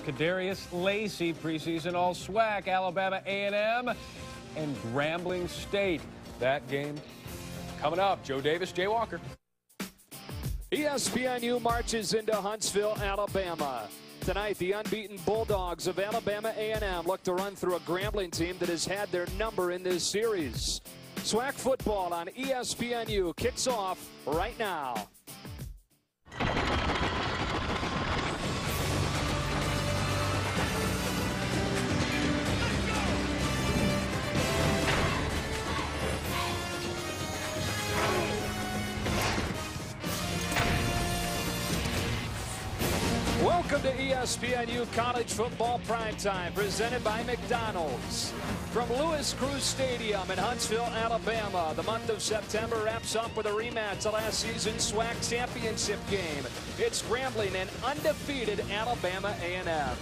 Kadarius Lacey, preseason all SWAC, Alabama A&M, and Grambling State. That game coming up. Joe Davis, Jay Walker. ESPNU marches into Huntsville, Alabama. Tonight, the unbeaten Bulldogs of Alabama A&M look to run through a Grambling team that has had their number in this series. SWAC football on ESPNU kicks off right now. Welcome to ESPNU College Football Primetime, presented by McDonald's. From Louis Crews Stadium in Huntsville, Alabama, the month of September wraps up with a rematch of last season's SWAC championship game. It's Grambling and undefeated Alabama A&M.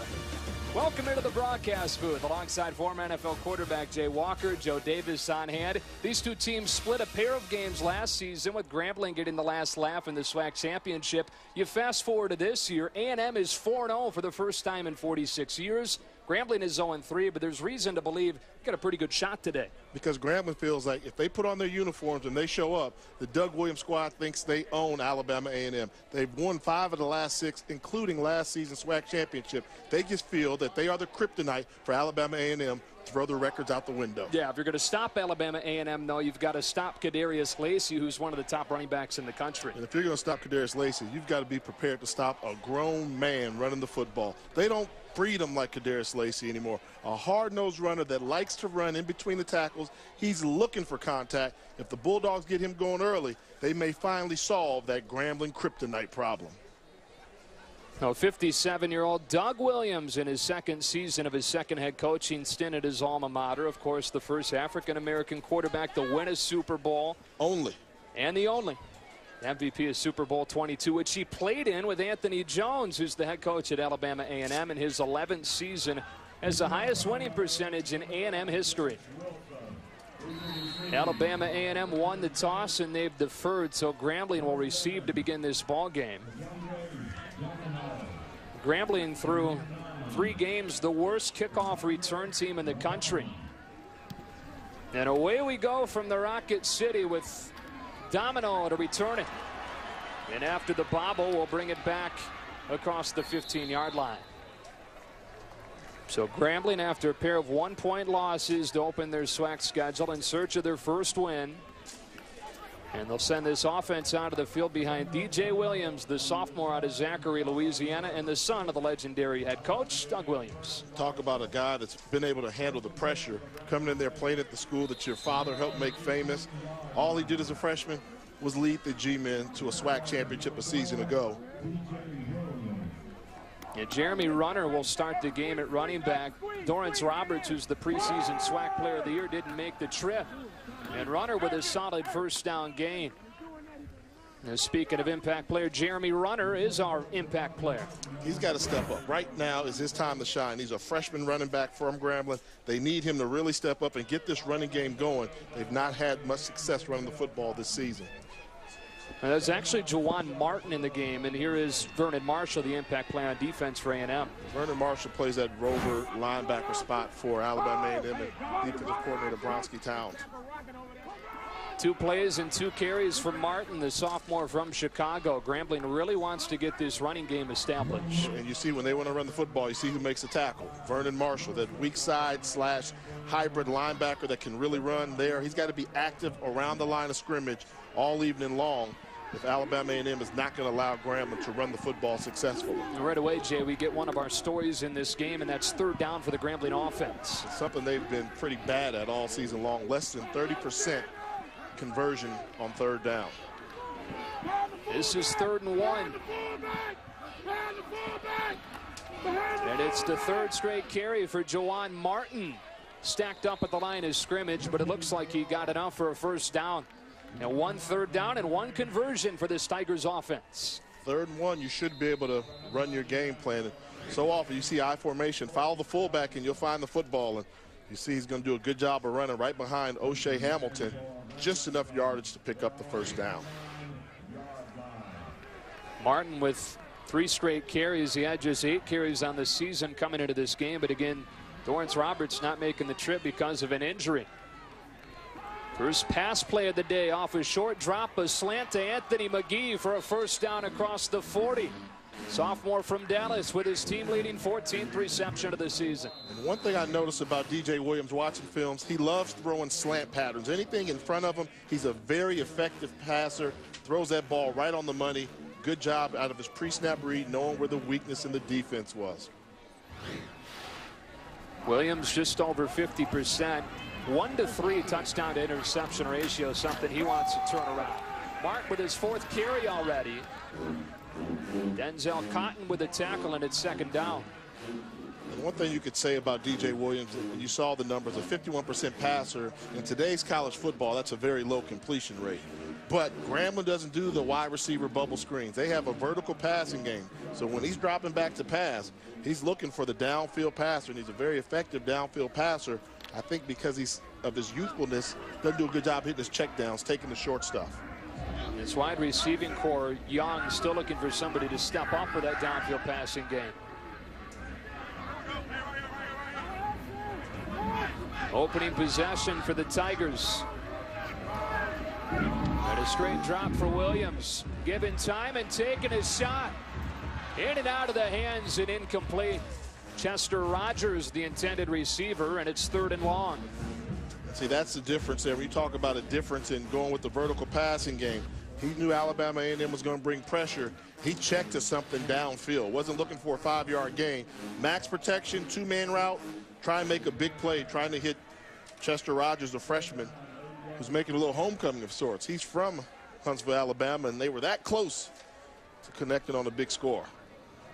Welcome into the broadcast booth alongside former NFL quarterback Jay Walker, Joe Davis on hand. These two teams split a pair of games last season with Grambling getting the last laugh in the SWAC championship. You fast forward to this year, A&M is 4-0 for the first time in 46 years. Grambling is 0-3, but there's reason to believe got a pretty good shot today. Because Grambling feels like if they put on their uniforms and they show up, the Doug Williams squad thinks they own Alabama A&M. They've won five of the last six, including last season's SWAC championship. They just feel that they are the kryptonite for Alabama A&M throw the records out the window. Yeah, if you're going to stop Alabama A&M, though, you've got to stop Kadarius Lacey, who's one of the top running backs in the country. And if you're going to stop Kadarius Lacey, you've got to be prepared to stop a grown man running the football. They don't breed him like Kadarius Lacey anymore. A hard-nosed runner that likes to run in between the tackles. He's looking for contact. If the Bulldogs get him going early, they may finally solve that Grambling kryptonite problem. Now, 57-year-old Doug Williams in his second season of his second head coaching stint at his alma mater. Of course, the first African-American quarterback to win a Super Bowl. Only. And the only. MVP of Super Bowl 22, which he played in with Anthony Jones, who's the head coach at Alabama A&M in his 11th season, has the highest winning percentage in A&M history. Alabama A&M won the toss and they've deferred, so Grambling will receive to begin this ball game. Grambling through three games, the worst kickoff return team in the country. And away we go from the Rocket City with Domino to return it. And after the bobble, we'll bring it back across the 15-yard line. So Grambling, after a pair of one-point losses to open their SWAC schedule in search of their first win. And they'll send this offense out of the field behind DJ Williams, the sophomore out of Zachary, Louisiana, and the son of the legendary head coach, Doug Williams. Talk about a guy that's been able to handle the pressure, coming in there playing at the school that your father helped make famous. All he did as a freshman was lead the G-men to a SWAC championship a season ago. And Jeremy Runner will start the game at running back. Dorrance Roberts, who's the preseason SWAC player of the year, didn't make the trip. And Runner with a solid first down gain. And speaking of impact player, Jeremy Runner is our impact player. He's got to step up. Right now is his time to shine. He's a freshman running back from Grambling. They need him to really step up and get this running game going. They've not had much success running the football this season. And there's actually Jawan Martin in the game, and here is Vernon Marshall, the impact player on defense for A&M. Vernon Marshall plays that rover linebacker spot for Alabama A&M and defensive coordinator Bronski Towns. Two plays and two carries for Martin, the sophomore from Chicago. Grambling really wants to get this running game established. And you see when they want to run the football, you see who makes the tackle. Vernon Marshall, that weak side slash hybrid linebacker that can really run there. He's got to be active around the line of scrimmage all evening long if Alabama A&M is not going to allow Grambling to run the football successfully. Right away, Jay, we get one of our stories in this game, and that's third down for the Grambling offense. It's something they've been pretty bad at all season long. Less than 30% conversion on third down. This is third and one. And it's the third straight carry for Jawan Martin. Stacked up at the line of scrimmage, but it looks like he got enough for a first down. And one third down and one conversion for this Tigers offense. Third and one, you should be able to run your game plan. So often you see I formation, follow the fullback and you'll find the football. And you see he's going to do a good job of running right behind O'Shea Hamilton. Just enough yardage to pick up the first down. Martin with three straight carries. He had just eight carries on the season coming into this game. But again, Dorrance Roberts not making the trip because of an injury. First pass play of the day off a short drop, a slant to Anthony McGee for a first down across the 40. Sophomore from Dallas with his team leading 14th reception of the season. And one thing I noticed about DJ Williams watching films, he loves throwing slant patterns. Anything in front of him, he's a very effective passer, throws that ball right on the money. Good job out of his pre-snap read, knowing where the weakness in the defense was. Williams just over 50%. One to three touchdown to interception ratio, something he wants to turn around. Mark with his fourth carry already. Denzel Cotton with a tackle and it's second down. And one thing you could say about DJ Williams, you saw the numbers, a 51% passer. In today's college football, that's a very low completion rate. But Grambling doesn't do the wide receiver bubble screens. They have a vertical passing game. So when he's dropping back to pass, he's looking for the downfield passer, and he's a very effective downfield passer. I think because he's of his youthfulness, doesn't do a good job hitting his checkdowns, taking the short stuff. His wide receiving corps, Young, still looking for somebody to step up for that downfield passing game. Opening possession for the Tigers. And a straight drop for Williams. Given time and taking a shot. In and out of the hands and incomplete. Chester Rogers, the intended receiver, and it's third and long. See, that's the difference there. You talk about a difference in going with the vertical passing game, he knew Alabama A&M was going to bring pressure. He checked to something downfield. Wasn't looking for a five-yard gain. Max protection, two-man route, try and make a big play, trying to hit Chester Rogers, a freshman, who's making a little homecoming of sorts. He's from Huntsville, Alabama, and they were that close to connecting on a big score.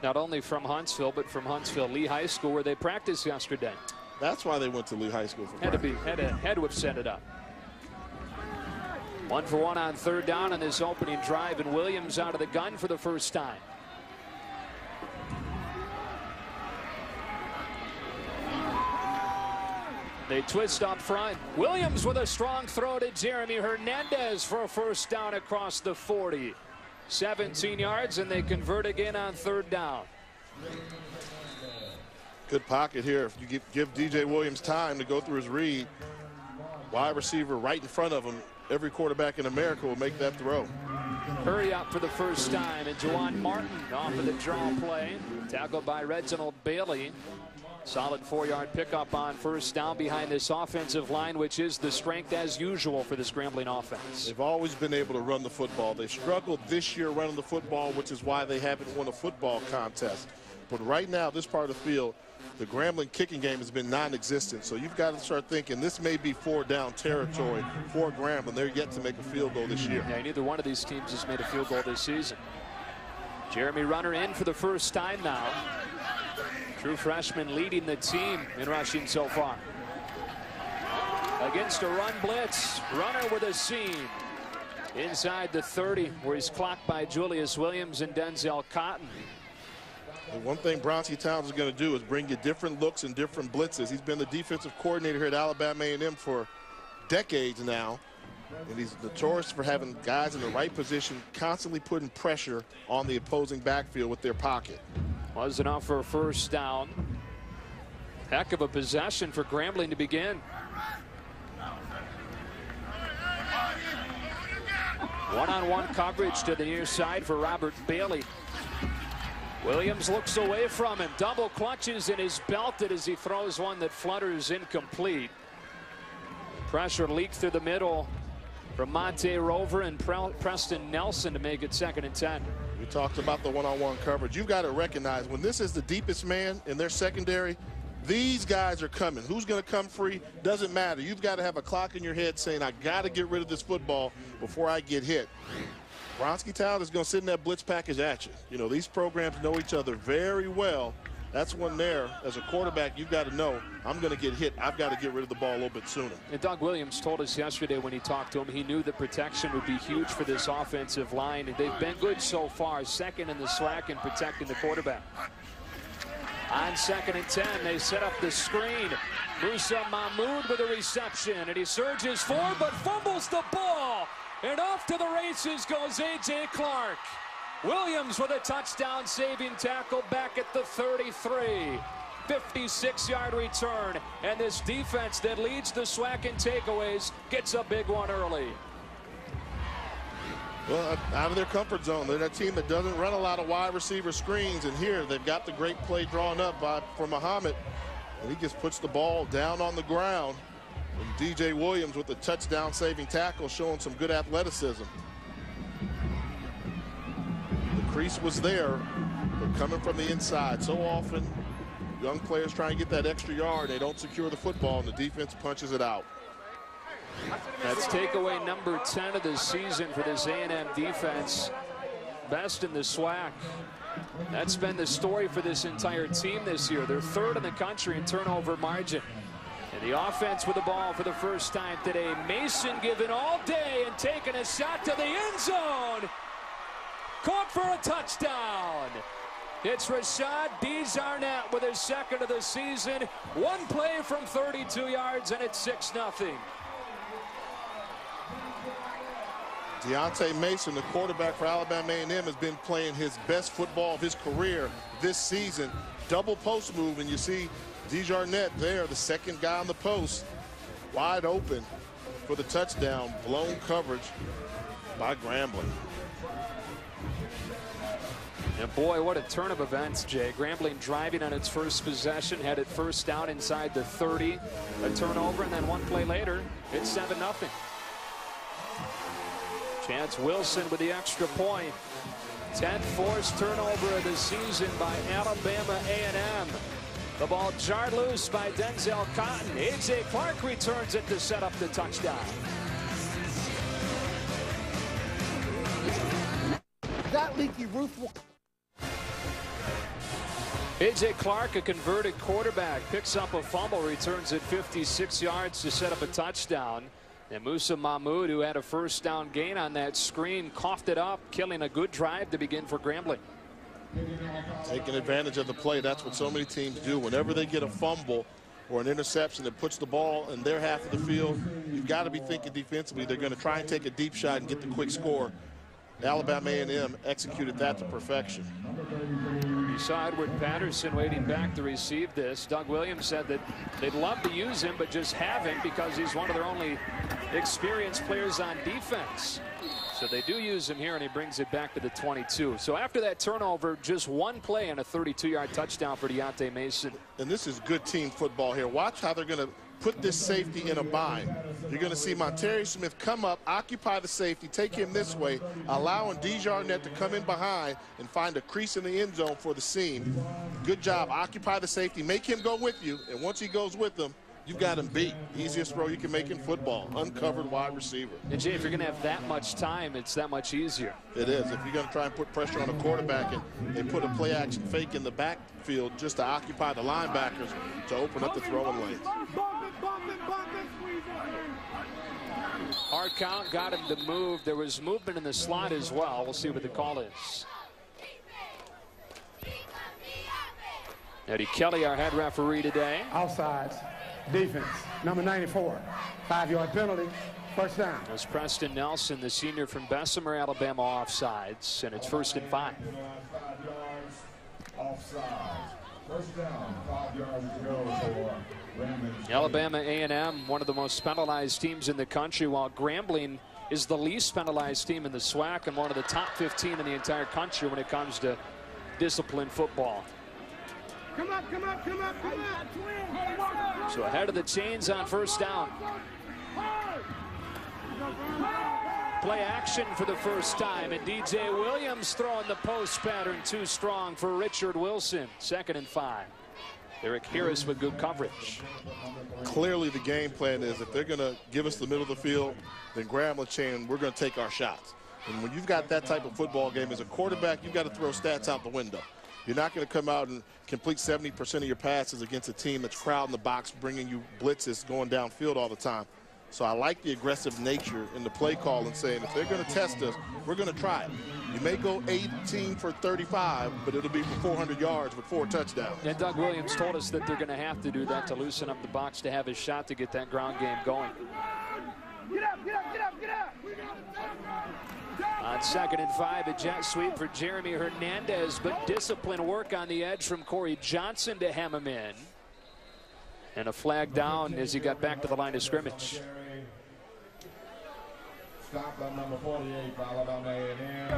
Not only from Huntsville, but from Huntsville Lee High School, where they practiced yesterday. That's why they went to Lee High School. For had to be had to, had to set it up. One for one on third down in this opening drive, and Williams out of the gun for the first time. They twist up front. Williams with a strong throw to Jeremy Hernandez for a first down across the 40. 17 yards, and they convert again on third down. Good pocket here. If you give, give DJ Williams time to go through his read, wide receiver right in front of him, every quarterback in America will make that throw. Hurry up for the first time, and Juwan Martin off of the draw play. Tackled by Reginald Bailey. Solid four-yard pickup on first down behind this offensive line, which is the strength as usual for this Grambling offense. They've always been able to run the football. They struggled this year running the football, which is why they haven't won a football contest. But right now, this part of the field, the Grambling kicking game has been non-existent. So you've got to start thinking this may be four down territory for Grambling. They're yet to make a field goal this year. Yeah, neither one of these teams has made a field goal this season. Jeremy Runner in for the first time now. True freshman leading the team in rushing so far. Against a run blitz, Runner with a seam. Inside the 30, where he's clocked by Julius Williams and Denzel Cotton. And one thing Bronski Towns is going to do is bring you different looks and different blitzes. He's been the defensive coordinator here at Alabama A&M for decades now. And he's notorious for having guys in the right position, constantly putting pressure on the opposing backfield with their pocket. Was enough for a first down. Heck of a possession for Grambling to begin. One-on-one -on -one coverage to the near side for Robert Bailey. Williams looks away from him. Double clutches in his belted as he throws one that flutters incomplete. Pressure leaked through the middle from Monte Rover and Preston Nelson to make it second and 10. We talked about the one-on-one -on -one coverage. You've got to recognize when this is the deepest man in their secondary, these guys are coming. Who's going to come free? Doesn't matter. You've got to have a clock in your head saying, I got to get rid of this football before I get hit. Bronski Town is going to sit in that blitz package at you. You know, these programs know each other very well. That's one there. As a quarterback, you've got to know, I'm going to get hit. I've got to get rid of the ball a little bit sooner. And Doug Williams told us yesterday when he talked to him, he knew that protection would be huge for this offensive line, and they've been good so far, second in the SWAC in protecting the quarterback. On second and 10, they set up the screen. Musa Mahmoud with a reception, and he surges forward but fumbles the ball. And off to the races goes A.J. Clark. Williams with a touchdown saving tackle back at the 33. 56-yard return, and this defense that leads the SWAC in takeaways gets a big one early. Well, out of their comfort zone. They're a team that doesn't run a lot of wide receiver screens, and here they've got the great play drawn up by for Muhammad, and he just puts the ball down on the ground. And DJ Williams with the touchdown saving tackle showing some good athleticism. Crease was there, but coming from the inside. So often, young players try and get that extra yard. They don't secure the football, and the defense punches it out. That's takeaway number 10 of the season for this A&M defense. Best in the SWAC. That's been the story for this entire team this year. They're third in the country in turnover margin. And the offense with the ball for the first time today. Mason given all day and taking a shot to the end zone. Caught for a touchdown. It's Rashad Desarnett with his second of the season. One play from 32 yards, and it's 6 0. Deontay Mason, the quarterback for Alabama A&M, has been playing his best football of his career this season. Double post move, and you see Desarnett there, the second guy on the post, wide open for the touchdown. Blown coverage by Grambling. And boy, what a turn of events, Jay. Grambling driving on its first possession, had it first down inside the 30, a turnover, and then one play later, it's 7 0. Chance Wilson with the extra point. 10th forced turnover of the season by Alabama A&M. The ball jarred loose by Denzel Cotton. A.J. Clark returns it to set up the touchdown. That leaky roof will... A.J. Clark, a converted quarterback, picks up a fumble, returns it 56 yards to set up a touchdown. And Musa Mahmoud, who had a first down gain on that screen, coughed it up, killing a good drive to begin for Grambling. Taking advantage of the play. That's what so many teams do. Whenever they get a fumble or an interception that puts the ball in their half of the field, you've got to be thinking defensively. They're going to try and take a deep shot and get the quick score. Alabama A&M executed that to perfection. You saw Edward Patterson waiting back to receive this. Doug Williams said that they'd love to use him, but just haven't because he's one of their only experienced players on defense. So they do use him here, and he brings it back to the 22. So after that turnover, just one play and a 32-yard touchdown for Deontay Mason. And this is good team football here. Watch how they're going to put this safety in a bind. You're going to see Monterey Smith come up, occupy the safety, take him this way, allowing Desarnett to come in behind and find a crease in the end zone for the seam. Good job. Occupy the safety. Make him go with you. And once he goes with them, you got him beat. Easiest throw you can make in football. Uncovered wide receiver. And Jay, if you're going to have that much time, it's that much easier. It is. If you're going to try and put pressure on a quarterback and they put a play action fake in the backfield just to occupy the linebackers to open up the throwing lanes. Hard count got him to move. There was movement in the slot as well. We'll see what the call is. Eddie Kelly, our head referee today. Outside defense, number 94. Five-yard penalty, first down. Was Preston Nelson, the senior from Bessemer, Alabama, offsides, and it's first and five. First down, five yards to go for Alabama A&M, one of the most penalized teams in the country, while Grambling is the least penalized team in the SWAC and one of the top 15 in the entire country when it comes to disciplined football. Come up, come up, come up, come up. So ahead of the chains on first down. Play action for the first time, and DJ Williams throwing the post pattern too strong for Richard Wilson. Second and five. Eric Harris with good coverage. Clearly the game plan is if they're going to give us the middle of the field, then Grambling chain, we're going to take our shots. And when you've got that type of football game as a quarterback, you've got to throw stats out the window. You're not going to come out and complete 70% of your passes against a team that's crowding the box, bringing you blitzes, going downfield all the time. So I like the aggressive nature in the play call and saying if they're going to test us, we're going to try it. You may go 18 for 35, but it'll be for 400 yards with four touchdowns. And Doug Williams told us that they're going to have to do that to loosen up the box to have his shot to get that ground game going. Get up, get up, get up, get up. On second and five, a jet sweep for Jeremy Hernandez, but discipline work on the edge from Corey Johnson to hem him in. And a flag down as he got back to the line of scrimmage. Stop at number 48 for Alabama A&M.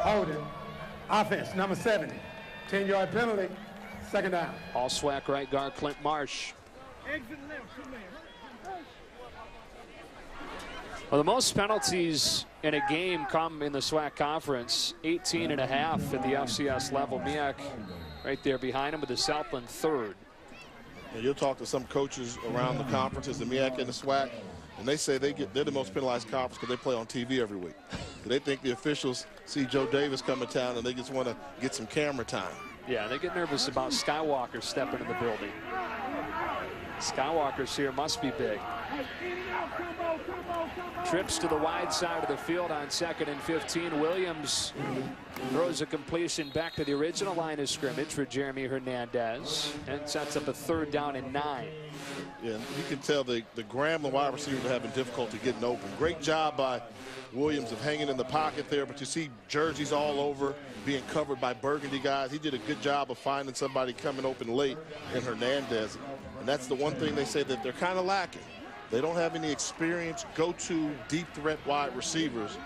Holding. Offense, number 70. 10-yard penalty. Second down. All SWAC right guard Clint Marsh. Well, the most penalties in a game come in the SWAC conference, 18 and a half at the FCS level. MEAC right there behind him with the Southland third. And you'll talk to some coaches around the conferences, the MEAC and the SWAC, and they say they get they're the most penalized conference because they play on TV every week. they think the officials see Joe Davis come to town and they just want to get some camera time. Yeah, they get nervous about Skywalker stepping in the building. Skywalker's here must be big. Trips to the wide side of the field on second and 15. Williams throws a completion back to the original line of scrimmage for Jeremy Hernandez and sets up a third down and nine. Yeah, you can tell the, the Grambling wide receivers are having difficulty getting open. Great job by Williams of hanging in the pocket there, but you see jerseys all over being covered by Burgundy guys. He did a good job of finding somebody coming open late in Hernandez. And that's the one thing they say that they're kind of lacking. They don't have any experienced go-to deep threat wide receivers.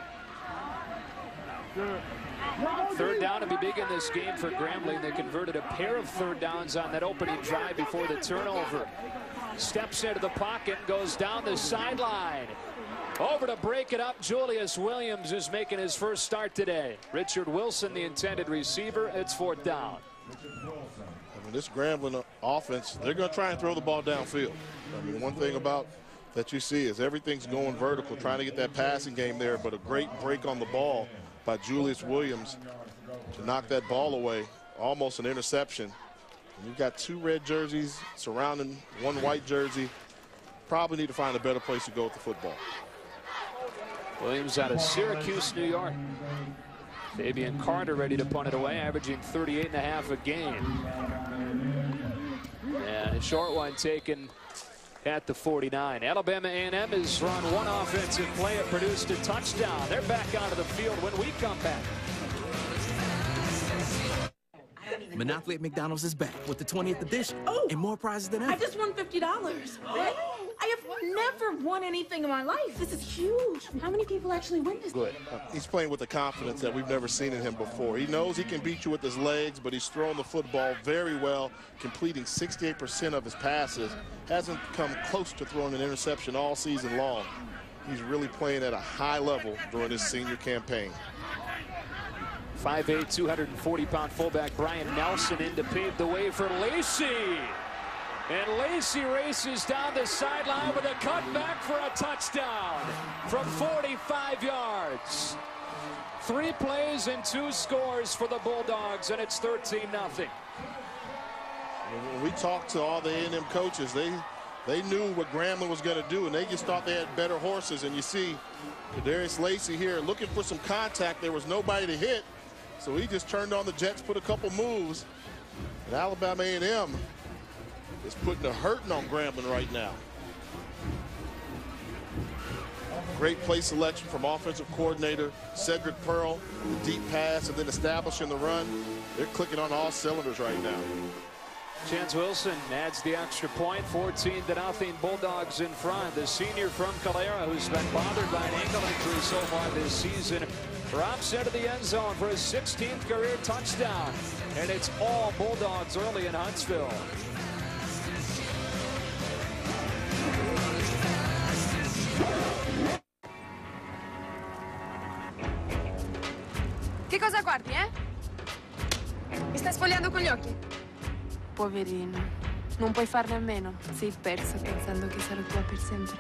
Third down to be big in this game for Grambling. They converted a pair of third downs on that opening drive before the turnover. Steps into the pocket, goes down the sideline. Over to break it up, Julius Williams is making his first start today. Richard Wilson, the intended receiver. It's fourth down. I mean, this Grambling offense, they're going to try and throw the ball downfield. I mean, one thing about that you see is everything's going vertical, trying to get that passing game there, but a great break on the ball by Julius Williams to knock that ball away, almost an interception. And you've got two red jerseys surrounding one white jersey. Probably need to find a better place to go with the football. Williams out of Syracuse, New York. Fabian Carter ready to punt it away, averaging 38 and a half a game. And a short one taken at the 49. Alabama A&M has run one offensive play. It produced a touchdown. They're back onto the field when we come back. Monopoly at McDonald's is back with the 20th edition Oh. and more prizes than ever. I just won $50. What? I have never won anything in my life. This is huge. How many people actually win this? Good. He's playing with the confidence that we've never seen in him before. He knows he can beat you with his legs, but he's throwing the football very well, completing 68% of his passes. Hasn't come close to throwing an interception all season long. He's really playing at a high level during his senior campaign. 5'8", 240-pound fullback Brian Nelson in to pave the way for Lacey. And Lacey races down the sideline with a cutback for a touchdown from 45 yards. Three plays and two scores for the Bulldogs, and it's 13 nothing. When we talked to all the A&M coaches, they they knew what Grambling was going to do, and they just thought they had better horses. And you see Darius Lacey here looking for some contact. There was nobody to hit, so he just turned on the Jets, put a couple moves. And Alabama A&M is putting a hurting on Grambling right now. Great play selection from offensive coordinator Cedric Pearl, the deep pass, and then establishing the run. They're clicking on all cylinders right now. Chance Wilson adds the extra point, 14 to nothing. Bulldogs in front. The senior from Calera, who's been bothered by an ankle injury so far this season, drops into the end zone for his 16th career touchdown. And it's all Bulldogs early in Huntsville. Che cosa guardi, eh? Mi stai sfogliando con gli occhi? Poverino, non puoi farne a meno. Sei perso pensando che sarò tua per sempre.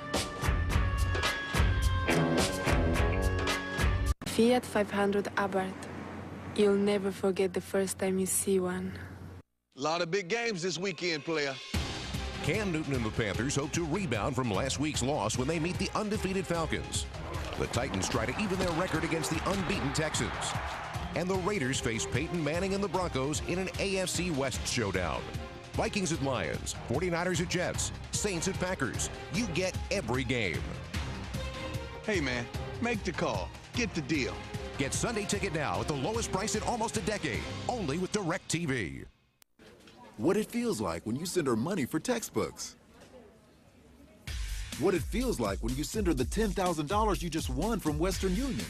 Fiat 500 Abarth. You'll never forget the first time you see one. A lot of big games this weekend, player. Cam Newton and the Panthers hope to rebound from last week's loss when they meet the undefeated Falcons. The Titans try to even their record against the unbeaten Texans. And the Raiders face Peyton Manning and the Broncos in an AFC West showdown. Vikings at Lions, 49ers at Jets, Saints at Packers. You get every game. Hey, man, make the call. Get the deal. Get Sunday ticket now at the lowest price in almost a decade, only with DirecTV. What it feels like when you send her money for textbooks. What it feels like when you send her the $10,000 you just won from Western Union.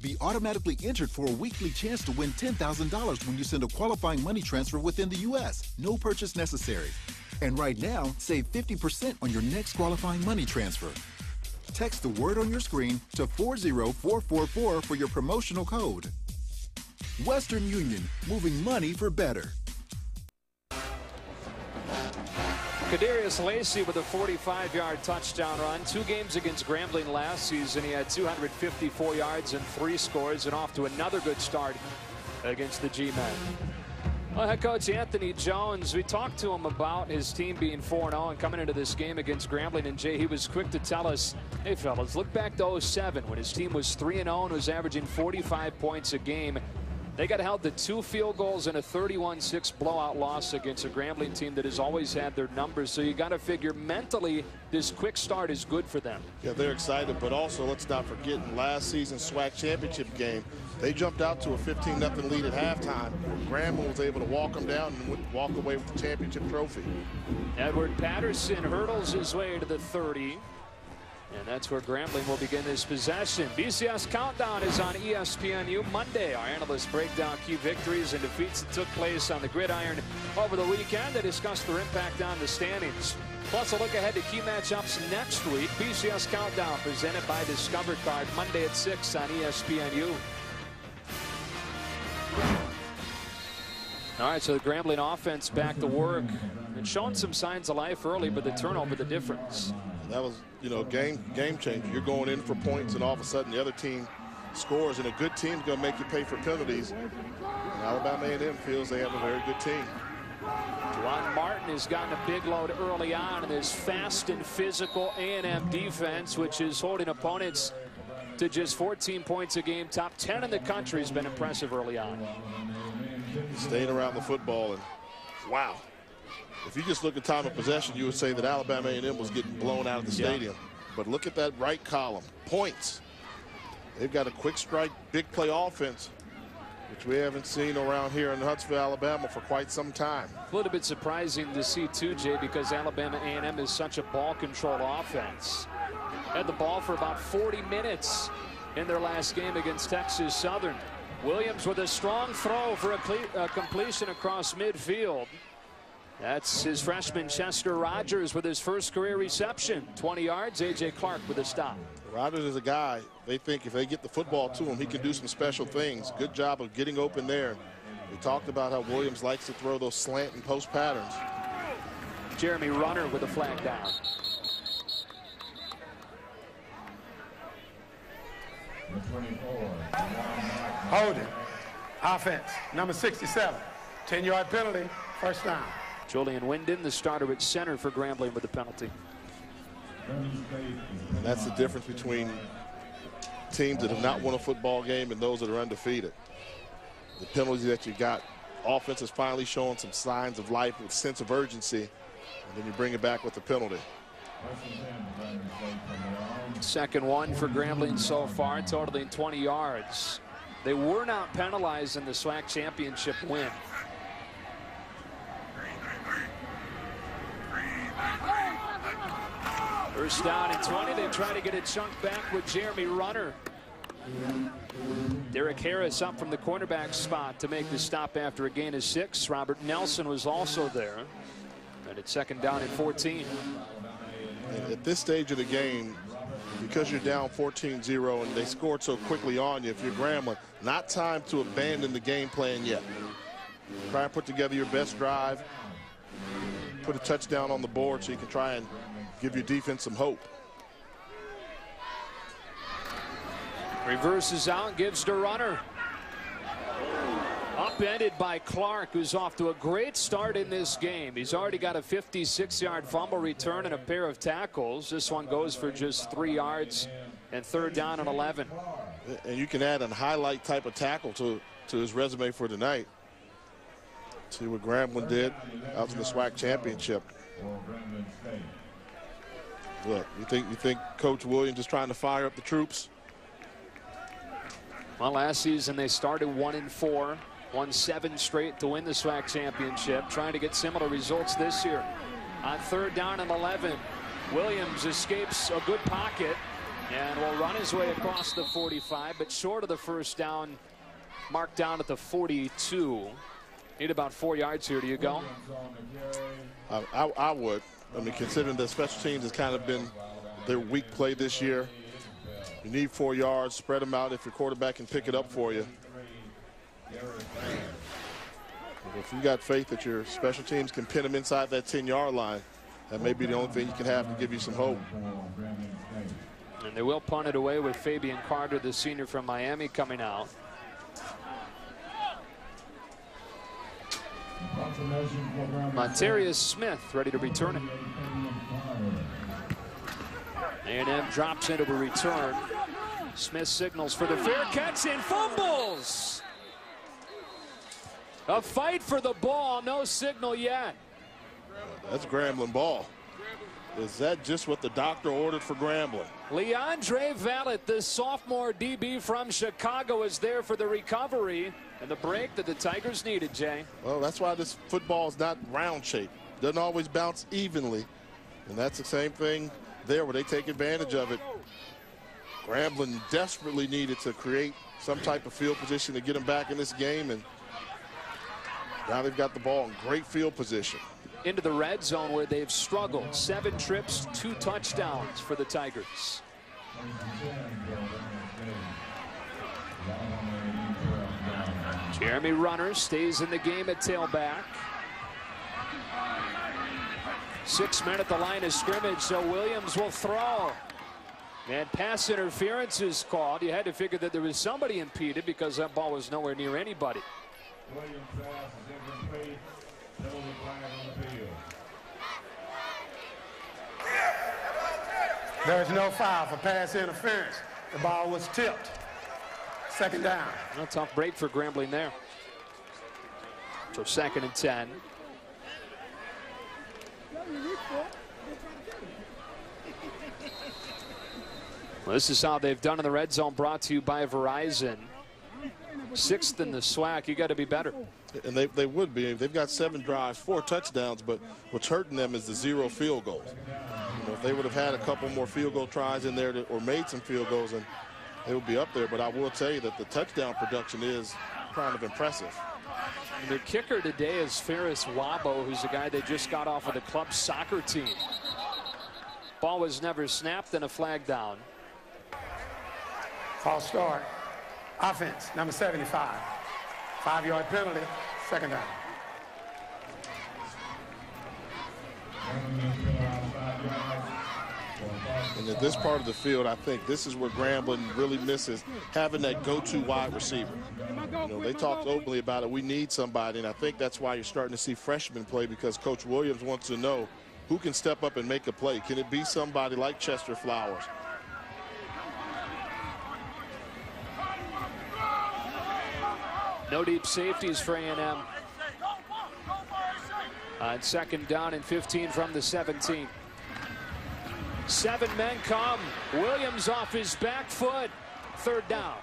Be automatically entered for a weekly chance to win $10,000 when you send a qualifying money transfer within the U.S. No purchase necessary. And right now, save 50% on your next qualifying money transfer. Text the word on your screen to 40444 for your promotional code. Western Union, moving money for better. Kadarius Lacey with a 45-yard touchdown run. Two games against Grambling last season. He had 254 yards and three scores and off to another good start against the G-Men. Well, head coach Anthony Jones, we talked to him about his team being 4-0 and coming into this game against Grambling. And Jay, he was quick to tell us, hey, fellas, look back to 07 when his team was 3-0 and was averaging 45 points a game. They got held to two field goals and a 31-6 blowout loss against a Grambling team that has always had their numbers. So you got to figure mentally this quick start is good for them. Yeah, they're excited, but also let's not forget in last season's SWAC championship game, they jumped out to a 15-0 lead at halftime. Grambling was able to walk them down and walk away with the championship trophy. Edward Patterson hurdles his way to the 30. And that's where Grambling will begin this possession. BCS Countdown is on ESPNU Monday. Our analysts break down key victories and defeats that took place on the gridiron over the weekend. They discuss their impact on the standings. Plus, a look ahead to key matchups next week. BCS Countdown presented by Discover Card Monday at 6 on ESPNU. All right, so the Grambling offense back to work and showing some signs of life early, but the turnover the difference. That was, you know, game game changer. You're going in for points, and all of a sudden the other team scores, and a good team's going to make you pay for penalties. And Alabama A&M feels they have a very good team. Juwan Martin has gotten a big load early on in this fast and physical A&M defense, which is holding opponents to just 14 points a game. Top 10 in the country has been impressive early on. Staying around the football, and wow, if you just look at time of possession, you would say that Alabama A&M was getting blown out of the stadium. Yeah. But look at that right column. Points. They've got a quick strike, big play offense, which we haven't seen around here in Huntsville, Alabama for quite some time. A little bit surprising to see too, Jay, because Alabama A&M is such a ball control offense. Had the ball for about 40 minutes in their last game against Texas Southern. Williams with a strong throw for a, a completion across midfield. That's his freshman Chester Rogers with his first career reception. 20 yards, A.J. Clark with a stop. Rogers is a guy, they think if they get the football to him, he can do some special things. Good job of getting open there. We talked about how Williams likes to throw those slant and post patterns. Jeremy Runner with a flag down. Holding. Offense. Number 67. 10-yard penalty. First down. Julian Winden, the starter at center for Grambling with the penalty. And that's the difference between teams that have not won a football game and those that are undefeated. The penalties that you got, offense is finally showing some signs of life with sense of urgency, and then you bring it back with the penalty. Second one for Grambling so far, totaling 20 yards. They were not penalized in the SWAC championship win. First down and 20. They try to get a chunk back with Jeremy Runner. Derek Harris up from the cornerback spot to make the stop after a gain of six. Robert Nelson was also there. And it's second down and 14. And at this stage of the game, because you're down 14-0 and they scored so quickly on you, if you're Grambling, not time to abandon the game plan yet. Try and put together your best drive, put a touchdown on the board so you can try and give your defense some hope. Reverses out, gives to runner. Upended by Clark, who's off to a great start in this game. He's already got a 56-yard fumble return and a pair of tackles. This one goes for just three yards and third down and 11. And you can add a highlight type of tackle to, to his resume for tonight. See what Grambling did out in the SWAC championship. Look, you think you think Coach Williams is trying to fire up the troops? Well, last season they started one and four, won seven straight to win the SWAC championship. Trying to get similar results this year. On third down and 11, Williams escapes a good pocket and will run his way across the 45, but short of the first down, marked down at the 42. Need about four yards here. Do you go? I, I, I would. I mean, considering the special teams has kind of been their weak play this year, you need four yards. Spread them out if your quarterback can pick it up for you. If you got faith that your special teams can pin them inside that 10-yard line, that may be the only thing you can have to give you some hope. And they will punt it away with Fabian Carter, the senior from Miami, coming out. Montarius Smith ready to return it. A&M drops into a return. Smith signals for the fair catch and fumbles. A fight for the ball, no signal yet. That's Grambling ball. Is that just what the doctor ordered for Grambling? Leandre Vallet, the sophomore DB from Chicago, is there for the recovery and the break that the Tigers needed, Jay. Well, that's why this football is not round shaped. Doesn't always bounce evenly. And that's the same thing there where they take advantage of it. Grambling desperately needed to create some type of field position to get them back in this game. And now they've got the ball in great field position. Into the red zone where they've struggled. Seven trips, two touchdowns for the Tigers. Jeremy Runner stays in the game at tailback. Six men at the line of scrimmage, so Williams will throw. And pass interference is called. You had to figure that there was somebody impeded because that ball was nowhere near anybody. There's no foul for pass interference. The ball was tipped. Second down. A tough break for Grambling there. So second and 10. Well, this is how they've done in the red zone brought to you by Verizon. Sixth in the SWAC. You got to be better. And they, they would be. They've got seven drives, four touchdowns, but what's hurting them is the zero field goals. You know, if they would have had a couple more field goal tries in there to, or made some field goals, and they would be up there. But I will tell you that the touchdown production is kind of impressive. The kicker today is Ferris Wabo, who's a guy that just got off of the club soccer team. Ball was never snapped and a flag down. False start. Offense, number 75. Five-yard penalty, second down. At this part of the field, I think this is where Grambling really misses having that go-to wide receiver. You know, they talked openly about it. We need somebody, and I think that's why you're starting to see freshmen play because Coach Williams wants to know who can step up and make a play. Can it be somebody like Chester Flowers? No deep safeties for A&M. On second down and 15 from the 17. Seven men come. Williams off his back foot. Third down.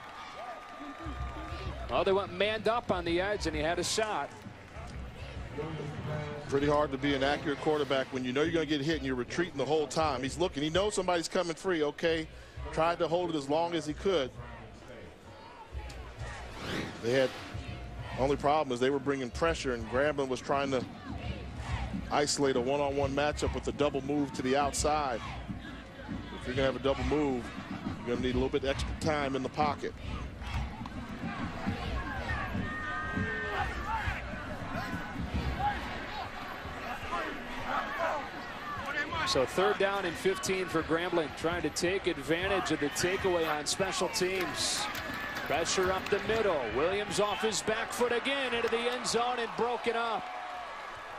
Oh, they went manned up on the edge, and he had a shot. Pretty hard to be an accurate quarterback when you know you're going to get hit and you're retreating the whole time. He's looking. He knows somebody's coming free. Okay. Tried to hold it as long as he could. They had only problem is they were bringing pressure, and Grambling was trying to isolate a one-on-one -on -one matchup with a double move to the outside. If you're going to have a double move, you're going to need a little bit extra time in the pocket. So third down and 15 for Grambling, trying to take advantage of the takeaway on special teams. Pressure up the middle. Williams off his back foot again into the end zone and broken up.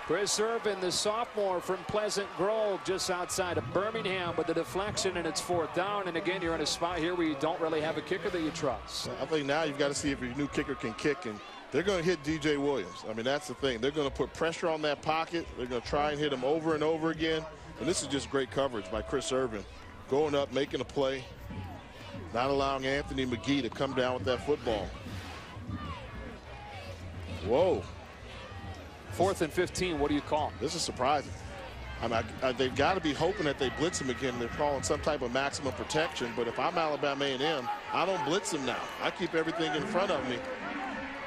Chris Irvin, the sophomore from Pleasant Grove, just outside of Birmingham with the deflection, and it's fourth down. And again, you're in a spot here where you don't really have a kicker that you trust. I think now you've got to see if your new kicker can kick, and they're going to hit DJ Williams. I mean, that's the thing. They're going to put pressure on that pocket. They're going to try and hit him over and over again. And this is just great coverage by Chris Irvin. Going up, making a play. not allowing Anthony McGee to come down with that football. Whoa. Fourth and 15, what do you call? This is surprising. I mean, I, I, they've got to be hoping that they blitz him again. They're calling some type of maximum protection. But if I'm Alabama A&M, I don't blitz him now. I keep everything in front of me.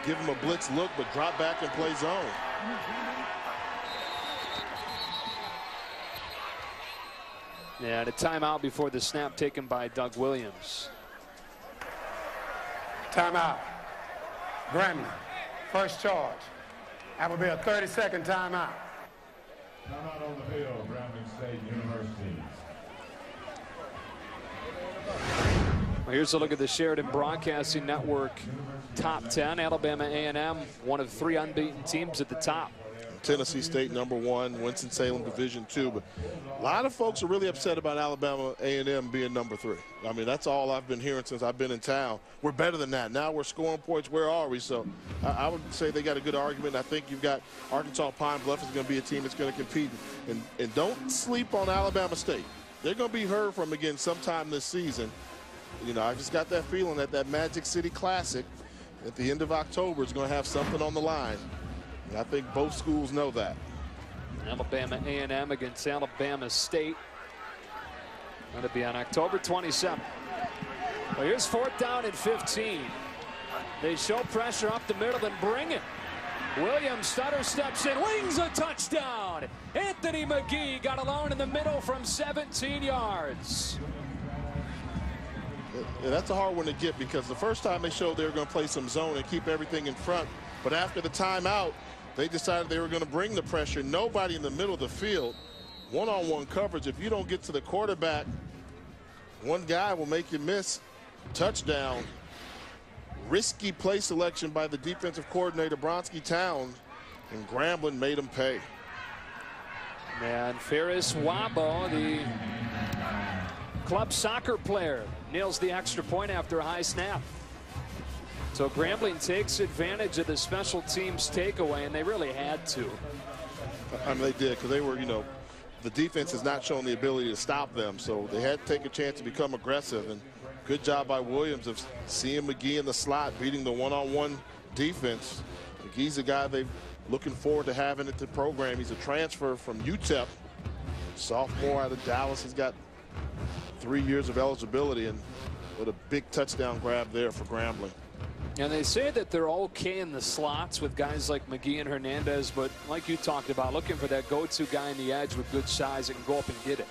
Give him a blitz look, but drop back and play zone. Yeah, and a timeout before the snap taken by Doug Williams. Timeout. Grambling. First charge. That will be a 30-second timeout. Timeout on the field, Grambling State University. Well, here's a look at the Sheridan Broadcasting Network top 10. Alabama A&M, one of three unbeaten teams at the top. Tennessee State number one, Winston-Salem Division two. But a lot of folks are really upset about Alabama A&M being number three. I mean, that's all I've been hearing since I've been in town. We're better than that. Now we're scoring points. Where are we? So I, I would say they got a good argument. I think you've got Arkansas Pine Bluff is going to be a team that's going to compete. And, and don't sleep on Alabama State. They're going to be heard from again sometime this season. You know, I just got that feeling that that Magic City Classic at the end of October is going to have something on the line. And I think both schools know that. Alabama A&M against Alabama State. Going to be on October 27th. Well, here's fourth down and 15. They show pressure up the middle and bring it. Williams stutter steps in, wings a touchdown. Anthony McGee got alone in the middle from 17 yards. Yeah, that's a hard one to get because the first time they showed they were going to play some zone and keep everything in front. But after the timeout, they decided they were going to bring the pressure. Nobody in the middle of the field. One-on-one -on -one coverage. If you don't get to the quarterback, one guy will make you miss. Touchdown. Risky play selection by the defensive coordinator, Bronski Town, and Grambling made him pay. And Ferris Wabo, the club soccer player, nails the extra point after a high snap. So Grambling takes advantage of the special teams takeaway, and they really had to. I mean, they did because they were, you know, the defense has not shown the ability to stop them, so they had to take a chance to become aggressive. And good job by Williams of seeing McGee in the slot, beating the one-on-one -on -one defense. McGee's a guy they're looking forward to having at the program. He's a transfer from UTEP, sophomore out of Dallas. He's got three years of eligibility, and what a big touchdown grab there for Grambling. And they say that they're okay in the slots with guys like McGee and Hernandez, but like you talked about, looking for that go-to guy in the edge with good size that can go up and get it.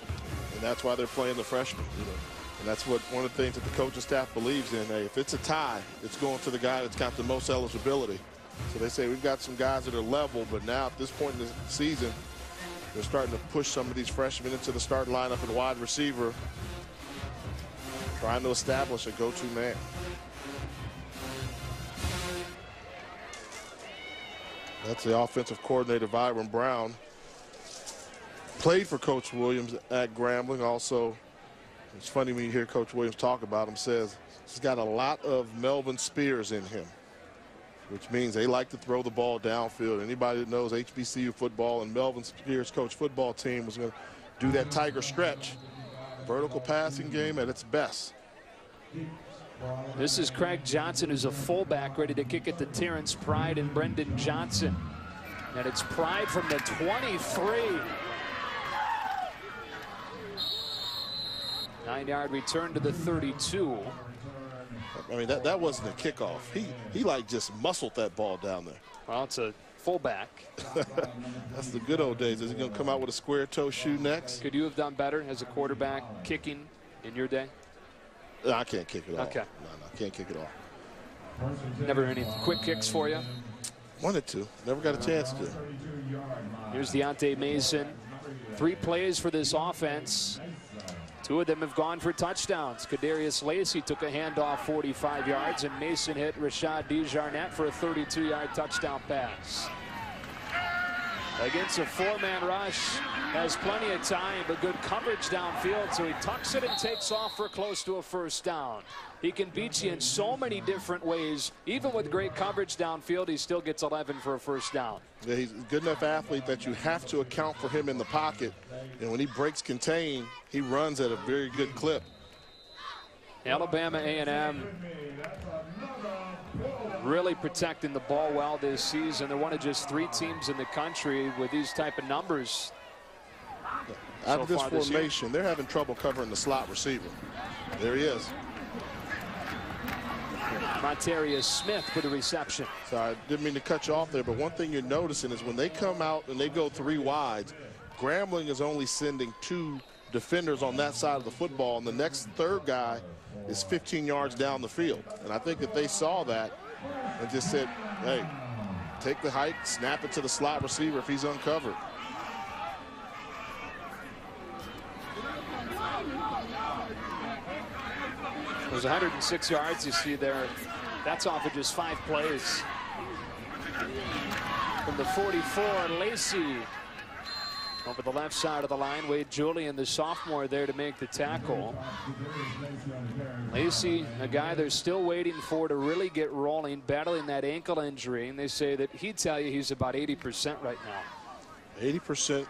And that's why they're playing the freshman. You know, and that's what one of the things that the coaching staff believes in. Hey, if it's a tie, it's going to the guy that's got the most eligibility. So they say we've got some guys that are level, but now at this point in the season, they're starting to push some of these freshmen into the start lineup and wide receiver, trying to establish a go-to man. That's the offensive coordinator, Byron Brown. Played for Coach Williams at Grambling. Also, it's funny when you hear Coach Williams talk about him, says he's got a lot of Melvin Spears in him, which means they like to throw the ball downfield. Anybody that knows HBCU football and Melvin Spears coach football team was going to do that tiger stretch. Vertical passing game at its best. This is Craig Johnson, who's a fullback, ready to kick it to Terrence Pride and Brendan Johnson. And it's Pride from the 23. Nine-yard return to the 32. I mean, that, that wasn't a kickoff. He, he like just muscled that ball down there. Well, it's a fullback. That's the good old days. Is he going to come out with a square toe shoe next? Could you have done better as a quarterback kicking in your day? I can't kick it off. Okay. No, no, I can't kick it off. Never any quick kicks for you? Wanted to. Never got a chance to. Here's Deontay Mason. Three plays for this offense. Two of them have gone for touchdowns. Kadarius Lacey took a handoff 45 yards, and Mason hit Rashad DeJarnette for a 32-yard touchdown pass. Against a four-man rush, has plenty of time, but good coverage downfield, so he tucks it and takes off for close to a first down. He can beat you in so many different ways. Even with great coverage downfield, he still gets 11 for a first down. Yeah, he's a good enough athlete that you have to account for him in the pocket. And when he breaks contain, he runs at a very good clip. Alabama A&M really protecting the ball well this season. They're one of just three teams in the country with these type of numbers. Out of this formation, they're having trouble covering the slot receiver. There he is. Montarius Smith for the reception. Sorry, didn't mean to cut you off there, but one thing you're noticing is when they come out and they go three wides, Grambling is only sending two defenders on that side of the football, and the next third guy is 15 yards down the field. And I think that they saw that and just said, hey, take the hike, snap it to the slot receiver if he's uncovered. Was 106 yards you see there. That's off of just five plays. From the 44, Lacey over the left side of the line. Wade Julian, the sophomore, there to make the tackle. Lacey, a guy they're still waiting for to really get rolling, battling that ankle injury. And they say that he'd tell you he's about 80% right now. 80%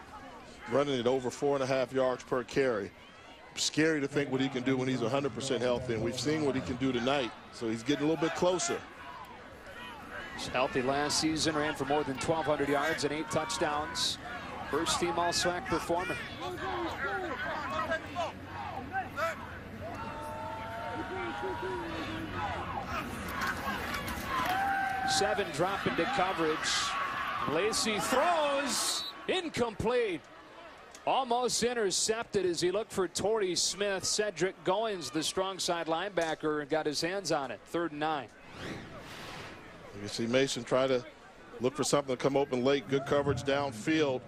running at over four and a half yards per carry. Scary to think what he can do when he's 100% healthy, and we've seen what he can do tonight. So he's getting a little bit closer. He's healthy last season, ran for more than 1,200 yards and eight touchdowns. First team all SWAC performer. Seven drop into coverage. Lacey throws incomplete. Almost intercepted as he looked for Torrey Smith. Cedric Goins, the strong side linebacker, got his hands on it. Third and nine. You see Mason try to look for something to come open late. Good coverage downfield.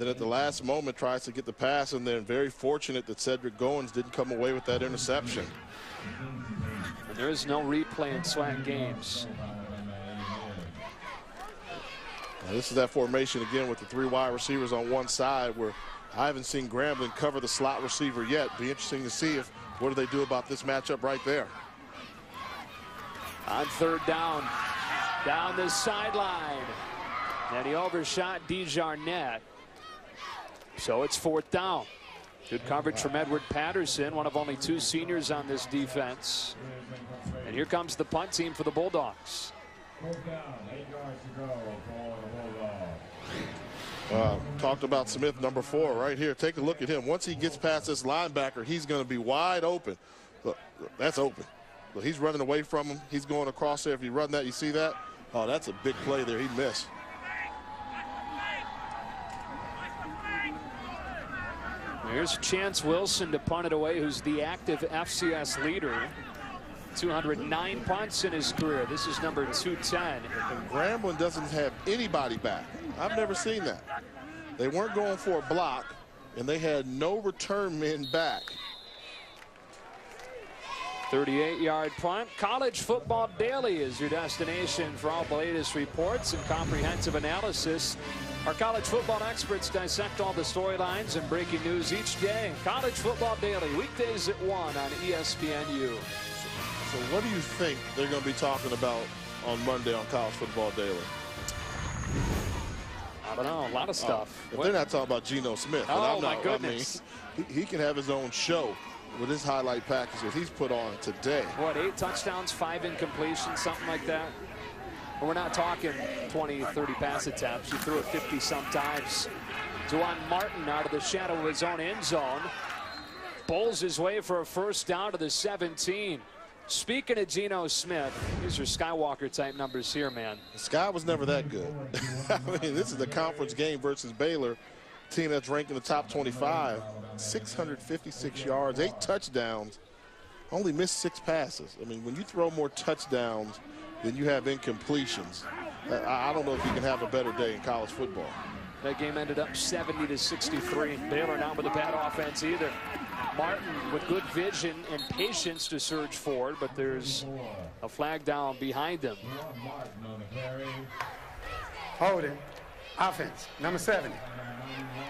Then at the last moment tries to get the pass and then very fortunate that Cedric Goins didn't come away with that interception. And there is no replay in SWAC games. Now this is that formation again with the three wide receivers on one side where I haven't seen Grambling cover the slot receiver yet. Be interesting to see if what do they do about this matchup right there. On third down, down the sideline. And he overshot DeJarnette. So it's fourth down. Good coverage from Edward Patterson, one of only two seniors on this defense. And here comes the punt team for the Bulldogs. Uh, talked about Smith, number four, right here. Take a look at him. Once he gets past this linebacker, he's going to be wide open. Look, that's open. But he's running away from him. He's going across there. If you run that, you see that? Oh, that's a big play there. He missed. Here's Chance Wilson to punt it away, who's the active FCS leader. 209 punts in his career. This is number 210. And Grambling doesn't have anybody back. I've never seen that. They weren't going for a block, and they had no return men back. 38-yard punt. College Football Daily is your destination for all the latest reports and comprehensive analysis. Our college football experts dissect all the storylines and breaking news each day. College Football Daily, weekdays at 1 on ESPNU. So what do you think they're going to be talking about on Monday on College Football Daily? I don't know, a lot of stuff. Uh, if they're not talking about Geno Smith, oh, I'm my not, goodness. I mean, he, he, can have his own show with his highlight package that he's put on today. What, eight touchdowns, five incompletions, something like that? We're not talking 20, 30 pass attempts. You threw it 50 sometimes. Juwan Martin out of the shadow of his own end zone. Bowls his way for a first down to the 17. Speaking of Geno Smith, these are Skywalker type numbers here, man. Sky was never that good. I mean, this is the conference game versus Baylor, team that's ranked in the top 25. 656 yards, eight touchdowns, only missed six passes. I mean, when you throw more touchdowns than you have incompletions, uh, I don't know if you can have a better day in college football. That game ended up 70 to 63. Baylor not with a bad offense either. Martin with good vision and patience to surge forward, but there's a flag down behind him. Holding. Offense. Number 70.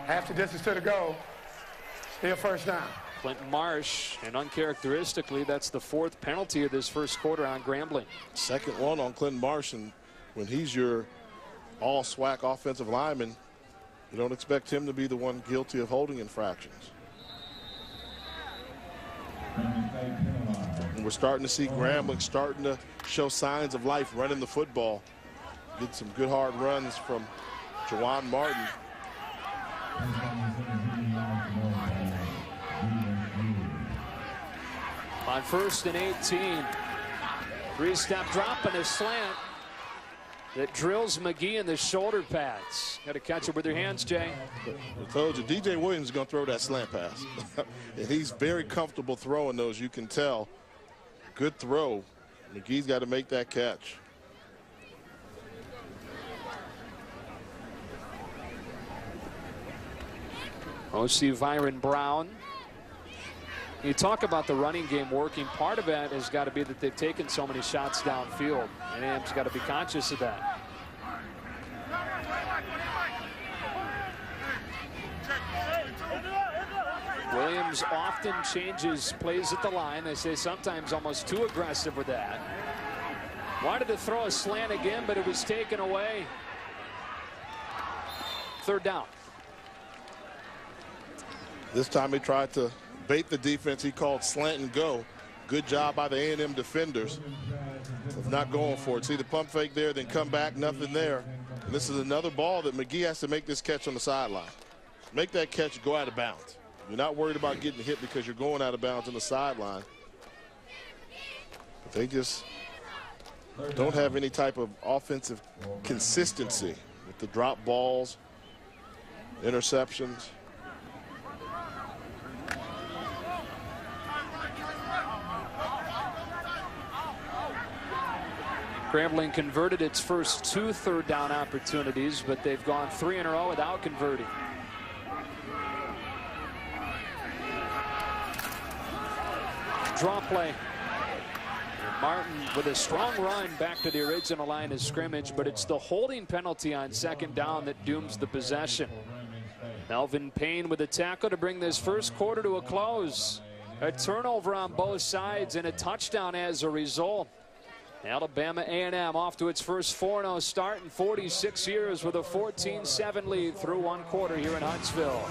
Half the distance to the goal. Still first down. Clinton Marsh, and uncharacteristically, that's the fourth penalty of this first quarter on Grambling. Second one on Clinton Marsh, and when he's your all SWAC offensive lineman, you don't expect him to be the one guilty of holding infractions. And we're starting to see Grambling starting to show signs of life running the football. Get some good hard runs from Juwan Martin. On first and 18, three-step drop and a slant that drills McGee in the shoulder pads. Got to catch it with your hands, Jay. I told you, DJ Williams is going to throw that slant pass. and he's very comfortable throwing those, you can tell. Good throw. McGee's got to make that catch. OC Byron Brown. You talk about the running game working. Part of that has got to be that they've taken so many shots downfield. And Am's got to be conscious of that. Williams often changes plays at the line. They say sometimes almost too aggressive with that. Wanted to throw a slant again, but it was taken away. Third down. This time he tried to bait the defense he called slant and go. Good job by the A&M defenders of not going for it. See the pump fake there, then come back, nothing there. And this is another ball that McGee has to make this catch on the sideline. Make that catch, go out of bounds. You're not worried about getting hit because you're going out of bounds on the sideline. But they just don't have any type of offensive consistency with the drop balls, interceptions. Grambling converted its first two third down opportunities, but they've gone three in a row without converting. Draw play. Martin with a strong run back to the original line of scrimmage, but it's the holding penalty on second down that dooms the possession. Melvin Payne with a tackle to bring this first quarter to a close. A turnover on both sides and a touchdown as a result. Alabama A&M off to its first 4-0 start in 46 years with a 14-7 lead through one quarter here in Huntsville.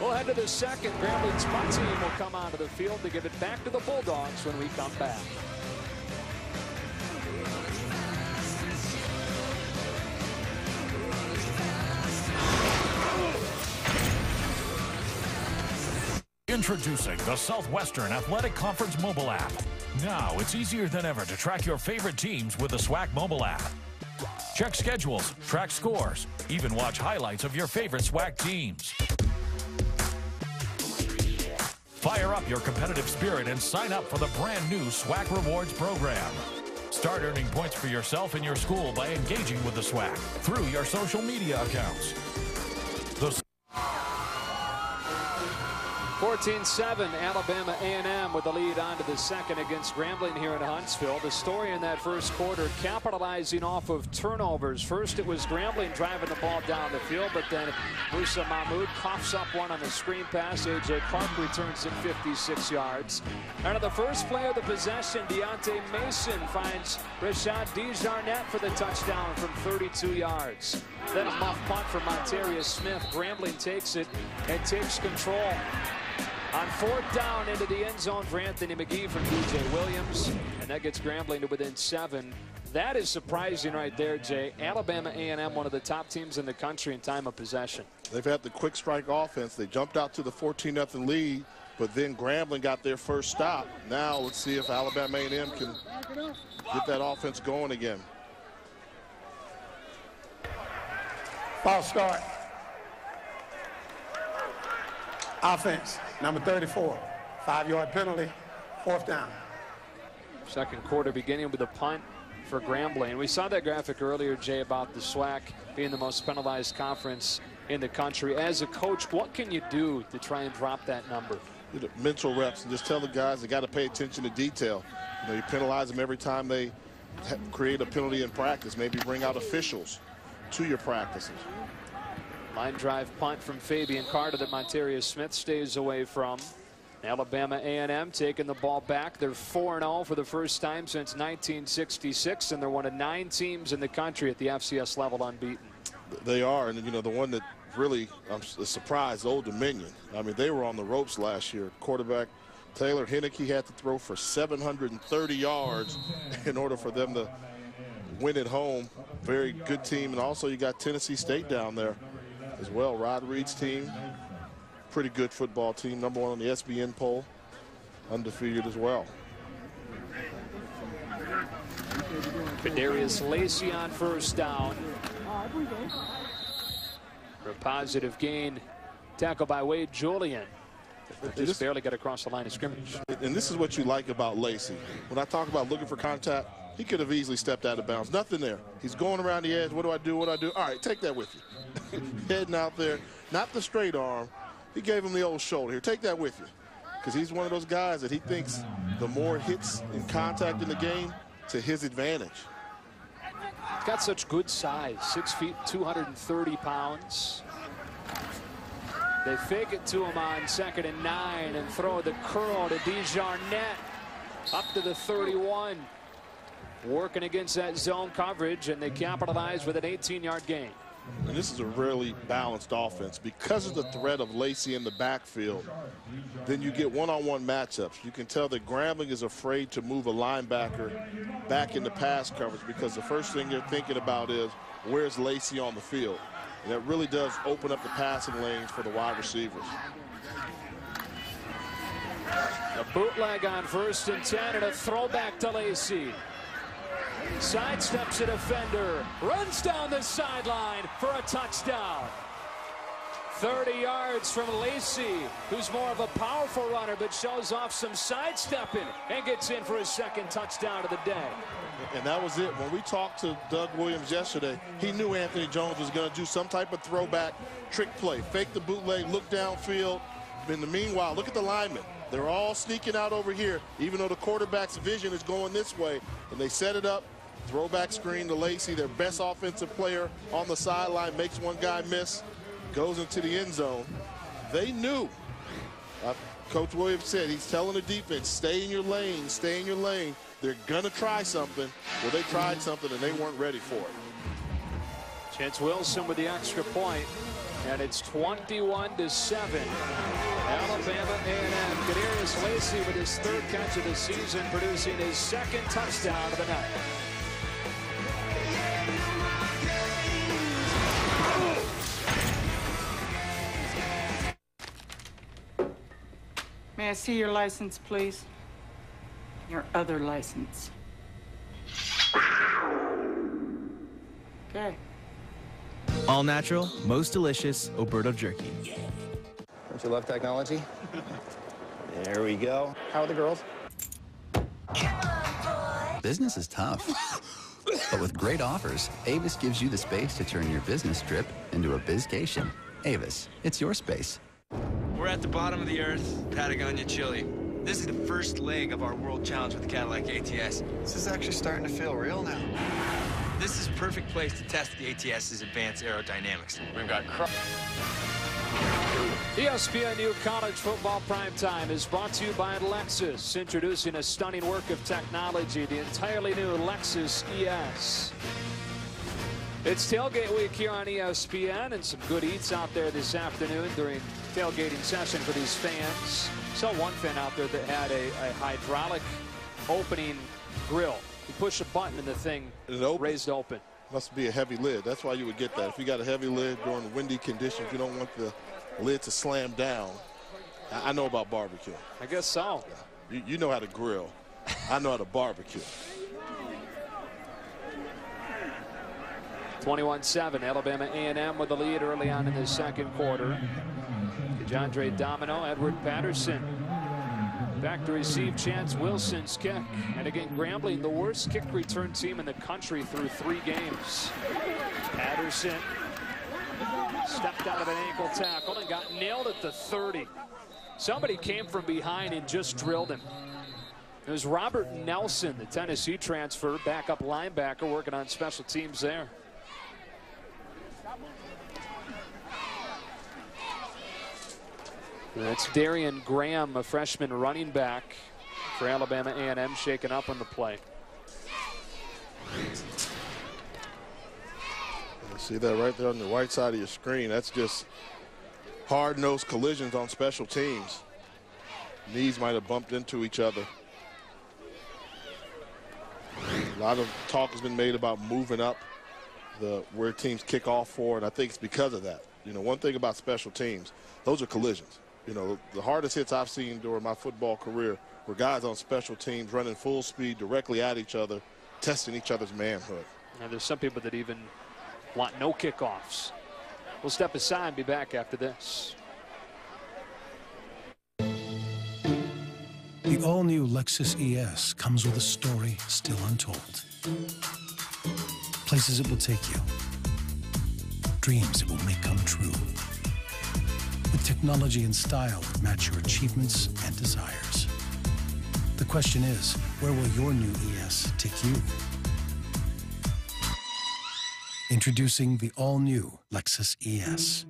We'll head to the second. Grambling's punt team will come onto the field to give it back to the Bulldogs when we come back. Introducing the Southwestern Athletic Conference mobile app. Now it's easier than ever to track your favorite teams with the SWAC mobile app. Check schedules, track scores, even watch highlights of your favorite SWAC teams. Fire up your competitive spirit and sign up for the brand new SWAC Rewards program. Start earning points for yourself and your school by engaging with the SWAC through your social media accounts. The 14-7, Alabama A&M with the lead on to the second against Grambling here in Huntsville. The story in that first quarter, capitalizing off of turnovers. First, it was Grambling driving the ball down the field, but then Musa Mahmoud coughs up one on the screen pass. A.J. Clark returns it 56 yards. And on the first play of the possession, Deontay Mason finds Rashad DeJarnette for the touchdown from 32 yards. Then a muff punt from Montarius Smith. Grambling takes it and takes control. On fourth down into the end zone for Anthony McGee from DJ Williams. And that gets Grambling to within seven. That is surprising right there, Jay. Alabama A&M, one of the top teams in the country in time of possession. They've had the quick strike offense. They jumped out to the 14-0 lead, but then Grambling got their first stop. Now let's see if Alabama A&M can get that offense going again. Ball start. Offense, number 34. Five-yard penalty, fourth down. Second quarter beginning with a punt for Grambling. We saw that graphic earlier, Jay, about the SWAC being the most penalized conference in the country. As a coach, what can you do to try and drop that number? Mental reps and just tell the guys they got to pay attention to detail. You know, you penalize them every time they create a penalty in practice. Maybe bring out officials to your practices. Line drive punt from Fabian Carter that Montarius Smith stays away from. Alabama A&M taking the ball back. They're 4-0 for the first time since 1966, and they're one of nine teams in the country at the FCS level unbeaten. They are, and you know the one that really um, I'm surprised, Old Dominion. I mean, they were on the ropes last year. Quarterback Taylor Heinicke had to throw for 730 yards in order for them to win at home. Very good team. And also you got Tennessee State down there as well. Rod Reed's team, pretty good football team. Number one on the SBN poll, undefeated as well. Darius Lacey on first down. For a positive gain. Tackle by Wade Julian. Just barely got across the line of scrimmage. And this is what you like about Lacey. When I talk about looking for contact, he could have easily stepped out of bounds. Nothing there. He's going around the edge. What do I do? What do I do? All right, take that with you. Heading out there. Not the straight arm. He gave him the old shoulder. Here, take that with you. Because he's one of those guys that he thinks the more hits in contact in the game, to his advantage. He's got such good size. Six feet, 230 pounds. They fake it to him on second and nine and throw the curl to DeJarnette up to the 31. Working against that zone coverage, and they capitalize with an 18-yard gain. And this is a really balanced offense. Because of the threat of Lacey in the backfield, then you get one-on-one -on -one matchups. You can tell that Grambling is afraid to move a linebacker back into pass coverage because the first thing they're thinking about is where's Lacey on the field. And that really does open up the passing lanes for the wide receivers. A bootleg on first and 10 and a throwback to Lacey. Sidesteps a defender, runs down the sideline for a touchdown. 30 yards from Lacey, who's more of a powerful runner, but shows off some sidestepping and gets in for his second touchdown of the day. And that was it. When we talked to Doug Williams yesterday, he knew Anthony Jones was going to do some type of throwback trick play. Fake the bootleg, look downfield. In the meanwhile, look at the linemen. They're all sneaking out over here, even though the quarterback's vision is going this way. And they set it up, Throwback screen to Lacey, their best offensive player on the sideline, makes one guy miss, goes into the end zone. They knew. Uh, Coach Williams said he's telling the defense, stay in your lane, stay in your lane. They're going to try something. Well, they tried something and they weren't ready for it. Chance Wilson with the extra point, and it's 21 to 7. Alabama A&M. Kadarius Lacey with his third catch of the season, producing his second touchdown of the night. May I see your license, please? Your other license. Okay. All natural, most delicious Oberto jerky. Don't you love technology? there we go. How are the girls? Business is tough. but with great offers, Avis gives you the space to turn your business trip into a bizcation. Avis, it's your space. We're at the bottom of the earth, Patagonia, Chile. This is the first leg of our World Challenge with the Cadillac ATS. This is actually starting to feel real now. This is a perfect place to test the ATS's advanced aerodynamics. We've got ESPNU College Football Primetime is brought to you by Lexus, introducing a stunning work of technology, the entirely new Lexus ES. It's tailgate week here on ESPN and some good eats out there this afternoon during tailgating session for these fans. Saw one fan out there that had a, a hydraulic opening grill. You push a button and the thing open. raised open. Must be a heavy lid. That's why you would get that. If you got a heavy lid during windy conditions, you don't want the lid to slam down. I, I know about barbecue. I guess so. You, you know how to grill. I know how to barbecue. 21-7, Alabama A&M with the lead early on in the second quarter. DeJandre Domino, Edward Patterson. Back to receive Chance Wilson's kick. And again, Grambling, the worst kick return team in the country through three games. Patterson stepped out of an ankle tackle and got nailed at the 30. Somebody came from behind and just drilled him. It was Robert Nelson, the Tennessee transfer, backup linebacker, working on special teams there. That's Darian Graham, a freshman running back for Alabama A&M, shaken up on the play. You see that right there on the right side of your screen. That's just hard-nosed collisions on special teams. Knees might have bumped into each other. A lot of talk has been made about moving up the where teams kick off for, and I think it's because of that. You know, one thing about special teams, those are collisions. You know, the hardest hits I've seen during my football career were guys on special teams running full speed directly at each other, testing each other's manhood. And there's some people that even want no kickoffs. We'll step aside and be back after this. The all-new Lexus ES comes with a story still untold. Places it will take you. Dreams it will make come true. With technology and style that match your achievements and desires. The question is, where will your new ES take you? Introducing the all-new Lexus ES.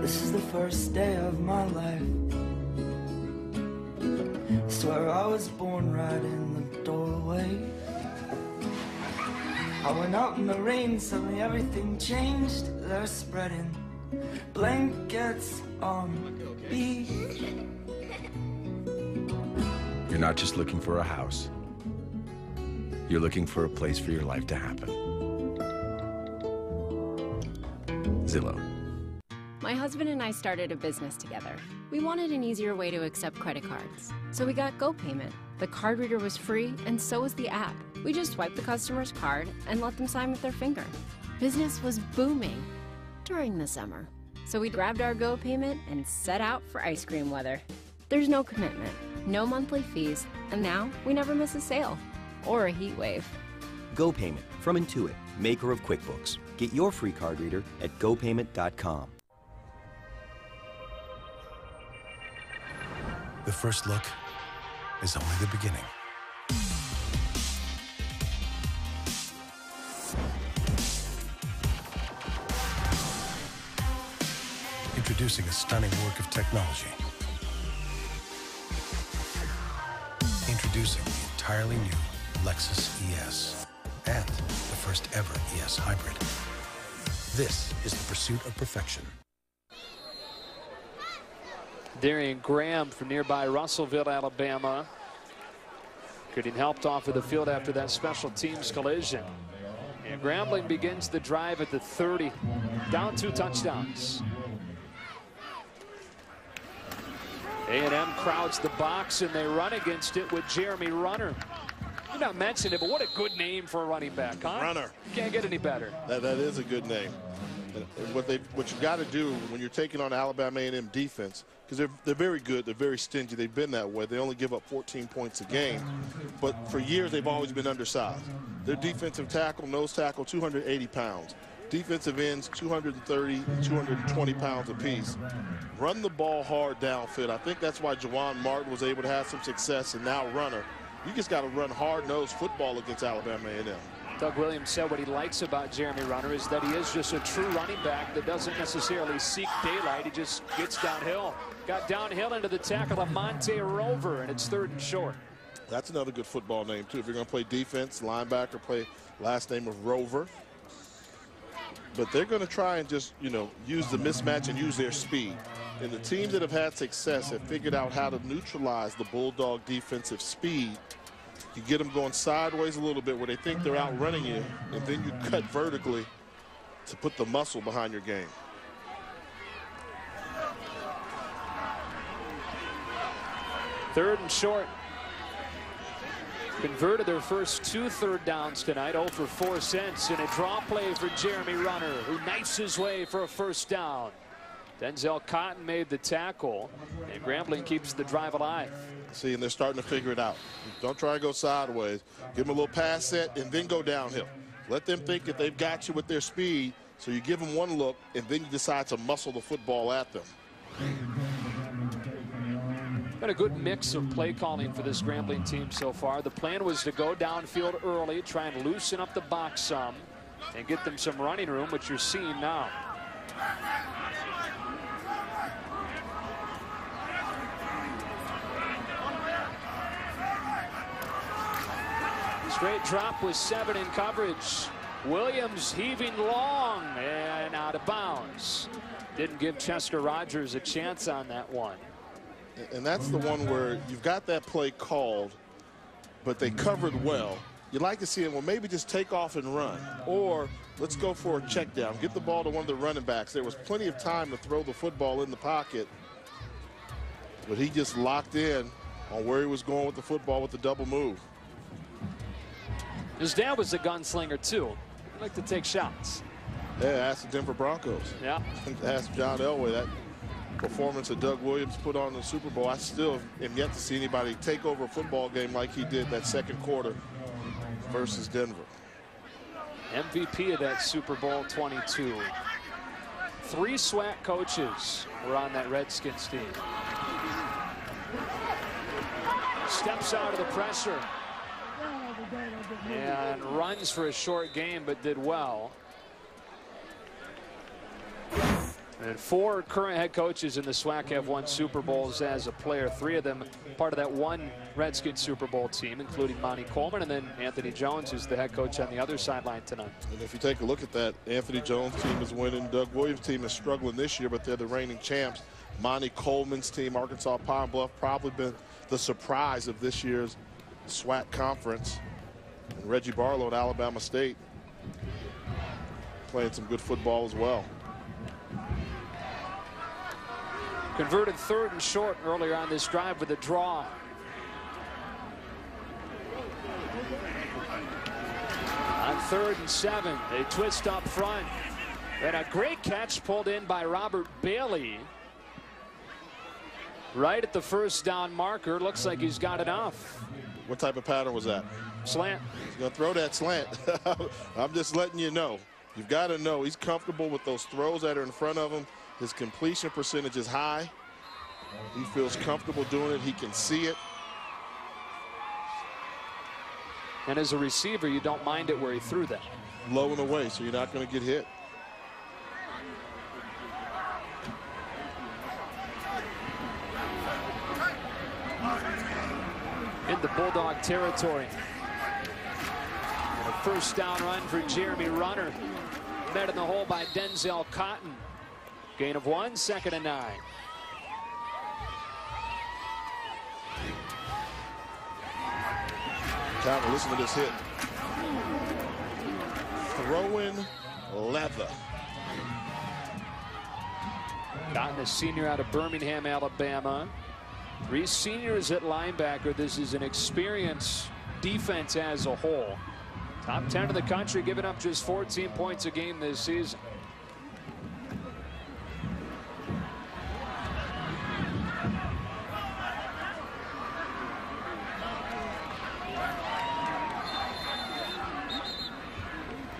This is the first day of my life. Swear I was born right in the doorway. I went out in the rain, suddenly everything changed. They're spreading blankets on me. You're not just looking for a house. You're looking for a place for your life to happen. Zillow. My husband and I started a business together. We wanted an easier way to accept credit cards. So we got GoPayment. The card reader was free, and so was the app. We just swiped the customer's card and let them sign with their finger. Business was booming during the summer. So we grabbed our GoPayment and set out for ice cream weather. There's no commitment, no monthly fees, and now we never miss a sale or a heat wave. GoPayment from Intuit, maker of QuickBooks. Get your free card reader at gopayment.com. The first look is only the beginning. Introducing a stunning work of technology. Introducing the entirely new Lexus ES and the first ever ES Hybrid. This is the pursuit of perfection. Darian Graham from nearby Russellville, Alabama. Getting helped off of the field after that special teams collision. And Grambling begins the drive at the 30, down two touchdowns. A&M crowds the box and they run against it with Jeremy Runner. You not mentioned it, but what a good name for a running back, huh? Runner. Can't get any better. That, that is a good name. And what they what you got to do when you're taking on Alabama A&M defense because they're they're very good, they're very stingy. They've been that way. They only give up 14 points a game, but for years they've always been undersized. Their defensive tackle, nose tackle, 280 pounds. Defensive ends, 230 220 pounds apiece. Run the ball hard downfield. I think that's why Juwan Martin was able to have some success and now runner. You just got to run hard-nosed football against Alabama A&M. Doug Williams said what he likes about Jeremy Runner is that he is just a true running back that doesn't necessarily seek daylight. He just gets downhill. Got downhill into the tackle of Monte Rover, and it's third and short. That's another good football name, too. If you're going to play defense, linebacker, play last name of Rover. But they're going to try and just, you know, use the mismatch and use their speed. And the teams that have had success have figured out how to neutralize the Bulldog defensive speed you get them going sideways a little bit where they think they're outrunning you, and then you cut vertically to put the muscle behind your game. Third and short. Converted their first two third downs tonight, 0 for 4 cents, in a draw play for Jeremy Runner, who knifes his way for a first down. Denzel Cotton made the tackle, and Grambling keeps the drive alive. See, and they're starting to figure it out. Don't try to go sideways. Give them a little pass set and then go downhill. Let them think that they've got you with their speed, so you give them one look, and then you decide to muscle the football at them. Been a good mix of play calling for this Grambling team so far. The plan was to go downfield early, try and loosen up the box some, and get them some running room, which you're seeing now. Straight drop with seven in coverage. Williams heaving long and out of bounds. Didn't give Chester Rogers a chance on that one. And that's the one where you've got that play called, but they covered well. You'd like to see him, well, maybe just take off and run. Or let's go for a check down. Get the ball to one of the running backs. There was plenty of time to throw the football in the pocket. But he just locked in on where he was going with the football with the double move. His dad was a gunslinger, too. He liked to take shots. Yeah, ask the Denver Broncos. Yeah. ask John Elway. That performance that Doug Williams put on in the Super Bowl, I still am yet to see anybody take over a football game like he did that second quarter versus Denver. MVP of that Super Bowl 22. Three SWAC coaches were on that Redskins team. Steps out of the pressure. And runs for a short game, but did well. And four current head coaches in the SWAC have won Super Bowls as a player. Three of them part of that one Redskins Super Bowl team, including Monte Coleman and then Anthony Jones, who's the head coach on the other sideline tonight. And if you take a look at that, Anthony Jones' team is winning. Doug Williams' team is struggling this year, but they're the reigning champs. Monte Coleman's team, Arkansas Pine Bluff, probably been the surprise of this year's SWAC conference. And Reggie Barlow at Alabama State playing some good football as well. Converted third and short earlier on this drive with a draw. On third and seven, they twist up front. And a great catch pulled in by Robert Bailey. Right at the first down marker. Looks like he's got enough. What type of pattern was that? Slant. He's going to throw that slant. I'm just letting you know. You've got to know he's comfortable with those throws that are in front of him. His completion percentage is high. He feels comfortable doing it. He can see it. And as a receiver, you don't mind it where he threw that. Low and away, so you're not going to get hit. In the Bulldog territory. A first down run for Jeremy Runner. Met in the hole by Denzel Cotton. Gain of one, second and nine. Cotton, listen to this hit. Throwing leather. Cotton, a senior out of Birmingham, Alabama. Three seniors at linebacker. This is an experienced defense as a whole. Top 10 in the country, giving up just 14 points a game this season.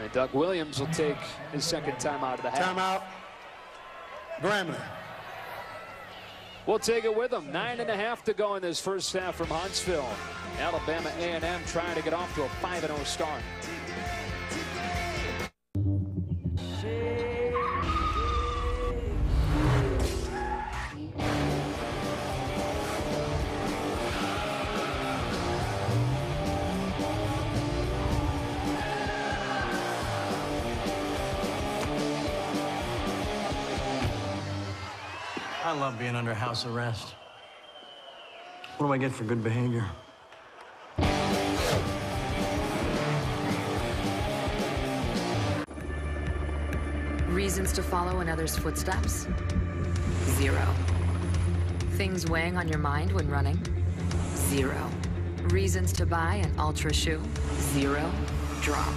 And Doug Williams will take his second time out of the half. Timeout. Grambling. We'll take it with him. Nine and a half to go in this first half from Huntsville. Alabama A&M trying to get off to a 5-0 start. I love being under house arrest. What do I get for good behavior? Reasons to follow another's footsteps? Zero. Things weighing on your mind when running? Zero. Reasons to buy an Altra shoe? Zero. Drop.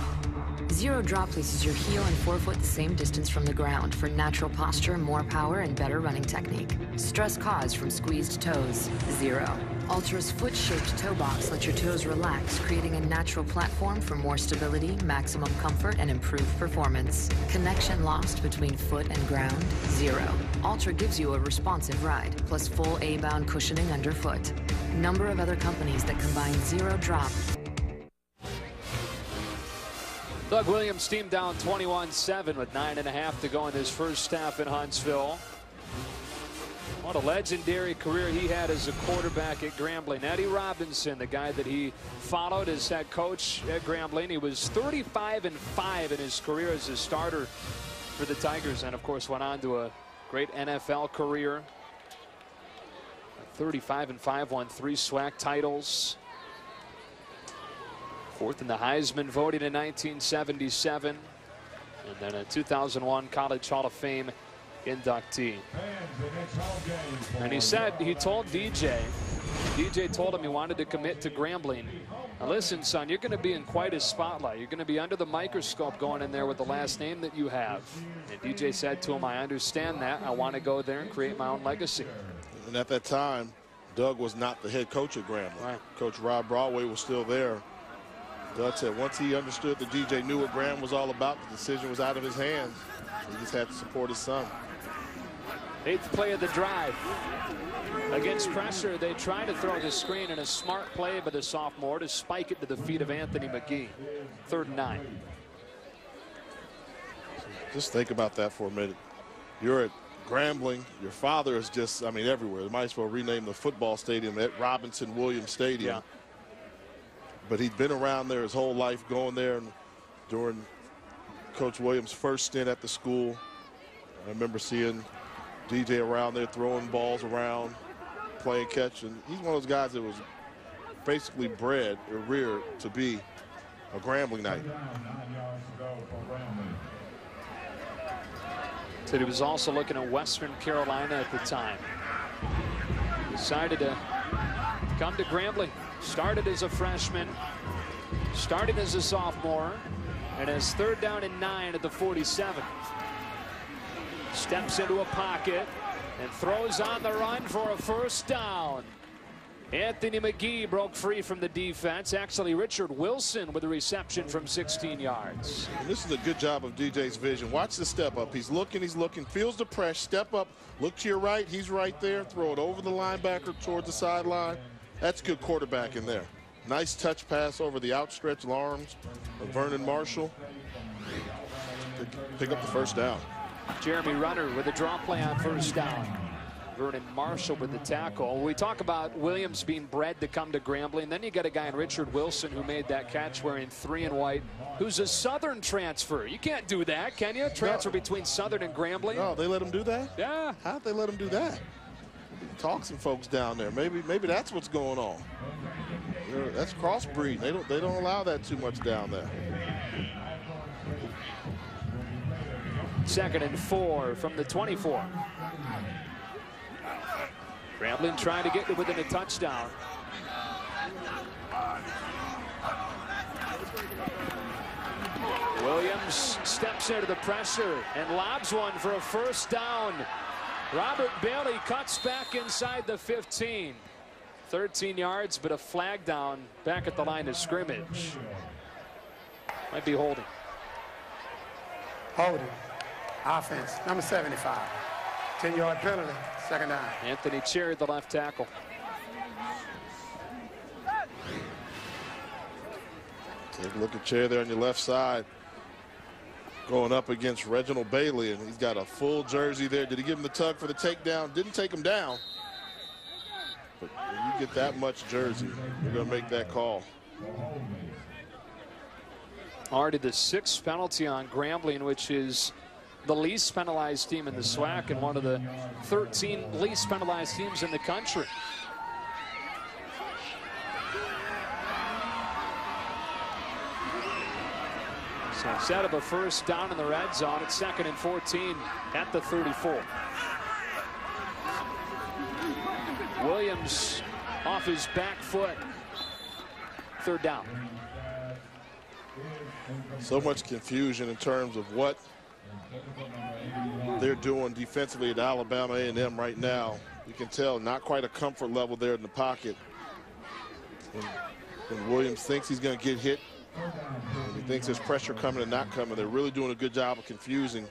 Zero drop places your heel and forefoot the same distance from the ground for natural posture, more power, and better running technique. Stress caused from squeezed toes? Zero. Altra's foot-shaped toe box lets your toes relax, creating a natural platform for more stability, maximum comfort, and improved performance. Connection lost between foot and ground? Zero. Altra gives you a responsive ride, plus full A-bound cushioning underfoot. Number of other companies that combine zero drop Doug Williams team down 21-7 with nine and a half to go in his first half in Huntsville. What a legendary career he had as a quarterback at Grambling. Eddie Robinson, the guy that he followed as head coach at Grambling, he was 35 and 5 in his career as a starter for the Tigers, and of course went on to a Great NFL career. 35 and 5 won three SWAC titles. Fourth in the Heisman voting in 1977. And then a 2001 College Hall of Fame inductee. And he said, he told DJ, DJ told him he wanted to commit to Grambling. Now listen, son, you're going to be in quite a spotlight. You're going to be under the microscope going in there with the last name that you have. And DJ said to him, I understand that. I want to go there and create my own legacy. And at that time, Doug was not the head coach at Grambling. Right. Coach Rod Broadway was still there. Doug said once he understood that DJ knew what Graham was all about, the decision was out of his hands. He just had to support his son. Eighth play of the drive. Against pressure, they try to throw the screen in a smart play by the sophomore to spike it to the feet of Anthony McGee. Third and nine. Just think about that for a minute. You're at Grambling. Your father is just, I mean, everywhere. They might as well rename the football stadium at Robinson Williams Stadium. Yeah. But he'd been around there his whole life, going there and during Coach Williams' first stint at the school. I remember seeing DJ around there throwing balls around, playing catch. And he's one of those guys that was basically bred or reared to be a Grambling Knight. Said he was also looking at Western Carolina at the time. Decided to come to Grambling. Started as a freshman, started as a sophomore, and has third down and nine at the 47 steps into a pocket and throws on the run for a first down. Anthony McGee broke free from the defense. Actually, Richard Wilson with a reception from 16 yards. And this is a good job of DJ's vision. Watch the step up. He's looking, he's looking, feels the pressure, step up, look to your right, he's right there, throw it over the linebacker towards the sideline. That's good quarterback in there. Nice touch pass over the outstretched arms of Vernon Marshall. Pick up the first down. Jeremy Runner with a draw play on first down. Vernon Marshall with the tackle. We talk about Williams being bred to come to Grambling. Then you got a guy in Richard Wilson who made that catch wearing three and white, who's a Southern transfer. You can't do that, can you? Transfer no. between Southern and Grambling. No, they let him do that? Yeah. How'd they let him do that? Talk some folks down there. Maybe maybe that's what's going on. That's crossbreed. They don't they don't allow that too much down there. Second and four from the 24. Grambling trying to get within a touchdown. Williams steps into the pressure and lobs one for a first down. Robert Bailey cuts back inside the 15. 13 yards, but a flag down back at the line of scrimmage. Might be holding. Holding. Offense, number 75. 10-yard penalty, second down. Anthony Cherry, the left tackle. Take a look at Cherry there on your left side. Going up against Reginald Bailey, and he's got a full jersey there. Did he give him the tug for the takedown? Didn't take him down. But when you get that much jersey, you're going to make that call. Already the sixth penalty on Grambling, which is the least penalized team in the SWAC and one of the 13 least penalized teams in the country. So instead of a first down in the red zone, it's second and 14 at the 34. Williams off his back foot. Third down. So much confusion in terms of what they're doing defensively at Alabama A&M right now. You can tell not quite a comfort level there in the pocket. When, Williams thinks he's going to get hit, he thinks there's pressure coming and not coming. They're really doing a good job of confusing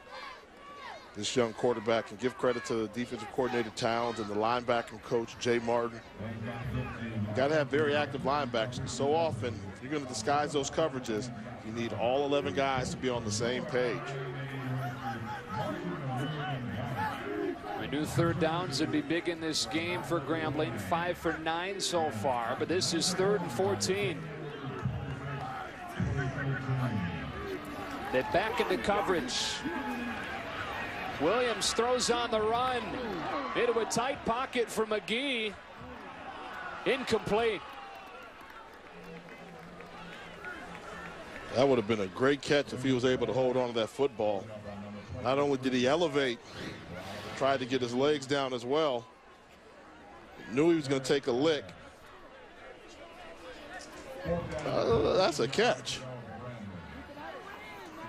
this young quarterback and give credit to the defensive coordinator Towns and the linebacking coach Jay Martin. Got to have very active linebackers. So often, if you're going to disguise those coverages, you need all 11 guys to be on the same page. New third downs would be big in this game for Grambling. Five for nine so far, but this is third and 14. They're back into coverage. Williams throws on the run. Into a tight pocket for McGee. Incomplete. That would have been a great catch if he was able to hold on to that football. Not only did he elevate, tried to get his legs down as well. Knew he was going to take a lick. Uh, that's a catch.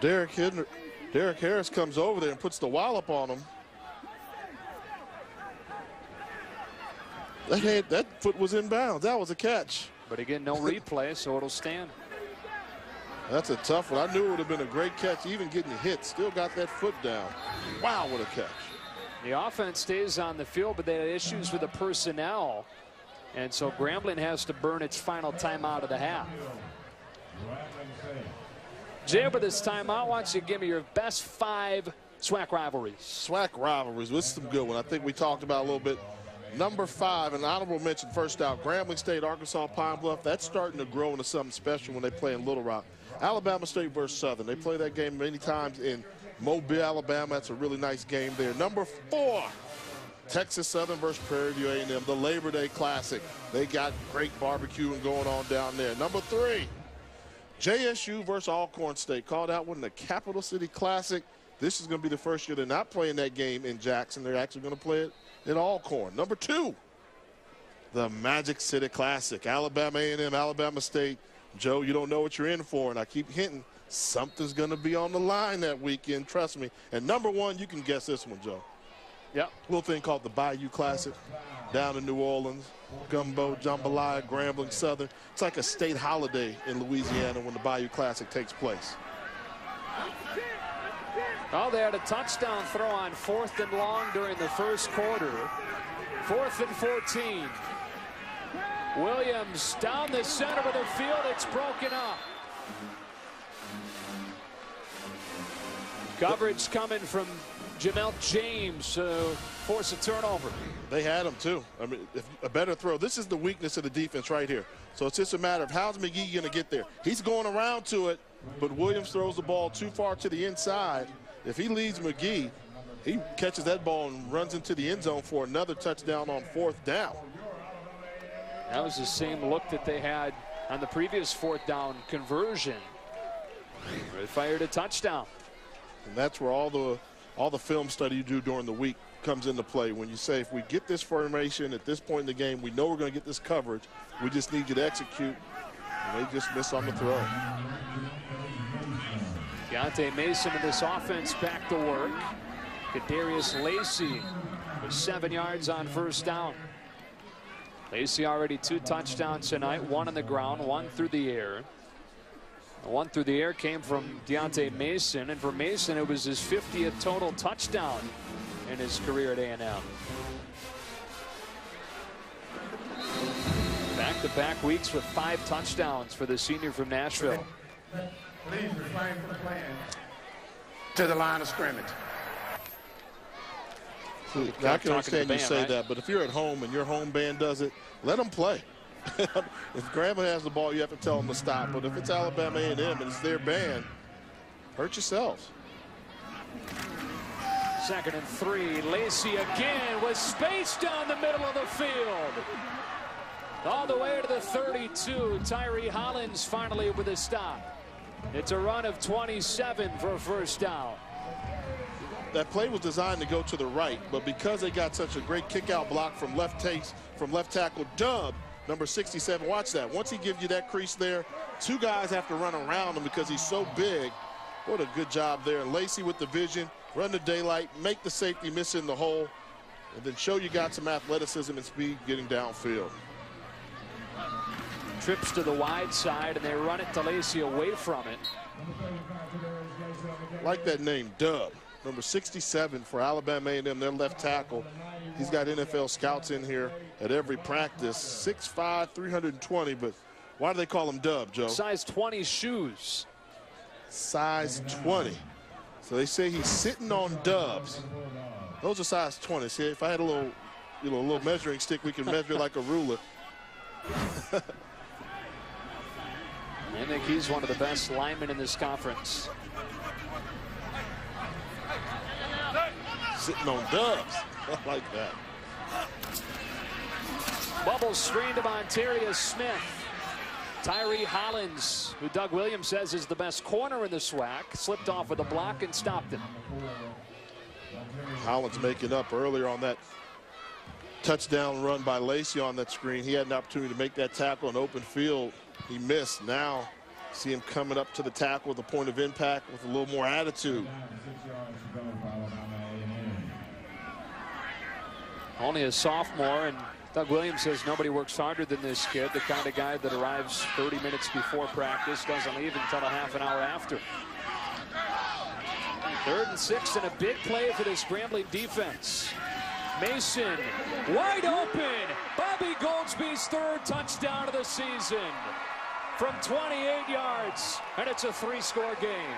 Derek, Hidner, Derek Harris comes over there and puts the wallop on him. That, that foot was in bounds. That was a catch. But again, no replay, so it'll stand. That's a tough one. I knew it would have been a great catch, even getting hit. Still got that foot down. Wow, what a catch. The offense stays on the field, but they had issues with the personnel. And so Grambling has to burn its final timeout of the half. Jay, with this timeout, why don't you give me your best five SWAC rivalries? SWAC rivalries. This is some good one. I think we talked about a little bit. Number five, an honorable mention first out, Grambling State, Arkansas Pine Bluff. That's starting to grow into something special when they play in Little Rock. Alabama State versus Southern. They play that game many times in Mobile, Alabama. That's a really nice game there. Number four, Texas Southern versus Prairie View A&M, the Labor Day Classic. They got great barbecuing going on down there. Number three, JSU versus Alcorn State. Called out one the Capital City Classic. This is going to be the first year they're not playing that game in Jackson. They're actually going to play it in Alcorn. Number two, the Magic City Classic. Alabama A&M, Alabama State. Joe, you don't know what you're in for, and I keep hinting something's going to be on the line that weekend. Trust me. And number one, you can guess this one, Joe. Yep. Little thing called the Bayou Classic down in New Orleans. Gumbo, Jambalaya, Grambling, Southern. It's like a state holiday in Louisiana when the Bayou Classic takes place. Oh, they had a touchdown throw on fourth and long during the first quarter. Fourth and 14. Williams down the center of the field. It's broken up. Coverage coming from Jamel James to force a turnover. They had him too. I mean, a better throw. This is the weakness of the defense right here. So it's just a matter of how's McGee going to get there. He's going around to it, but Williams throws the ball too far to the inside. If he leads McGee, he catches that ball and runs into the end zone for another touchdown on fourth down. That was the same look that they had on the previous fourth down conversion. They fired a touchdown. And that's where all the all the film study you do during the week comes into play. When you say, if we get this formation at this point in the game, we know we're going to get this coverage. We just need you to execute. And they just miss on the throw. Deontay Mason in this offense back to work. Kadarius Lacey with seven yards on first down. Lacey already two touchdowns tonight, one on the ground, one through the air. The one through the air came from Deontay Mason, and for Mason, it was his 50th total touchdown in his career at A&M. Back-to-back weeks with five touchdowns for the senior from Nashville. Please refrain from playing to the line of scrimmage. See, I can understand you say right? that, but if you're at home and your home band does it, let them play. if Grambling has the ball, you have to tell them to stop. But if it's Alabama A&M and it's their band, hurt yourselves. Second and three. Lacey again with space down the middle of the field. All the way to the 32. Tyree Hollins finally with a stop. It's a run of 27 for a first down. That play was designed to go to the right, but because they got such a great kick-out block from left taste, from left tackle Dub, number 67, watch that. Once he gives you that crease there, two guys have to run around him because he's so big. What a good job there. Lacey with the vision, run the daylight, make the safety miss in the hole, and then show you got some athleticism and speed getting downfield. Trips to the wide side, and they run it to Lacey away from it. Like that name, Dub. Number 67 for Alabama A&M, their left tackle. He's got NFL scouts in here at every practice. 6'5", 320, but why do they call him Dub, Joe? Size 20 shoes. Size 20. So they say he's sitting on dubs. Those are size 20. See, if I had a little, you know, a little measuring stick, we can measure like a ruler. I think he's one of the best linemen in this conference. Sitting on dubs. I like that. Bubble screen to Monterius Smith. Tyree Hollins, who Doug Williams says is the best corner in the SWAC, slipped off with a block and stopped him. Hollins making up earlier on that touchdown run by Lacey on that screen. He had an opportunity to make that tackle in open field. He missed. Now see him coming up to the tackle with a point of impact with a little more attitude. Only a sophomore, and Doug Williams says nobody works harder than this kid, the kind of guy that arrives 30 minutes before practice, doesn't leave until a half an hour after. Third and six, and a big play for this Grambling defense. Mason, wide open. Bobby Goldsby's third touchdown of the season from 28 yards, and it's a three-score game.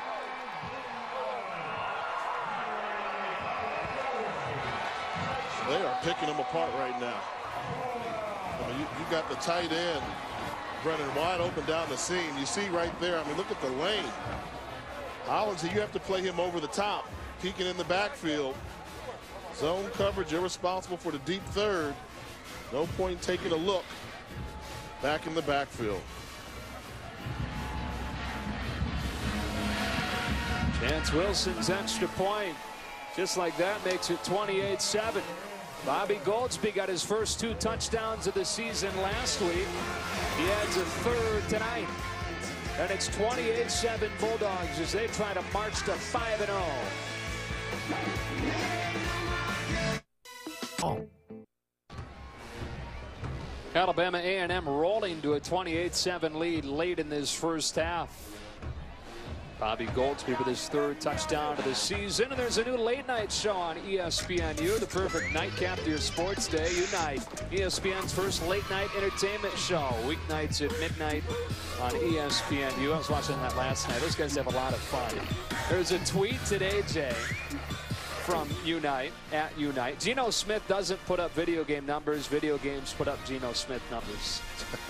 They are picking them apart right now. I mean, you, you got the tight end running wide open down the seam. You see right there, I mean, look at the lane. Hollins, you have to play him over the top, peeking in the backfield. Zone coverage, you're responsible for the deep third. No point taking a look back in the backfield. Chance Wilson's extra point, just like that, makes it 28-7. Bobby Goldsby got his first two touchdowns of the season last week. He adds a third tonight. And it's 28-7 Bulldogs as they try to march to 5-0. Oh. Alabama A&M rolling to a 28-7 lead late in this first half. Bobby Goldsby with his third touchdown of the season. And there's a new late night show on ESPNU, the perfect nightcap to your sports day. Unite, ESPN's first late night entertainment show. Weeknights at midnight on ESPNU. I was watching that last night. Those guys have a lot of fun. There's a tweet today, Jay, from Unite, at Unite. Geno Smith doesn't put up video game numbers. Video games put up Geno Smith numbers.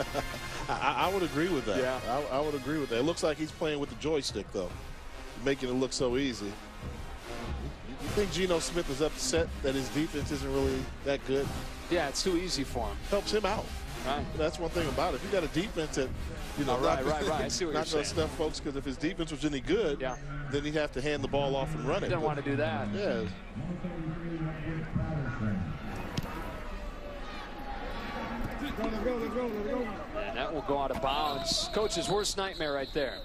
I, I, would agree with that. Yeah. I, I, would agree with that. It looks like he's playing with the joystick, though, making it look so easy. You think Geno Smith is upset that his defense isn't really that good? Yeah, it's too easy for him. Helps him out. Right. That's one thing about it. If you got a defense that, you know, oh, right, right, right. I see what not you're going to stuff folks because if his defense was any good, yeah. then he'd have to hand the ball off and run it. Didn't want to do that. Yeah. And that will go out of bounds. Coach's worst nightmare right there.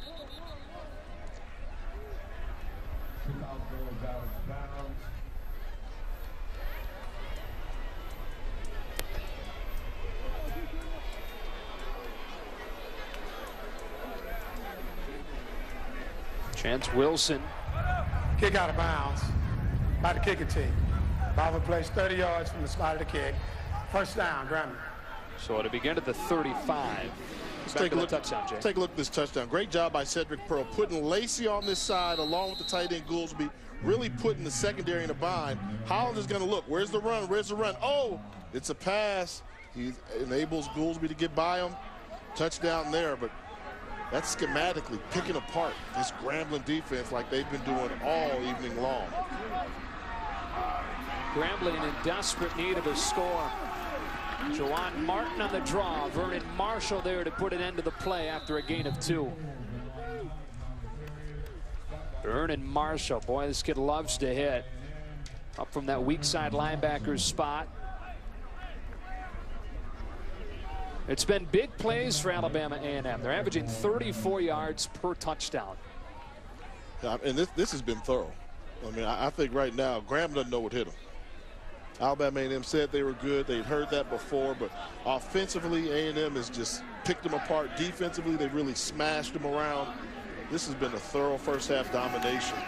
Chance Wilson. Kick out of bounds by the kicking team. Bobby plays 30 yards from the spot of the kick. First down, Grambling. So it'll begin at the 35. Let's take a look. Touchdown, Jay. Take a look at this touchdown. Great job by Cedric Pearl putting Lacey on this side along with the tight end Goolsby, really putting the secondary in a bind. Holland is going to look. Where's the run? Where's the run? Oh, it's a pass. He enables Goolsby to get by him. Touchdown there, but that's schematically picking apart this Grambling defense like they've been doing all evening long. Grambling in desperate need of a score. Juwan Martin on the draw. Vernon Marshall there to put an end to the play after a gain of two. Vernon Marshall, boy, this kid loves to hit. Up from that weak side linebacker's spot. It's been big plays for Alabama A&M. They're averaging 34 yards per touchdown. Yeah, and this, this has been thorough. I mean, I, I think right now, Graham doesn't know what hit him. Alabama A&M said they were good. They'd heard that before, but offensively, A&M has just picked them apart. Defensively, they really smashed them around. This has been a thorough first half domination.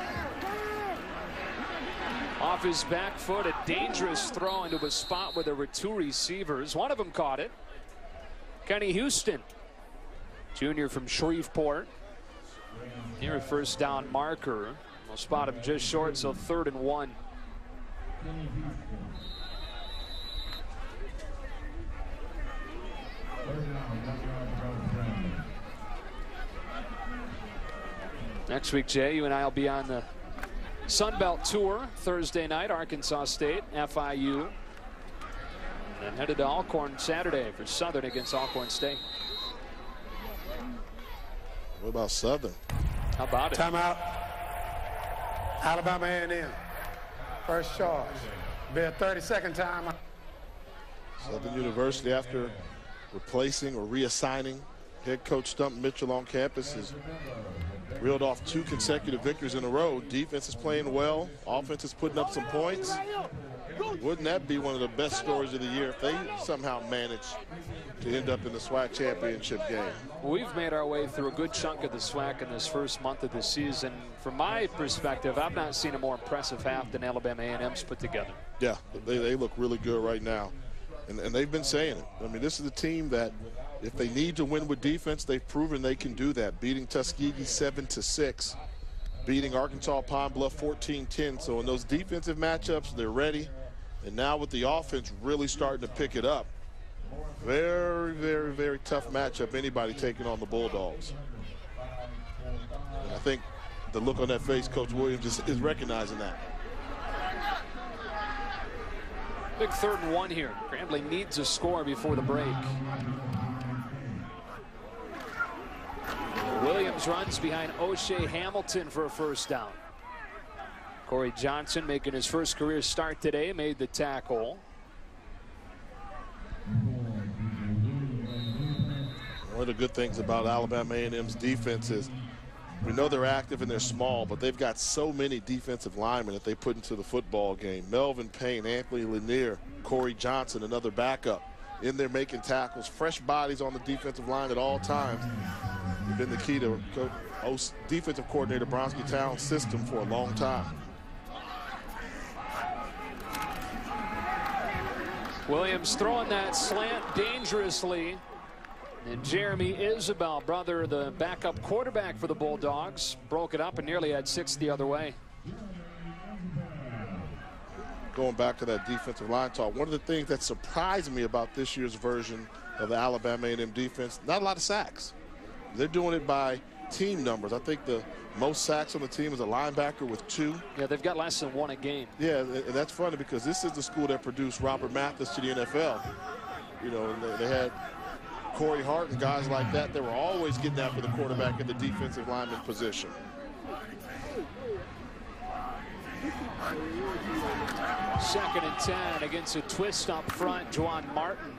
Off his back foot, a dangerous throw into a spot where there were two receivers. One of them caught it. Kenny Houston, junior from Shreveport. Near a first down marker. We'll spot him just short, so third and one. Next week, Jay, you and I will be on the Sun Belt Tour Thursday night, Arkansas State, FIU. And headed to Alcorn Saturday for Southern against Alcorn State. What about Southern? How about it? Timeout. Alabama A&M. First charge. Be a 30-second time. Southern University, after replacing or reassigning head coach Stump Mitchell on campus, has reeled off two consecutive victories in a row. Defense is playing well. Offense is putting up some points. Wouldn't that be one of the best stories of the year if they somehow manage to end up in the SWAC championship game? We've made our way through a good chunk of the SWAC in this first month of the season. From my perspective, I've not seen a more impressive half than Alabama A&M's put together. Yeah, they, they look really good right now. And, and they've been saying it. I mean, this is a team that if they need to win with defense, they've proven they can do that, beating Tuskegee 7 to 6, beating Arkansas Pine Bluff 14-10. So in those defensive matchups, they're ready. And now with the offense really starting to pick it up, very, very, very tough matchup. Anybody taking on the Bulldogs. And I think the look on that face, Coach Williams is, is recognizing that. Big third and one here. Grambling needs a score before the break. Williams runs behind O'Shea Hamilton for a first down. Corey Johnson making his first career start today, made the tackle. One of the good things about Alabama A&M's defense is we know they're active and they're small, but they've got so many defensive linemen that they put into the football game. Melvin Payne, Anthony Lanier, Corey Johnson, another backup in there making tackles. Fresh bodies on the defensive line at all times. They've been the key to defensive coordinator Bronski Town's system for a long time. Williams throwing that slant dangerously. And Jeremy Isabel, brother, the backup quarterback for the Bulldogs, broke it up and nearly had six the other way. Going back to that defensive line talk, one of the things that surprised me about this year's version of the Alabama A&M defense, not a lot of sacks. They're doing it by team numbers. I think the most sacks on the team is a linebacker with two. Yeah, they've got less than one a game. Yeah, and that's funny because this is the school that produced Robert Mathis to the NFL. You know, they, they had Corey Hart and guys like that that were always getting after the quarterback in the defensive lineman position. Second and 10 against a twist up front. Juwan Martin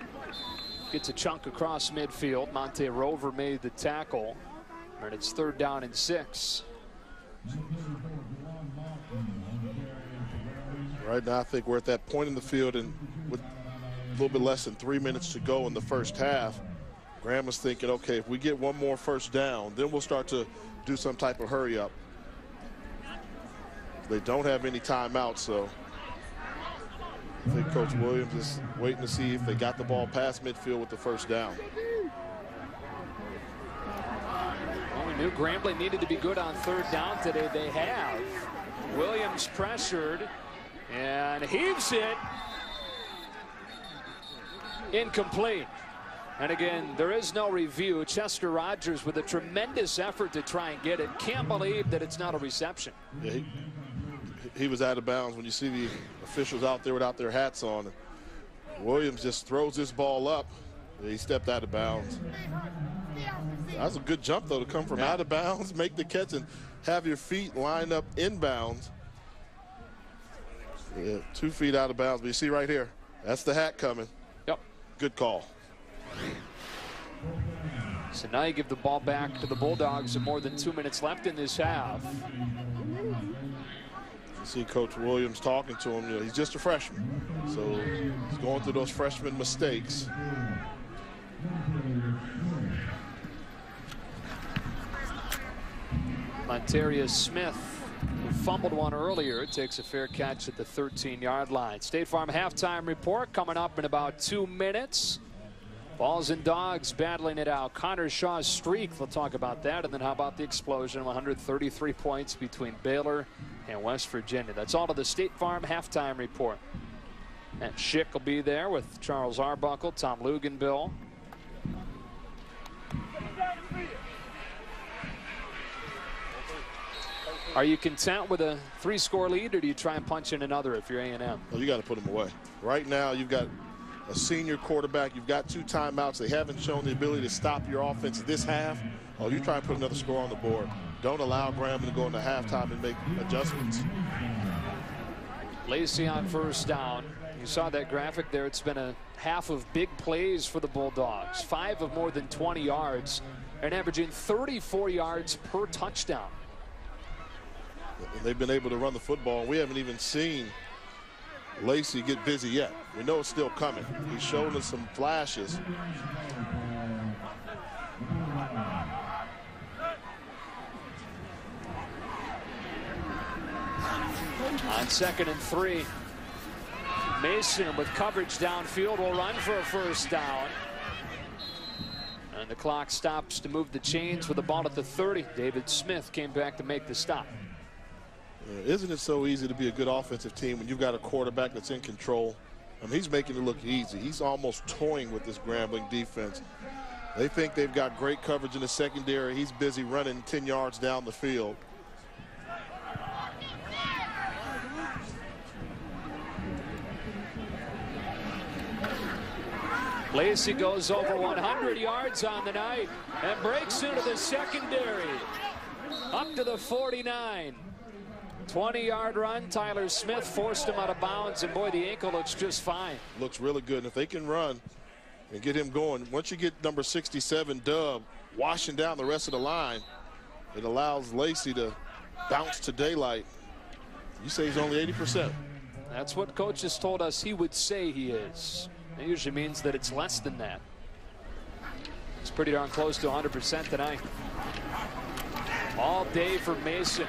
gets a chunk across midfield. Monte Rover made the tackle. And it's third down and six. Right now, I think we're at that point in the field, and with a little bit less than three minutes to go in the first half, Graham is thinking, okay, if we get one more first down, then we'll start to do some type of hurry up. They don't have any timeouts, so I think Coach Williams is waiting to see if they got the ball past midfield with the first down. Well, we knew Grambling needed to be good on third down today. They have. Williams pressured and heaves it. Incomplete. And again, there is no review. Chester Rogers with a tremendous effort to try and get it. Can't believe that it's not a reception. Yeah, he, he was out of bounds when you see the officials out there without their hats on. Williams just throws this ball up. He stepped out of bounds. That was a good jump, though, to come from yeah. out of bounds, make the catch, and have your feet line up inbounds. Yeah, two feet out of bounds. But you see right here, that's the hat coming. Yep. Good call. So now you give the ball back to the Bulldogs with more than two minutes left in this half. You see Coach Williams talking to him. You know, he's just a freshman. So he's going through those freshman mistakes. Montarius Smith, who fumbled one earlier, takes a fair catch at the 13-yard line. State Farm halftime report coming up in about two minutes. Balls and dogs battling it out. Connor Shaw's streak, we'll talk about that. And then how about the explosion? 133 points between Baylor and West Virginia. That's all to the State Farm halftime report. And Schick will be there with Charles Arbuckle, Tom Luginbill. Are you content with a three-score lead, or do you try and punch in another if you're A&M? Well, you got to put them away. Right now, you've got a senior quarterback. You've got two timeouts. They haven't shown the ability to stop your offense this half. Oh, you try and put another score on the board. Don't allow Graham to go into halftime and make adjustments. Lacey on first down. You saw that graphic there. It's been a half of big plays for the Bulldogs. Five of more than 20 yards and averaging 34 yards per touchdown. They've been able to run the football. We haven't even seen Lacey get busy yet. We know it's still coming. He's shown us some flashes. On second and three, Mason with coverage downfield will run for a first down. And the clock stops to move the chains with the ball at the 30. David Smith came back to make the stop. Isn't it so easy to be a good offensive team when you've got a quarterback that's in control? I mean, he's making it look easy. He's almost toying with this Grambling defense. They think they've got great coverage in the secondary. He's busy running 10 yards down the field. Lacey goes over 100 yards on the night and breaks into the secondary. Up to the 49. 20-yard run. Tyler Smith forced him out of bounds, and boy, the ankle looks just fine. Looks really good. And if they can run and get him going, once you get number 67, Dub, washing down the rest of the line, it allows Lacey to bounce to daylight. You say he's only 80%. That's what coaches told us he would say he is. It usually means that it's less than that. It's pretty darn close to 100% tonight. All day for Mason.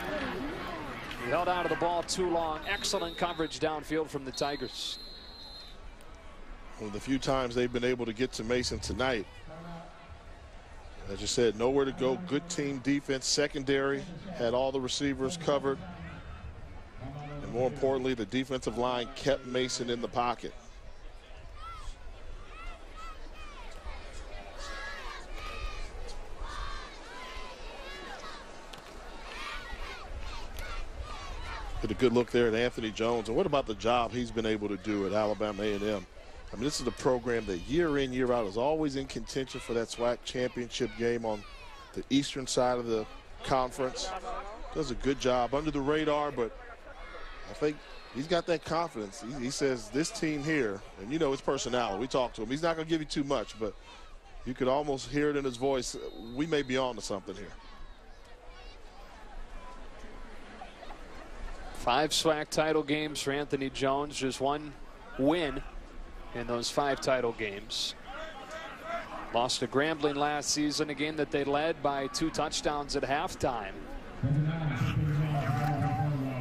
He held out of the ball too long. Excellent coverage downfield from the Tigers. One of the few times they've been able to get to Mason tonight. As you said, nowhere to go. Good team defense. Secondary had all the receivers covered. And more importantly, the defensive line kept Mason in the pocket. Get a good look there at Anthony Jones. And what about the job he's been able to do at Alabama A&M? I mean, this is a program that year in, year out is always in contention for that SWAC championship game on the eastern side of the conference. Does a good job under the radar, but I think he's got that confidence. He, he says this team here, and you know his personality. We talked to him. He's not going to give you too much, but you could almost hear it in his voice. We may be on to something here. Five SWAC title games for Anthony Jones, just one win in those five title games. Lost to Grambling last season, a game that they led by two touchdowns at halftime.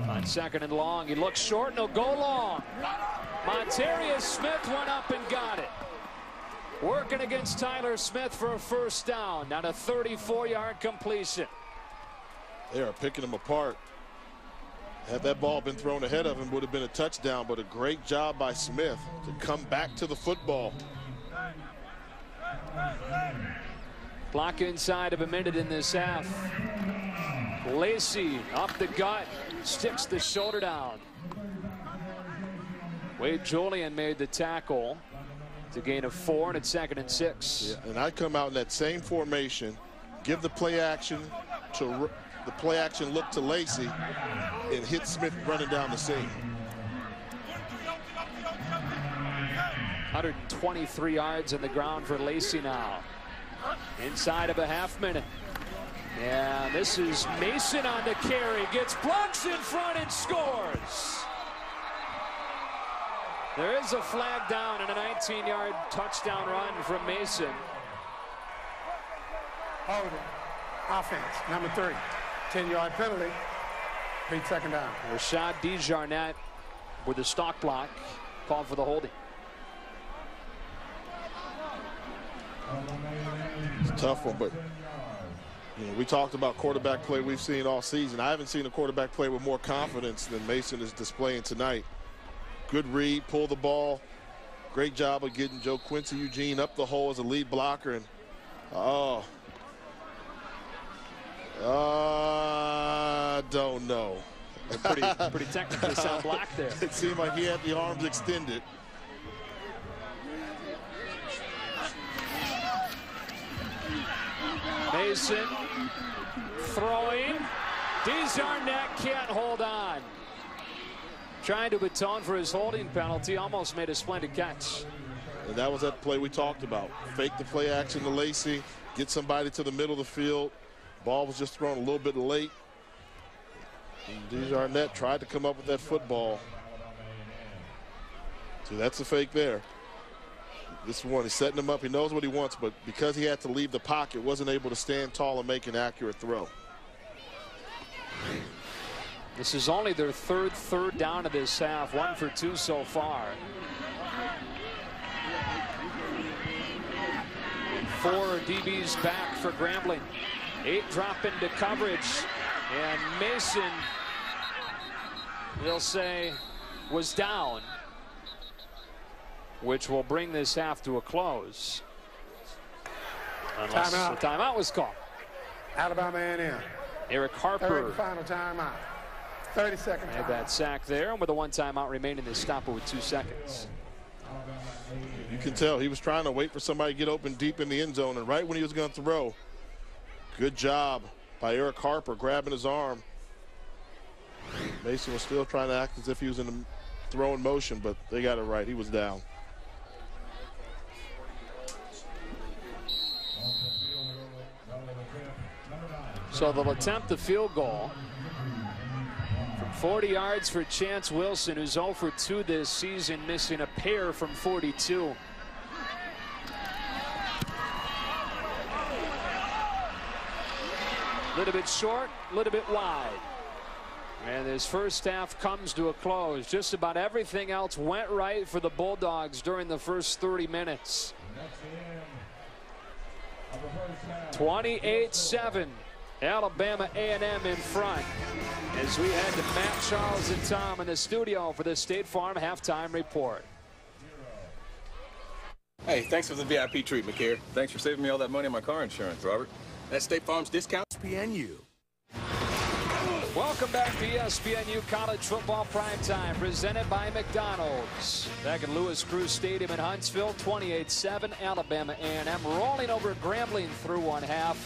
On second and long, he looks short and he'll go long. Montarius Smith went up and got it. Working against Tyler Smith for a first down. Not a 34-yard completion. They are picking him apart. Had that ball been thrown ahead of him, would have been a touchdown, but a great job by Smith to come back to the football. Block inside of a minute in this half. Lacey up the gut, sticks the shoulder down. Wade Julian made the tackle to gain a four, and it's second and six. Yeah, and I come out in that same formation, give the play action to the play action look to Lacey and hit Smith running down the seam. 123 yards in the ground for Lacey now. Inside of a half minute. Yeah, this is Mason on the carry. Gets blocks in front and scores. There is a flag down and a 19-yard touchdown run from Mason. Hold. Offense, number three. 10-yard penalty. Beat second down. Rashad DeJarnette with the stock block. Called for the holding. It's a tough one, but you know, we talked about quarterback play we've seen all season. I haven't seen a quarterback play with more confidence than Mason is displaying tonight. Good read, pull the ball. Great job of getting Joe Quincy Eugene up the hole as a lead blocker. And oh, uh, I don't know. pretty, pretty technically sound block there. It seemed like he had the arms extended. Mason throwing. DeJarnette can't hold on. Trying to atone for his holding penalty, almost made a splendid catch. And that was that play we talked about. Fake the play action to Lacey, get somebody to the middle of the field. Ball was just thrown a little bit late. And DeJarnette tried to come up with that football. So that's a fake there. This one, he's setting him up. He knows what he wants, but because he had to leave the pocket, wasn't able to stand tall and make an accurate throw. This is only their third third down of this half, one for two so far. Four DBs back for Grambling. Eight drop into coverage. And Mason, they'll say, was down, which will bring this half to a close. Unless Timeout. the timeout was called. Alabama A&M. Eric Third Harper and final timeout. 30 second had timeout. that sack there, and with a one timeout remaining, they stop it with two seconds. You can tell he was trying to wait for somebody to get open deep in the end zone, and right when he was going to throw, good job by Eric Harper grabbing his arm. Mason was still trying to act as if he was in the throwing motion, but they got it right. He was down. So they'll attempt the field goal from 40 yards for Chance Wilson, who's 0 for 2 this season, missing a pair from 42. Little bit short, a little bit wide. And this first half comes to a close. Just about everything else went right for the Bulldogs during the first 30 minutes. 28-7. Alabama A&M in front as we head to Matt, Charles, and Tom in the studio for the State Farm halftime report. Hey, thanks for the VIP treatment, here. Thanks for saving me all that money on my car insurance, Robert. That's State Farm's discount. ESPNU. Welcome back to ESPNU College Football Primetime, presented by McDonald's. Back at Louis Crews Stadium in Huntsville, 28-7, Alabama A&M rolling over Grambling through one half.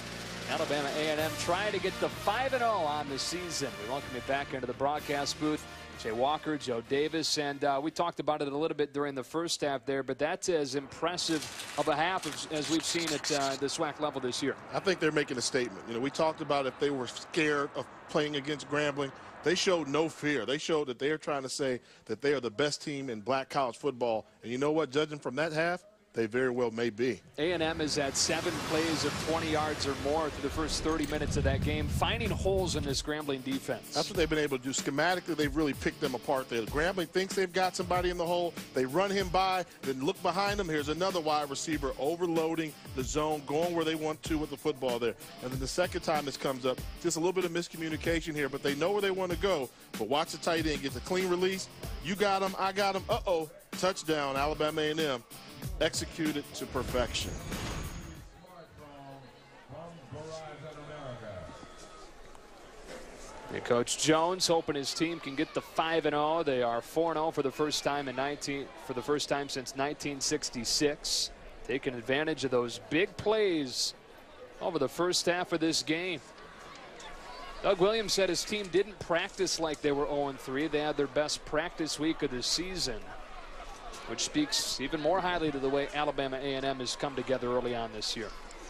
Alabama A&M trying to get the 5-0 on the season. We welcome you back into the broadcast booth. Jay Walker, Joe Davis, and uh, we talked about it a little bit during the first half there, but that's as impressive of a half as, as we've seen at uh, the SWAC level this year. I think they're making a statement. You know, we talked about if they were scared of playing against Grambling. They showed no fear. They showed that they are trying to say that they are the best team in black college football. And you know what? Judging from that half, they very well may be. A&M is at seven plays of 20 yards or more through the first 30 minutes of that game, finding holes in this Grambling defense. That's what they've been able to do. Schematically, they've really picked them apart there. Grambling thinks they've got somebody in the hole. They run him by, then look behind him. Here's another wide receiver overloading the zone, going where they want to with the football there. And then the second time this comes up, just a little bit of miscommunication here, but they know where they want to go. But watch the tight end gets a clean release. You got him, I got him. Uh-oh, touchdown, Alabama A&M. Executed to perfection. Coach Jones hoping his team can get the 5 and 0. They are 4 and 0 for the first time in 19 for the first time since 1966. Taking advantage of those big plays over the first half of this game. Doug Williams said his team didn't practice like they were 0 3. They had their best practice week of the season, which speaks even more highly to the way Alabama A&M has come together early on this year.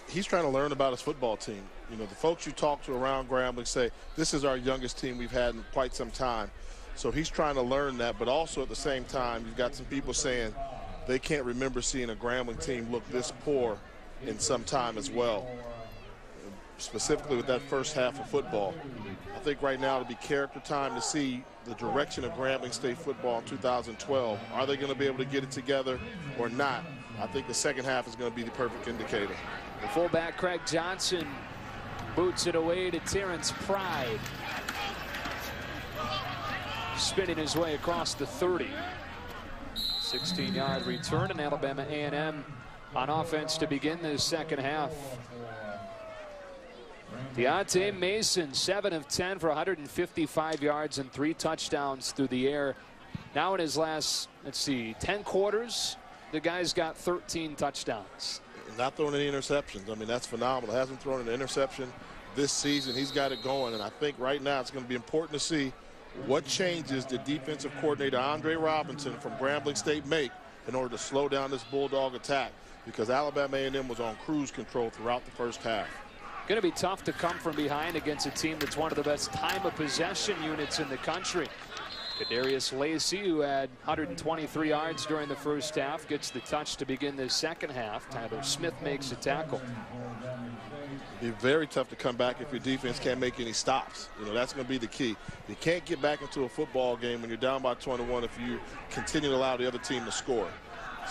he's trying to learn about his football team. You know, the folks you talk to around Grambling say, this is our youngest team we've had in quite some time. So he's trying to learn that, but also at the same time, you've got some people saying they can't remember seeing a Grambling team look this poor in some time as well, specifically with that first half of football. I think right now it'll be character time to see the direction of Grambling State football in 2012. Are they going to be able to get it together or not? I think the second half is going to be the perfect indicator. The fullback Craig Johnson boots it away to Terrence Pride. Spinning his way across the 30. 16-yard return and Alabama A&M on offense to begin the second half. Deontay Mason, 7 of 10 for 155 yards and three touchdowns through the air. Now in his last, let's see, 10 quarters, the guy's got 13 touchdowns. Not throwing any interceptions. I mean, that's phenomenal. Hasn't thrown an interception this season. He's got it going. And I think right now it's going to be important to see what changes the defensive coordinator Andre Robinson from Grambling State make in order to slow down this Bulldog attack because Alabama A&M was on cruise control throughout the first half. Going to be tough to come from behind against a team that's one of the best time of possession units in the country. Kadarius Lacey, who had 123 yards during the first half, gets the touch to begin the second half. Tyler Smith makes a tackle. Be very tough to come back if your defense can't make any stops. You know, that's going to be the key. You can't get back into a football game when you're down by 21 if you continue to allow the other team to score.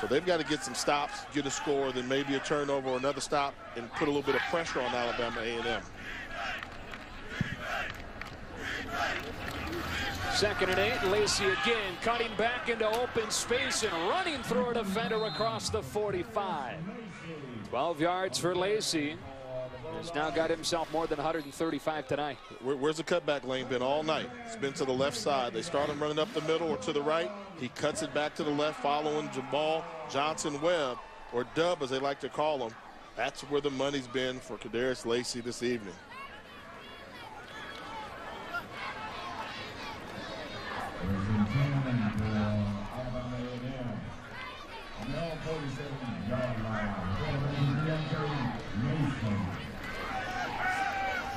So they've got to get some stops, get a score, then maybe a turnover or another stop, and put a little bit of pressure on Alabama A&M. Second and eight, Lacey again cutting back into open space and running through a defender across the 45. 12 yards for Lacey. Has now got himself more than 135 tonight. Where, where's the cutback lane been all night? It's been to the left side. They start him running up the middle or to the right. He cuts it back to the left, following Jamal Johnson Webb, or Dub as they like to call him. That's where the money's been for Kadarius Lacey this evening.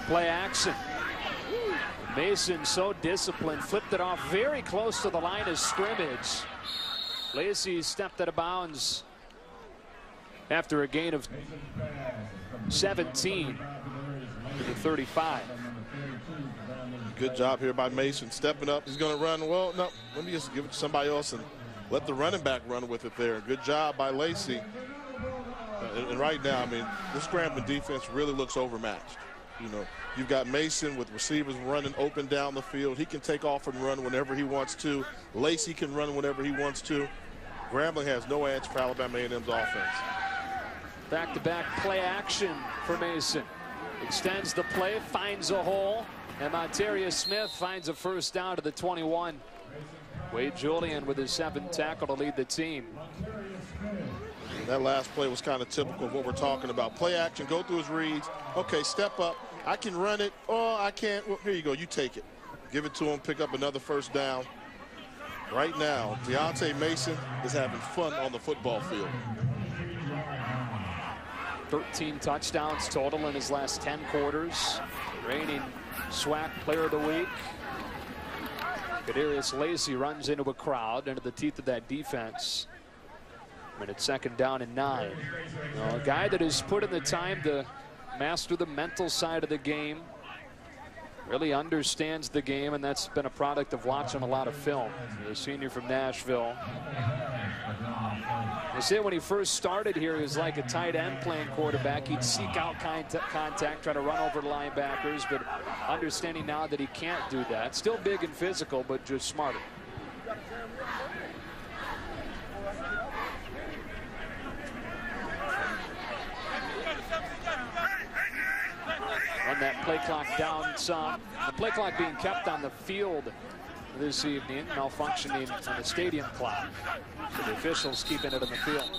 Play action. Mason so disciplined, flipped it off very close to the line of scrimmage. Lacey stepped out of bounds after a gain of 17 to the 35. Good job here by Mason. Stepping up. He's going to run. Well, no, let me just give it to somebody else and let the running back run with it there. Good job by Lacey. Uh, and right now, I mean, this Grambling defense really looks overmatched. You know, you've got Mason with receivers running open down the field. He can take off and run whenever he wants to. Lacey can run whenever he wants to. Grambling has no answer for Alabama A&M's offense. Back-to-back -back play action for Mason. Extends the play, finds a hole, and Monterius Smith finds a first down to the 21. Wade Julian with his seventh tackle to lead the team. That last play was kind of typical of what we're talking about. Play action, go through his reads. Okay, step up. I can run it. Oh, I can't. Well, here you go. You take it. Give it to him. Pick up another first down. Right now, Deontay Mason is having fun on the football field. 13 touchdowns total in his last 10 quarters. Reigning SWAC Player of the Week. Kadarius Lacey runs into a crowd, into the teeth of that defense. And it's second down and nine. You know, a guy that has put in the time to master the mental side of the game. Really understands the game, and that's been a product of watching a lot of film. The senior from Nashville. They say when he first started here, he was like a tight end playing quarterback. He'd seek out contact, try to run over linebackers, but understanding now that he can't do that. Still big and physical, but just smarter. Run that play clock down some. The play clock being kept on the field this evening, malfunctioning on the stadium clock. So the officials keeping it on the field.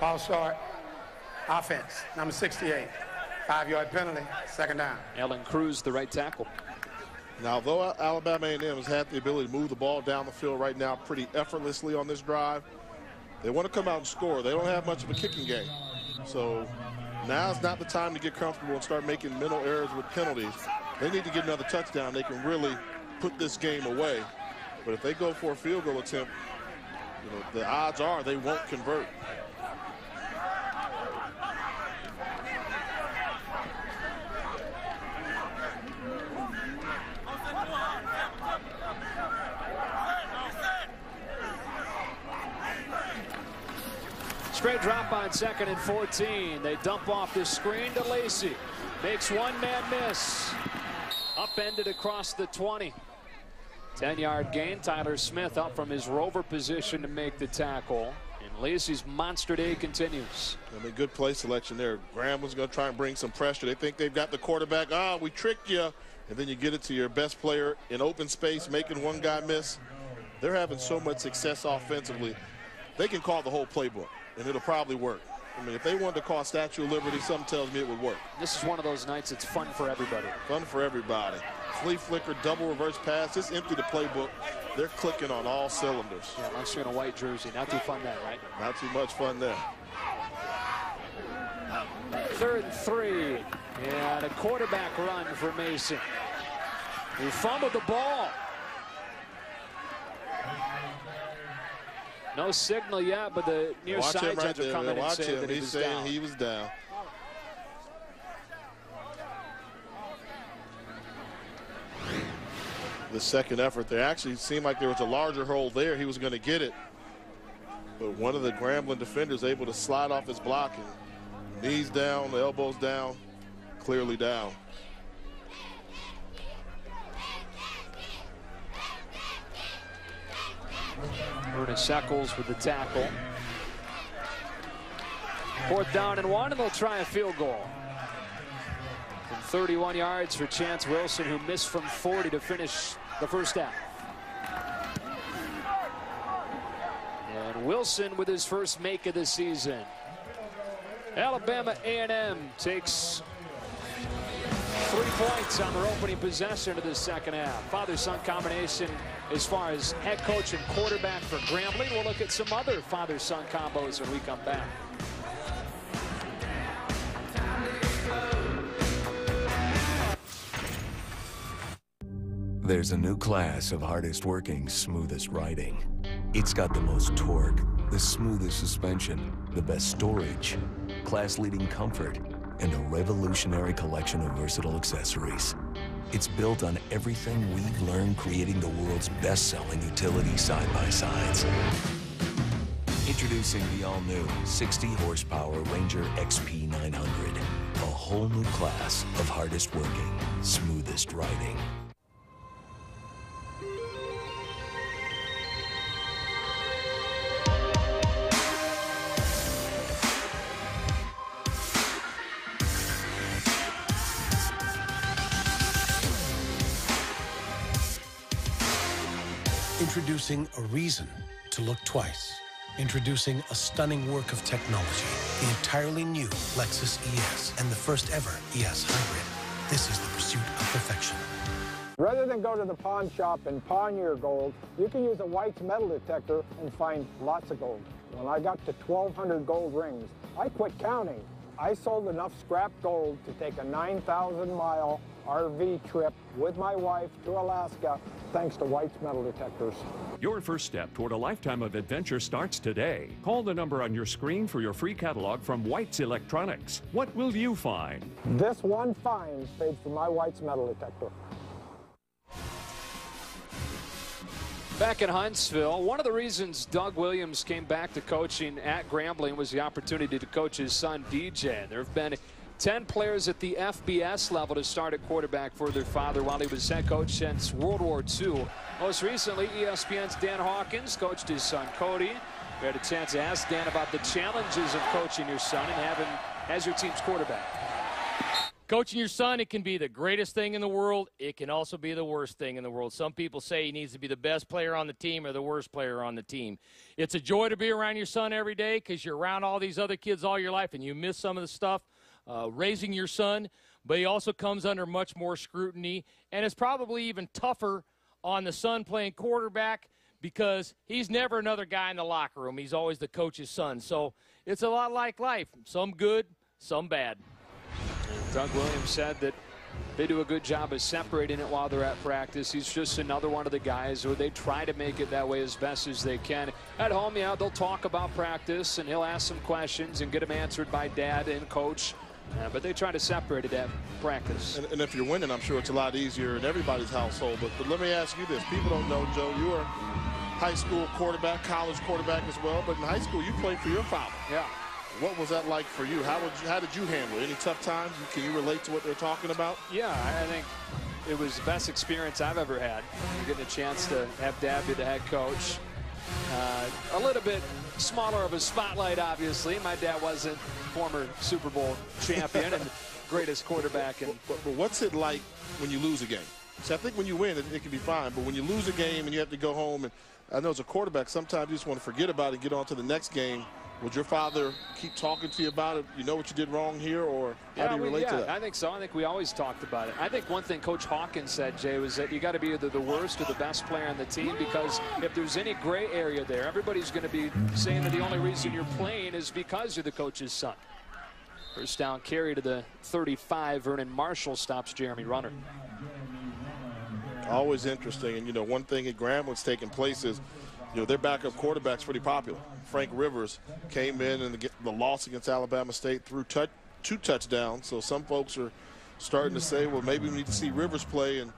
False start. Offense, number 68. Five-yard penalty, second down. Ellen Cruz, the right tackle. Now, though Alabama A&M has had the ability to move the ball down the field right now pretty effortlessly on this drive, they want to come out and score. They don't have much of a kicking game. So now's not the time to get comfortable and start making mental errors with penalties. They need to get another touchdown. They can really put this game away. But if they go for a field goal attempt, you know, the odds are they won't convert. Straight drop on second and 14. They dump off the screen to Lacey. Makes one man miss. Upended across the 20. 10 yard gain. Tyler Smith up from his rover position to make the tackle. And Lacey's monster day continues. I mean, good play selection there. Grambling's going to try and bring some pressure. They think they've got the quarterback. Ah, we tricked you. And then you get it to your best player in open space, making one guy miss. They're having so much success offensively. They can call the whole playbook, and it'll probably work. I mean, if they wanted to call Statue of Liberty, something tells me it would work. This is one of those nights it's fun for everybody. Fun for everybody. Flea flicker, double reverse pass. Just empty the playbook. They're clicking on all cylinders. Yeah, unless you're in a white jersey. Not too fun there, right? Not too much fun there. Third and three. And a quarterback run for Mason. He fumbled the ball. No signal yet, but the near Watch him sides right are there. coming and Watch saying him. that he He's was saying down. he was down. The second effort there actually seemed like there was a larger hole there. He was going to get it. But one of the Grambling defenders able to slide off his block and knees down, the elbows down, clearly down. Eccles with the tackle. Fourth down and one, and they'll try a field goal. From 31 yards for Chance Wilson, who missed from 40 to finish the first half. And Wilson with his first make of the season. Alabama A&M takes three points on their opening possession of the second half. Father-son combination as far as head coach and quarterback for Grambling. We'll look at some other father-son combos when we come back. There's a new class of hardest working, smoothest riding. It's got the most torque, the smoothest suspension, the best storage, class leading comfort, and a revolutionary collection of versatile accessories. It's built on everything we've learned creating the world's best selling utility side by sides. Introducing the all new 60 horsepower Ranger XP 900, a whole new class of hardest working, smoothest riding. Introducing a reason to look twice. Introducing a stunning work of technology. The entirely new Lexus ES and the first ever ES Hybrid. This is the pursuit of perfection. Rather than go to the pawn shop and pawn your gold, you can use a White's metal detector and find lots of gold. When I got to 1,200 gold rings, I quit counting. I sold enough scrap gold to take a 9,000 mile RV trip with my wife to Alaska thanks to White's metal detectors. Your first step toward a lifetime of adventure starts today. Call the number on your screen for your free catalog from White's Electronics. What will you find? This one find paid for my White's metal detector. Back in Huntsville, one of the reasons Doug Williams came back to coaching at Grambling was the opportunity to coach his son DJ. And there have been 10 players at the FBS level to start at quarterback for their father while he was head coach since World War II. Most recently, ESPN's Dan Hawkins coached his son Cody. We had a chance to ask Dan about the challenges of coaching your son and having as your team's quarterback. Coaching your son, it can be the greatest thing in the world. It can also be the worst thing in the world. Some people say he needs to be the best player on the team or the worst player on the team. It's a joy to be around your son every day because you're around all these other kids all your life and you miss some of the stuff uh, raising your son. But he also comes under much more scrutiny and it's probably even tougher on the son playing quarterback because he's never another guy in the locker room. He's always the coach's son. So it's a lot like life. Some good, some bad. Doug Williams said that they do a good job of separating it while they're at practice. He's just another one of the guys who they try to make it that way as best as they can. At home, yeah, they'll talk about practice and he'll ask some questions and get them answered by dad and coach. Uh, but they try to separate it at practice. And, and if you're winning, I'm sure it's a lot easier in everybody's household. But, but let me ask you this. People don't know, Joe, you are high school quarterback, college quarterback as well. But in high school, you played for your father. Yeah. What was that like for you? How, would you, how did you handle it? Any tough times? Can you relate to what they're talking about? Yeah, I think it was the best experience I've ever had. Getting a chance to have Dad be the head coach. Uh, a little bit smaller of a spotlight, obviously. My dad wasn't former Super Bowl champion and greatest quarterback. And but, but what's it like when you lose a game? So I think when you win, it, it can be fine. But when you lose a game and you have to go home, and I know as a quarterback, sometimes you just want to forget about it get on to the next game. Would your father keep talking to you about it? You know what you did wrong here, or how yeah, do you we, relate yeah, to that? I think so. I think we always talked about it. I think one thing Coach Hawkins said, Jay, was that you got to be either the worst or the best player on the team because if there's any gray area there, everybody's going to be saying that the only reason you're playing is because you're the coach's son. First down carry to the 35. Vernon Marshall stops Jeremy Runner. Always interesting. And, you know, one thing at Grambling's taking place is, you know, their backup quarterback's pretty popular. Frank Rivers came in and the, the loss against Alabama State threw touch, two touchdowns. So some folks are starting to say, well, maybe we need to see Rivers play. And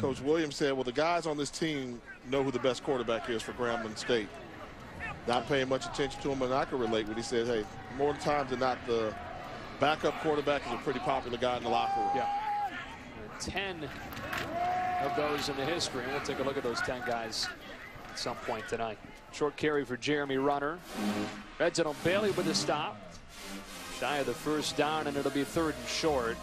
Coach Williams said, well, the guys on this team know who the best quarterback is for Grambling State. Not paying much attention to him, and I can relate when he said, hey, more times than not, the backup quarterback is a pretty popular guy in the locker room. Yeah. 10 of those in the history. We'll take a look at those 10 guys at some point tonight. Short carry for Jeremy Runner. Reginald Bailey with a stop. Shy of the first down, and it'll be third and short.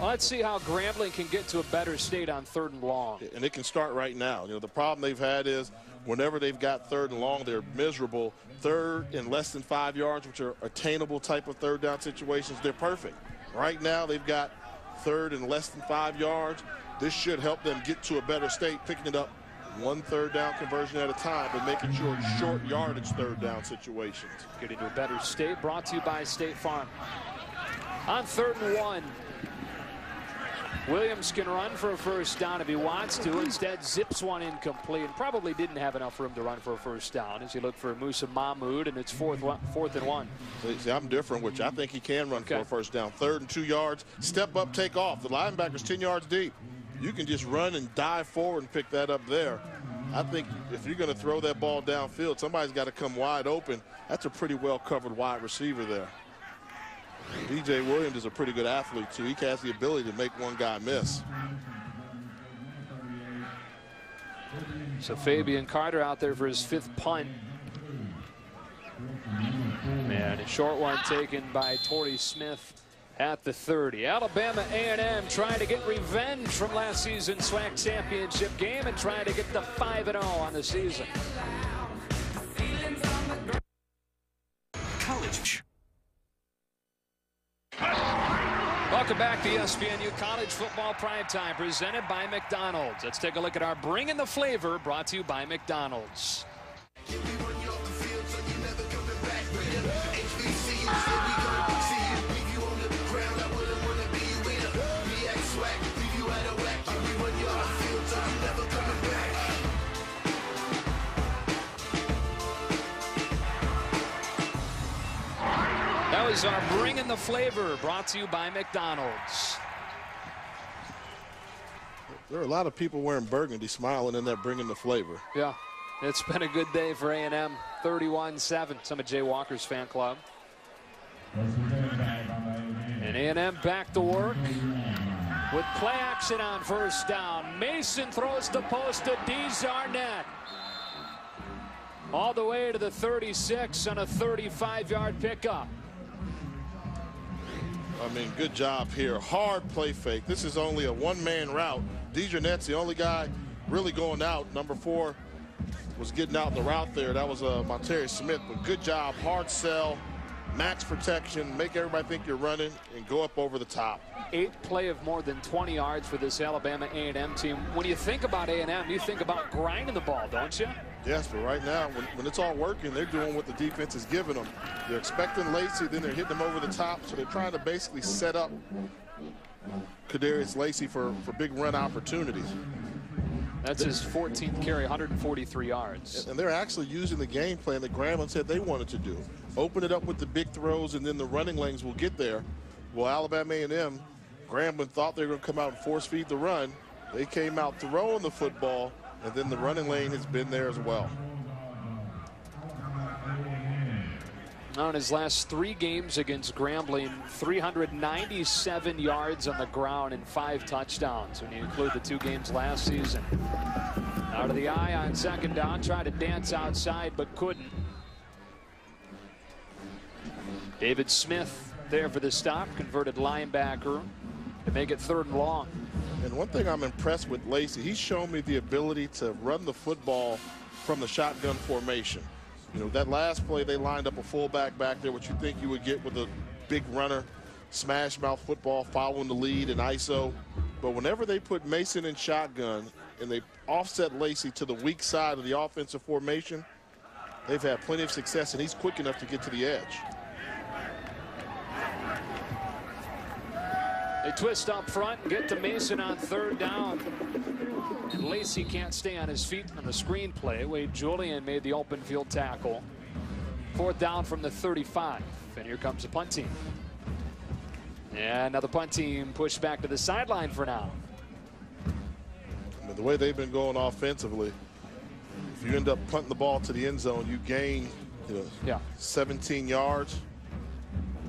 Let's see how Grambling can get to a better state on third and long. And it can start right now. You know, the problem they've had is whenever they've got third and long, they're miserable. Third and less than five yards, which are attainable type of third down situations, they're perfect. Right now, they've got third and less than five yards. This should help them get to a better state, picking it up one third down conversion at a time, but making sure it's short yardage third down situations. Getting to a better state, brought to you by State Farm. On third and one, Williams can run for a first down if he wants to. Instead, zips one incomplete. And probably didn't have enough room to run for a first down as you look for Musa Mahmood, and it's fourth, one, fourth and one. See, I'm different, which I think he can run okay. for a first down. Third and two yards, step up, take off. The linebacker's 10 yards deep. You can just run and dive forward and pick that up there. I think if you're going to throw that ball downfield, somebody's got to come wide open. That's a pretty well covered wide receiver there. DJ Williams is a pretty good athlete, too. He has the ability to make one guy miss. So Fabian Carter out there for his fifth punt. Man, a short one taken by Torrey Smith at the 30. Alabama A&M trying to get revenge from last season's SWAC championship game and trying to get the 5-0 on the season. College. Welcome back to ESPNU College Football Primetime, presented by McDonald's. Let's take a look at our Bring in the Flavor, brought to you by McDonald's. That was our Bring in the Flavor, brought to you by McDonald's. There are a lot of people wearing burgundy smiling in that bringing the flavor. Yeah, it's been a good day for A&M. 31-7, some of Jay Walker's fan club. And A&M back to work with play action on first down. Mason throws the post to DeJarnette. All the way to the 36 on a 35-yard pickup. I mean, good job here. Hard play fake. This is only a one-man route. DeJarnette's the only guy really going out. Number four was getting out the route there. That was uh, Monterius Smith, but good job. Hard sell, max protection, make everybody think you're running, and go up over the top. Eighth play of more than 20 yards for this Alabama A&M team. When you think about A&M, you think about grinding the ball, don't you? Yes, but right now, when, when, it's all working, they're doing what the defense is giving them. They're expecting Lacey, then they're hitting them over the top, so they're trying to basically set up Kadarius Lacey for, for big run opportunities. That's his 14th carry, 143 yards. And they're actually using the game plan that Grambling said they wanted to do. Open it up with the big throws, and then the running lanes will get there. Well, Alabama A&M, Grambling thought they were going to come out and force feed the run. They came out throwing the football, and then the running lane has been there as well. Now in his last three games against Grambling, 397 yards on the ground and five touchdowns when you include the two games last season. Out of the eye on second down, tried to dance outside but couldn't. David Smith there for the stop, converted linebacker to make it third and long. And one thing I'm impressed with Lacey, he's shown me the ability to run the football from the shotgun formation. You know, that last play, they lined up a fullback back there, what you think you would get with a big runner, smash mouth football, following the lead and ISO. But whenever they put Mason in shotgun and they offset Lacey to the weak side of the offensive formation, they've had plenty of success, and he's quick enough to get to the edge. They twist up front and get to Mason on third down. And Lacey can't stay on his feet on the screen play. Wade Julian made the open field tackle. Fourth down from the 35. And here comes the punt team. And now the punt team pushed back to the sideline for now. The way they've been going offensively, if you end up punting the ball to the end zone, you gain you know, yeah. 17 yards.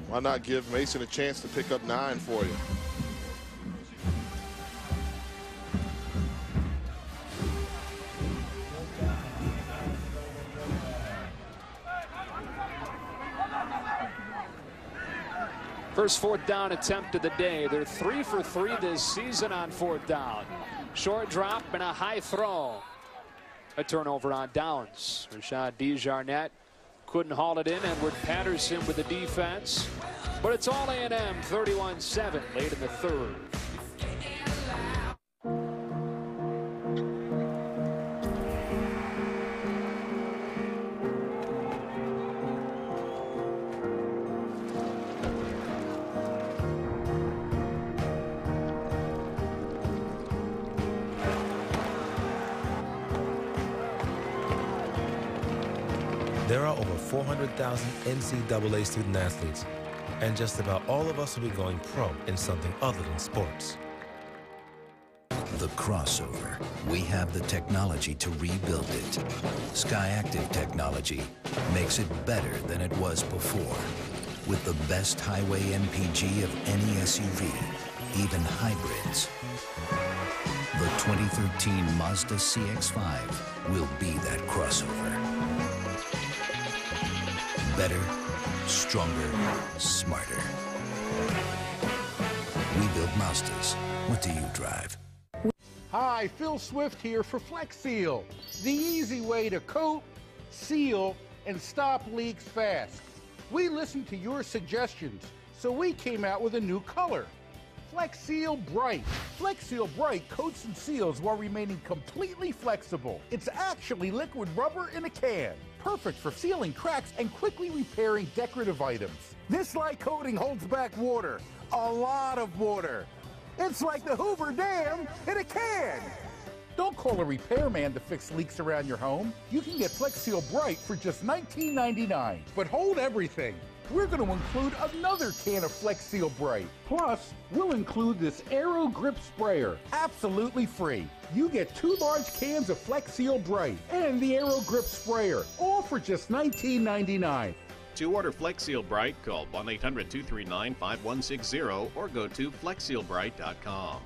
Why not give Mason a chance to pick up nine for you? First fourth down attempt of the day. They're three for three this season on fourth down. Short drop and a high throw. A turnover on downs. Rashad DeJarnette couldn't haul it in. Edward Patterson with the defense. But it's all A&M 31-7 late in the third. 400,000 NCAA student athletes, and just about all of us will be going pro in something other than sports. The crossover. We have the technology to rebuild it. SkyActiv technology makes it better than it was before. With the best highway MPG of any SUV, even hybrids. The 2013 Mazda CX-5 will be that crossover. Better, stronger, smarter. We build Mazdas. What do you drive? Hi, Phil Swift here for Flex Seal, the easy way to coat, seal, and stop leaks fast. We listened to your suggestions, so we came out with a new color. Flex Seal Bright. Flex Seal Bright coats and seals while remaining completely flexible. It's actually liquid rubber in a can. Perfect for sealing cracks and quickly repairing decorative items. This light coating holds back water. A lot of water. It's like the Hoover Dam in a can. Don't call a repairman to fix leaks around your home. You can get Flex Seal Bright for just $19.99. But hold everything. We're going to include another can of Flex Seal Bright. Plus, we'll include this Aero Grip Sprayer, absolutely free. You get two large cans of Flex Seal Bright and the Aero Grip Sprayer, all for just $19.99. To order Flex Seal Bright, call 1 800 239 5160 or go to flexsealbright.com.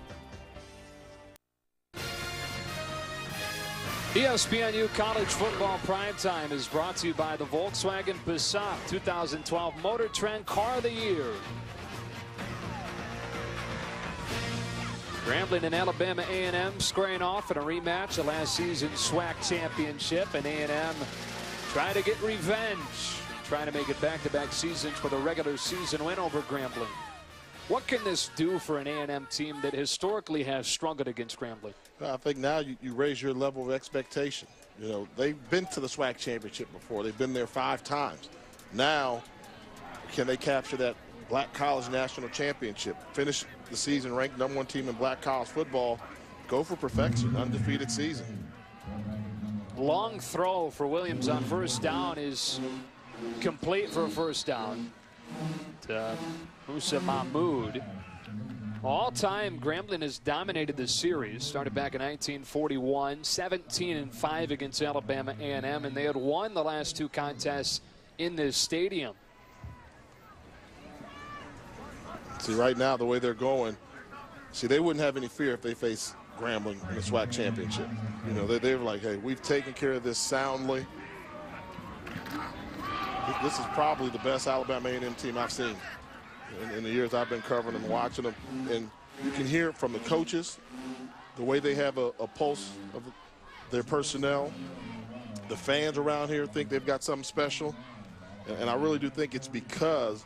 ESPNU College Football Primetime is brought to you by the Volkswagen Passat 2012 Motor Trend Car of the Year. Grambling and Alabama A&M squaring off in a rematch of last season's SWAC championship, and A&M trying to get revenge, trying to make it back-to-back -back seasons with a regular season win over Grambling. What can this do for an A&M team that historically has struggled against Grambling? I think now you, you raise your level of expectation. You know, they've been to the SWAC championship before. They've been there five times. Now, can they capture that Black College National Championship? Finish the season ranked number one team in Black College football. Go for perfection, undefeated season. Long throw for Williams on first down is complete for a first down. To Musa Mahmood. All-time, Grambling has dominated the series. Started back in 1941, 17 and 5 against Alabama A&M, and they had won the last two contests in this stadium. See, right now, the way they're going, see, they wouldn't have any fear if they face Grambling in the SWAC championship. You know, they, they were like, hey, we've taken care of this soundly. This is probably the best Alabama A&M team I've seen in, in the years I've been covering them, watching them. And you can hear from the coaches, the way they have a, a pulse of their personnel. The fans around here think they've got something special. And I really do think it's because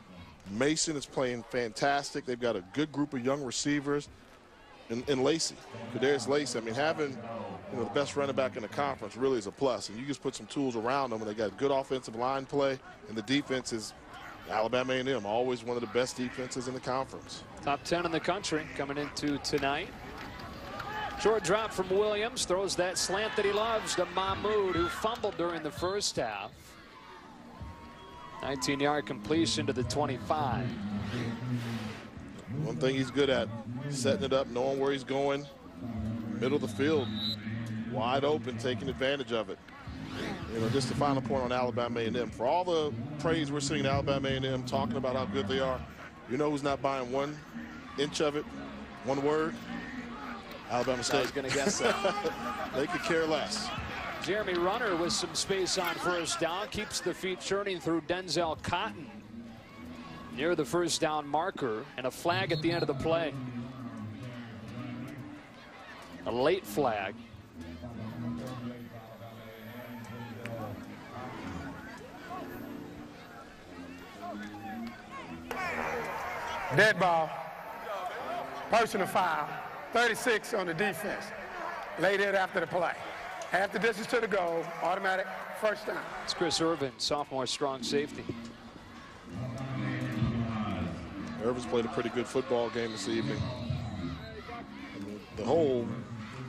Mason is playing fantastic. They've got a good group of young receivers. And, and Lacey, Kadarius Lacey, I mean, having you know, the best running back in the conference really is a plus. And you just put some tools around them, and they got good offensive line play, and the defense is Alabama A&M, always one of the best defenses in the conference. Top 10 in the country coming into tonight. Short drop from Williams, throws that slant that he loves to Mahmoud, who fumbled during the first half. 19-yard completion to the 25. One thing he's good at, setting it up, knowing where he's going, middle of the field, wide open, taking advantage of it. You know, just the final point on Alabama A&M. For all the praise we're seeing Alabama A&M talking about how good they are, you know who's not buying one inch of it, one word? Alabama State. I was going to guess that. they could care less. Jeremy Runner with some space on first down, keeps the feet churning through Denzel Cotton near the first down marker, and a flag at the end of the play. A late flag. Dead ball. Personal foul. 36 on the defense. Late hit after the play. Half the distance to the goal. Automatic first down. It's Chris Irvin, sophomore strong safety. Irvin's played a pretty good football game this evening. the whole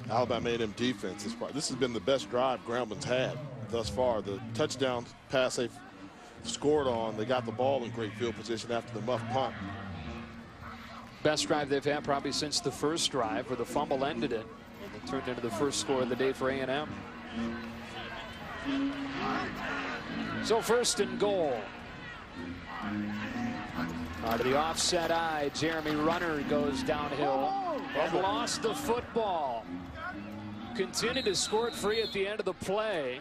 Alabama A&M defense is probably, this has been the best drive Grambling's had thus far. The touchdown pass they scored on, they got the ball in great field position after the muff punt. Best drive they've had probably since the first drive where the fumble ended it. It turned into the first score of the day for A&M. So first and goal. Out of the offset eye, Jeremy Runner goes downhill and lost the football. Continued to score it free at the end of the play.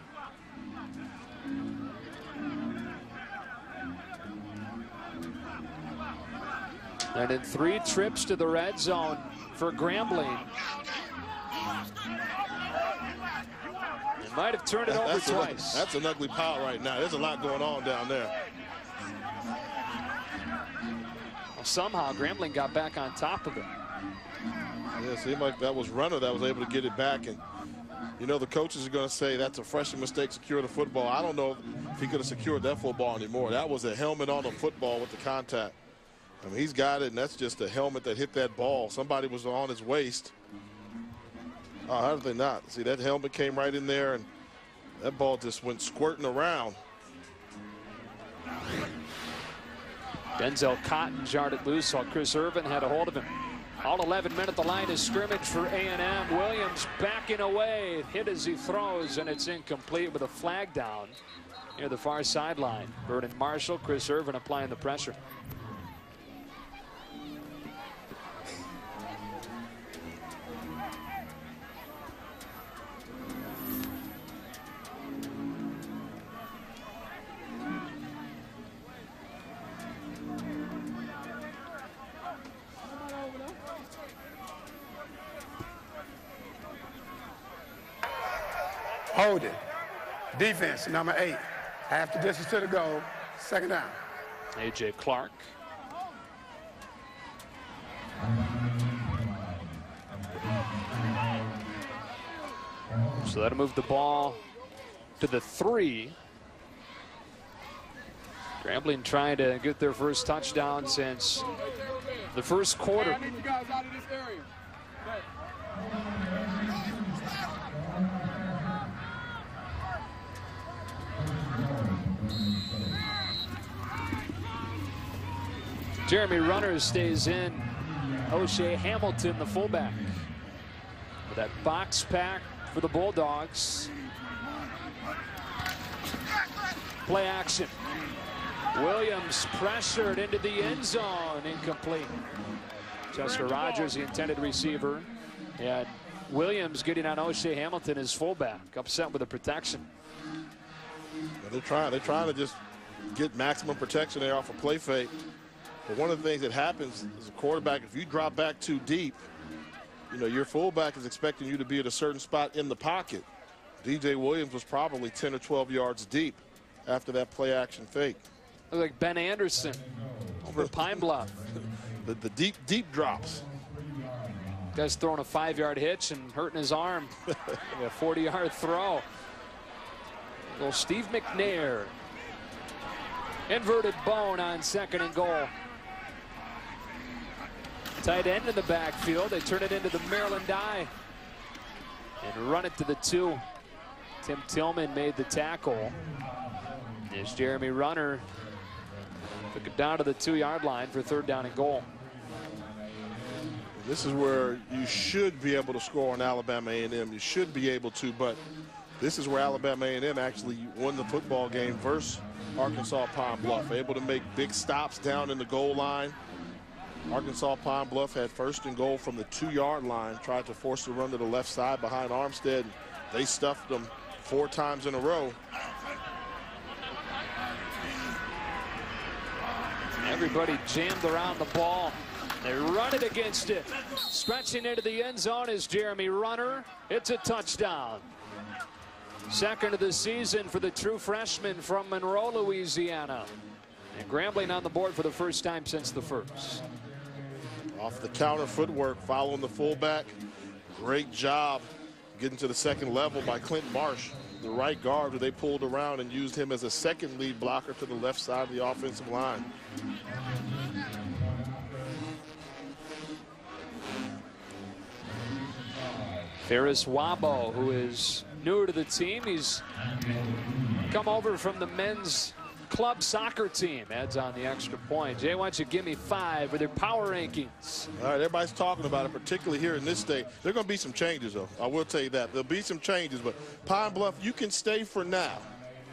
And in three trips to the red zone for Grambling. They might have turned it over that's twice. A, that's an ugly pile right now. There's a lot going on down there. Well, somehow Grambling got back on top of it. Yeah, it seemed like that was Runner that was able to get it back. And, you know, the coaches are going to say that's a freshman mistake, secure the football. I don't know if he could have secured that football anymore. That was a helmet on the football with the contact. I mean, he's got it, and that's just a helmet that hit that ball. Somebody was on his waist. Oh, how did they not? See, that helmet came right in there, and that ball just went squirting around. Denzel Cotton jarred it loose while Chris Irvin had a hold of him. All 11 men at the line of scrimmage for A&M. Williams backing away, hit as he throws, and it's incomplete with a flag down near the far sideline. Vernon Marshall, Chris Irvin applying the pressure. Hold it. Defense, number eight. Half the distance to the goal. Second down. A.J. Clark. So that'll move the ball to the three. Grambling trying to get their first touchdown since the first quarter. Jeremy Runner stays in. O'Shea Hamilton, the fullback. With that box pack for the Bulldogs. Play action. Williams pressured into the end zone. Incomplete. Chester Rogers, the intended receiver. And Williams getting on O'Shea Hamilton as fullback, upset with the protection. They're trying. They're trying to just get maximum protection there off a play fake. But one of the things that happens as a quarterback, if you drop back too deep, you know your fullback is expecting you to be at a certain spot in the pocket. DJ Williams was probably 10 or 12 yards deep after that play action fake. Like Ben Anderson over Pine Bluff. the, the deep, deep drops. Guy's throwing a five-yard hitch and hurting his arm. a 40-yard throw. Well, Steve McNair. Inverted bone on second and goal. Tight end in the backfield. They turn it into the Maryland I. And run it to the two. Tim Tillman made the tackle. There's Jeremy Runner. Took it down to the two-yard line for third down and goal. This is where you should be able to score on Alabama A&M. You should be able to, but this is where Alabama A&M actually won the football game versus Arkansas Pine Bluff. Able to make big stops down in the goal line. Arkansas Pine Bluff had first and goal from the two-yard line, tried to force the run to the left side behind Armstead. They stuffed them four times in a row. Everybody jammed around the ball. They run it against it. Stretching into the end zone is Jeremy Runner. It's a touchdown. Second of the season for the true freshman from Monroe, Louisiana. And Grambling on the board for the first time since the first. Off the counter footwork, following the fullback. Great job getting to the second level by Clint Marsh, the right guard, who they pulled around and used him as a second lead blocker to the left side of the offensive line. Ferris Wabo, who is newer to the team. He's come over from the men's club soccer team. Adds on the extra point. Jay, why don't you give me five with their power rankings? All right, everybody's talking about it, particularly here in this state. There are going to be some changes, though. I will tell you that. There'll be some changes, but Pine Bluff, you can stay for now.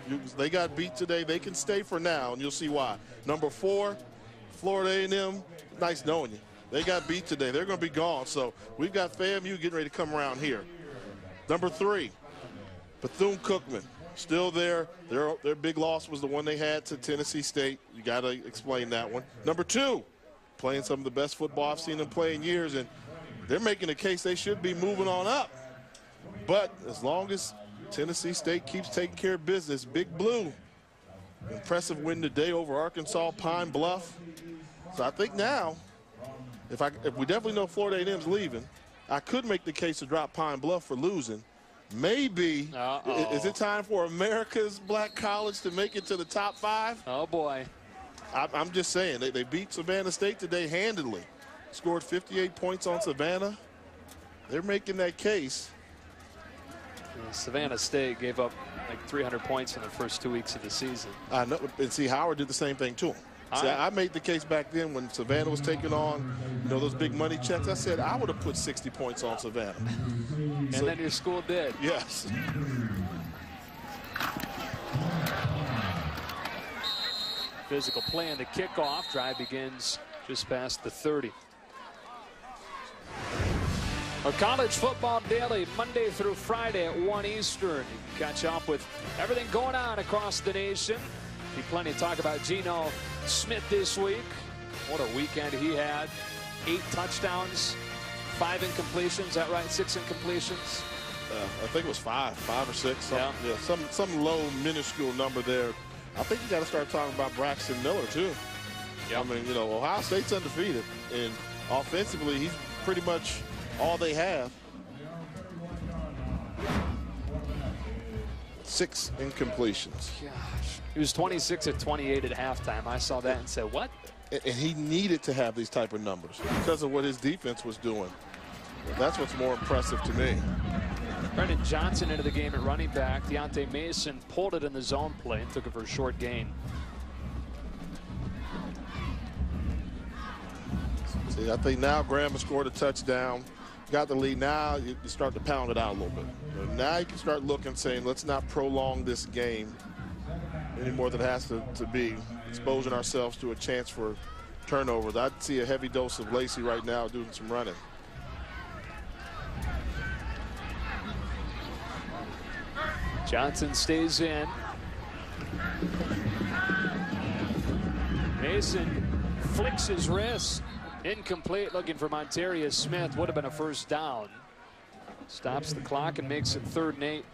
You, they got beat today. They can stay for now, and you'll see why. Number four, Florida A&M, nice knowing you. They got beat today. They're going to be gone. So we've got FAMU getting ready to come around here. Number three, Bethune-Cookman, still there. Their, their big loss was the one they had to Tennessee State. You got to explain that one. Number two, playing some of the best football I've seen them play in years, and they're making a case they should be moving on up. But as long as Tennessee State keeps taking care of business, Big Blue, impressive win today over Arkansas Pine Bluff. So I think now, if I if we definitely know Florida A&M's leaving, I could make the case to drop Pine Bluff for losing. Maybe uh -oh. is it time for America's Black College to make it to the top five? Oh boy, I, am just saying they, they beat Savannah State today handedly, scored 58 points on Savannah. They're making that case. Savannah State gave up like 300 points in the first two weeks of the season. I know, and see Howard did the same thing to him. See, I, I made the case back then when Savannah was taking on, you know, those big money checks. I said I would have put 60 points on Savannah. And so, then your school did. Yes. Physical play on the kickoff. Drive begins just past the 30. A college football daily, Monday through Friday at 1 Eastern. You can catch up with everything going on across the nation. Be plenty to talk about Geno Smith this week. What a weekend he had. Eight touchdowns, five incompletions. Is that right? Six incompletions. Uh, I think it was five, five or six. Some, yeah. yeah, some some low minuscule number there. I think you got to start talking about Braxton Miller too. Yeah. I mean, you know, Ohio State's undefeated, and offensively, he's pretty much all they have. Six incompletions. Gosh. He was 26 at 28 at halftime. I saw that and said, what? And he needed to have these type of numbers because of what his defense was doing. That's what's more impressive to me. Brendan Johnson into the game at running back. Deontay Mason pulled it in the zone play and took it for a short gain. See, I think now Graham has scored a touchdown got the lead. Now you, start to pound it out a little bit. Now you can start looking, saying, let's not prolong this game any more than it has to, to be, exposing ourselves to a chance for turnovers. I see a heavy dose of Lacey right now doing some running. Johnson stays in. Mason flicks his wrist. Incomplete looking for Monterius Smith. Would have been a first down. Stops the clock and makes it third and eight.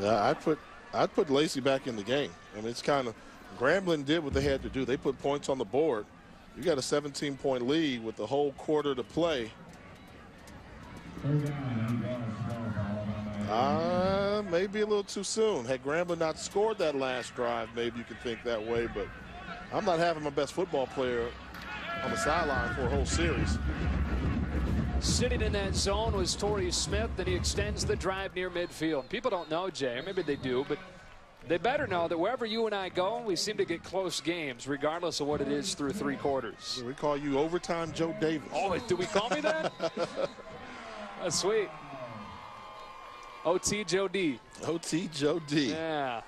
Yeah, I'd put I'd put Lacey back in the game. I mean, it's kind of Grambling did what they had to do. They put points on the board. You got a 17 point lead with the whole quarter to play. Uh, maybe a little too soon. Had Grambling not scored that last drive, maybe you could think that way, but I'm not having my best football player on the sideline for a whole series. Sitting in that zone was Torrey Smith, and he extends the drive near midfield. People don't know, Jay, or maybe they do, but they better know that wherever you and I go, we seem to get close games, regardless of what it is through three quarters. We call you Overtime Joe Davis. Oh, do we call me that? That's sweet. OT Joe D. OT Joe D. Yeah.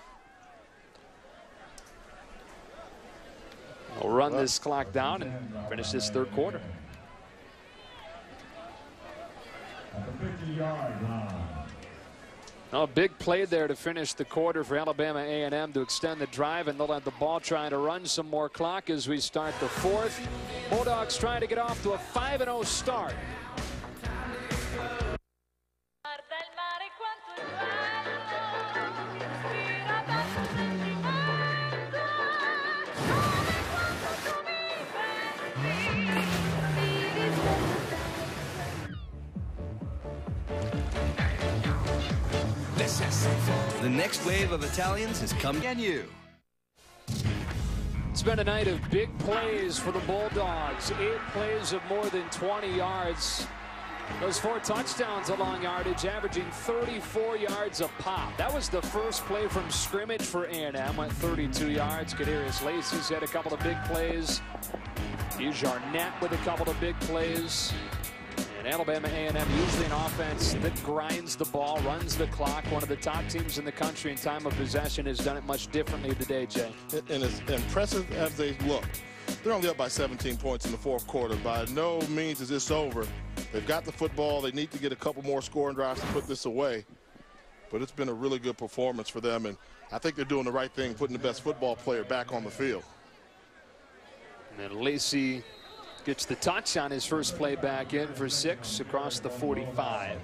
We'll run this clock down and finish this third quarter. Now a big play there to finish the quarter for Alabama A&M to extend the drive, and they'll have the ball trying to run some more clock as we start the fourth. Bulldogs trying to get off to a 5-0 start. The next wave of Italians has come. on you. It's been a night of big plays for the Bulldogs. Eight plays of more than 20 yards. Those four touchdowns along yardage, averaging 34 yards a pop. That was the first play from scrimmage for A&M, went 32 yards. Kadarius Lacey's had a couple of big plays. Hugh Arnett with a couple of big plays. And Alabama A&M usually an offense that grinds the ball, runs the clock. One of the top teams in the country in time of possession has done it much differently today, Jay. And as impressive as they look, they're only up by 17 points in the fourth quarter. By no means is this over. They've got the football. They need to get a couple more scoring drives to put this away. But it's been a really good performance for them, and I think they're doing the right thing, putting the best football player back on the field. And then Lacey Gets the touch on his first play back in for six across the 45.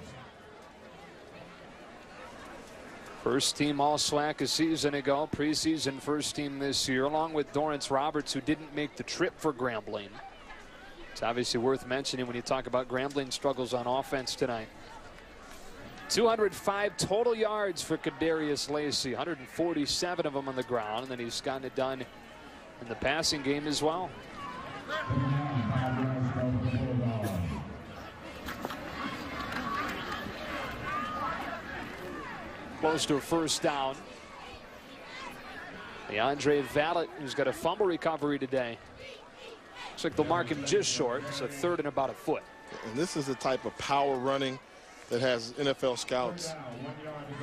First team all SWAC a season ago, preseason first team this year, along with Dorrance Roberts, who didn't make the trip for Grambling. It's obviously worth mentioning when you talk about Grambling struggles on offense tonight. 205 total yards for Kadarius Lacey, 147 of them on the ground, and then he's gotten it done in the passing game as well. Close to a first down. DeAndre Vallet, who's got a fumble recovery today. Looks like they'll mark him just short, so third and about a foot. And this is the type of power running that has NFL scouts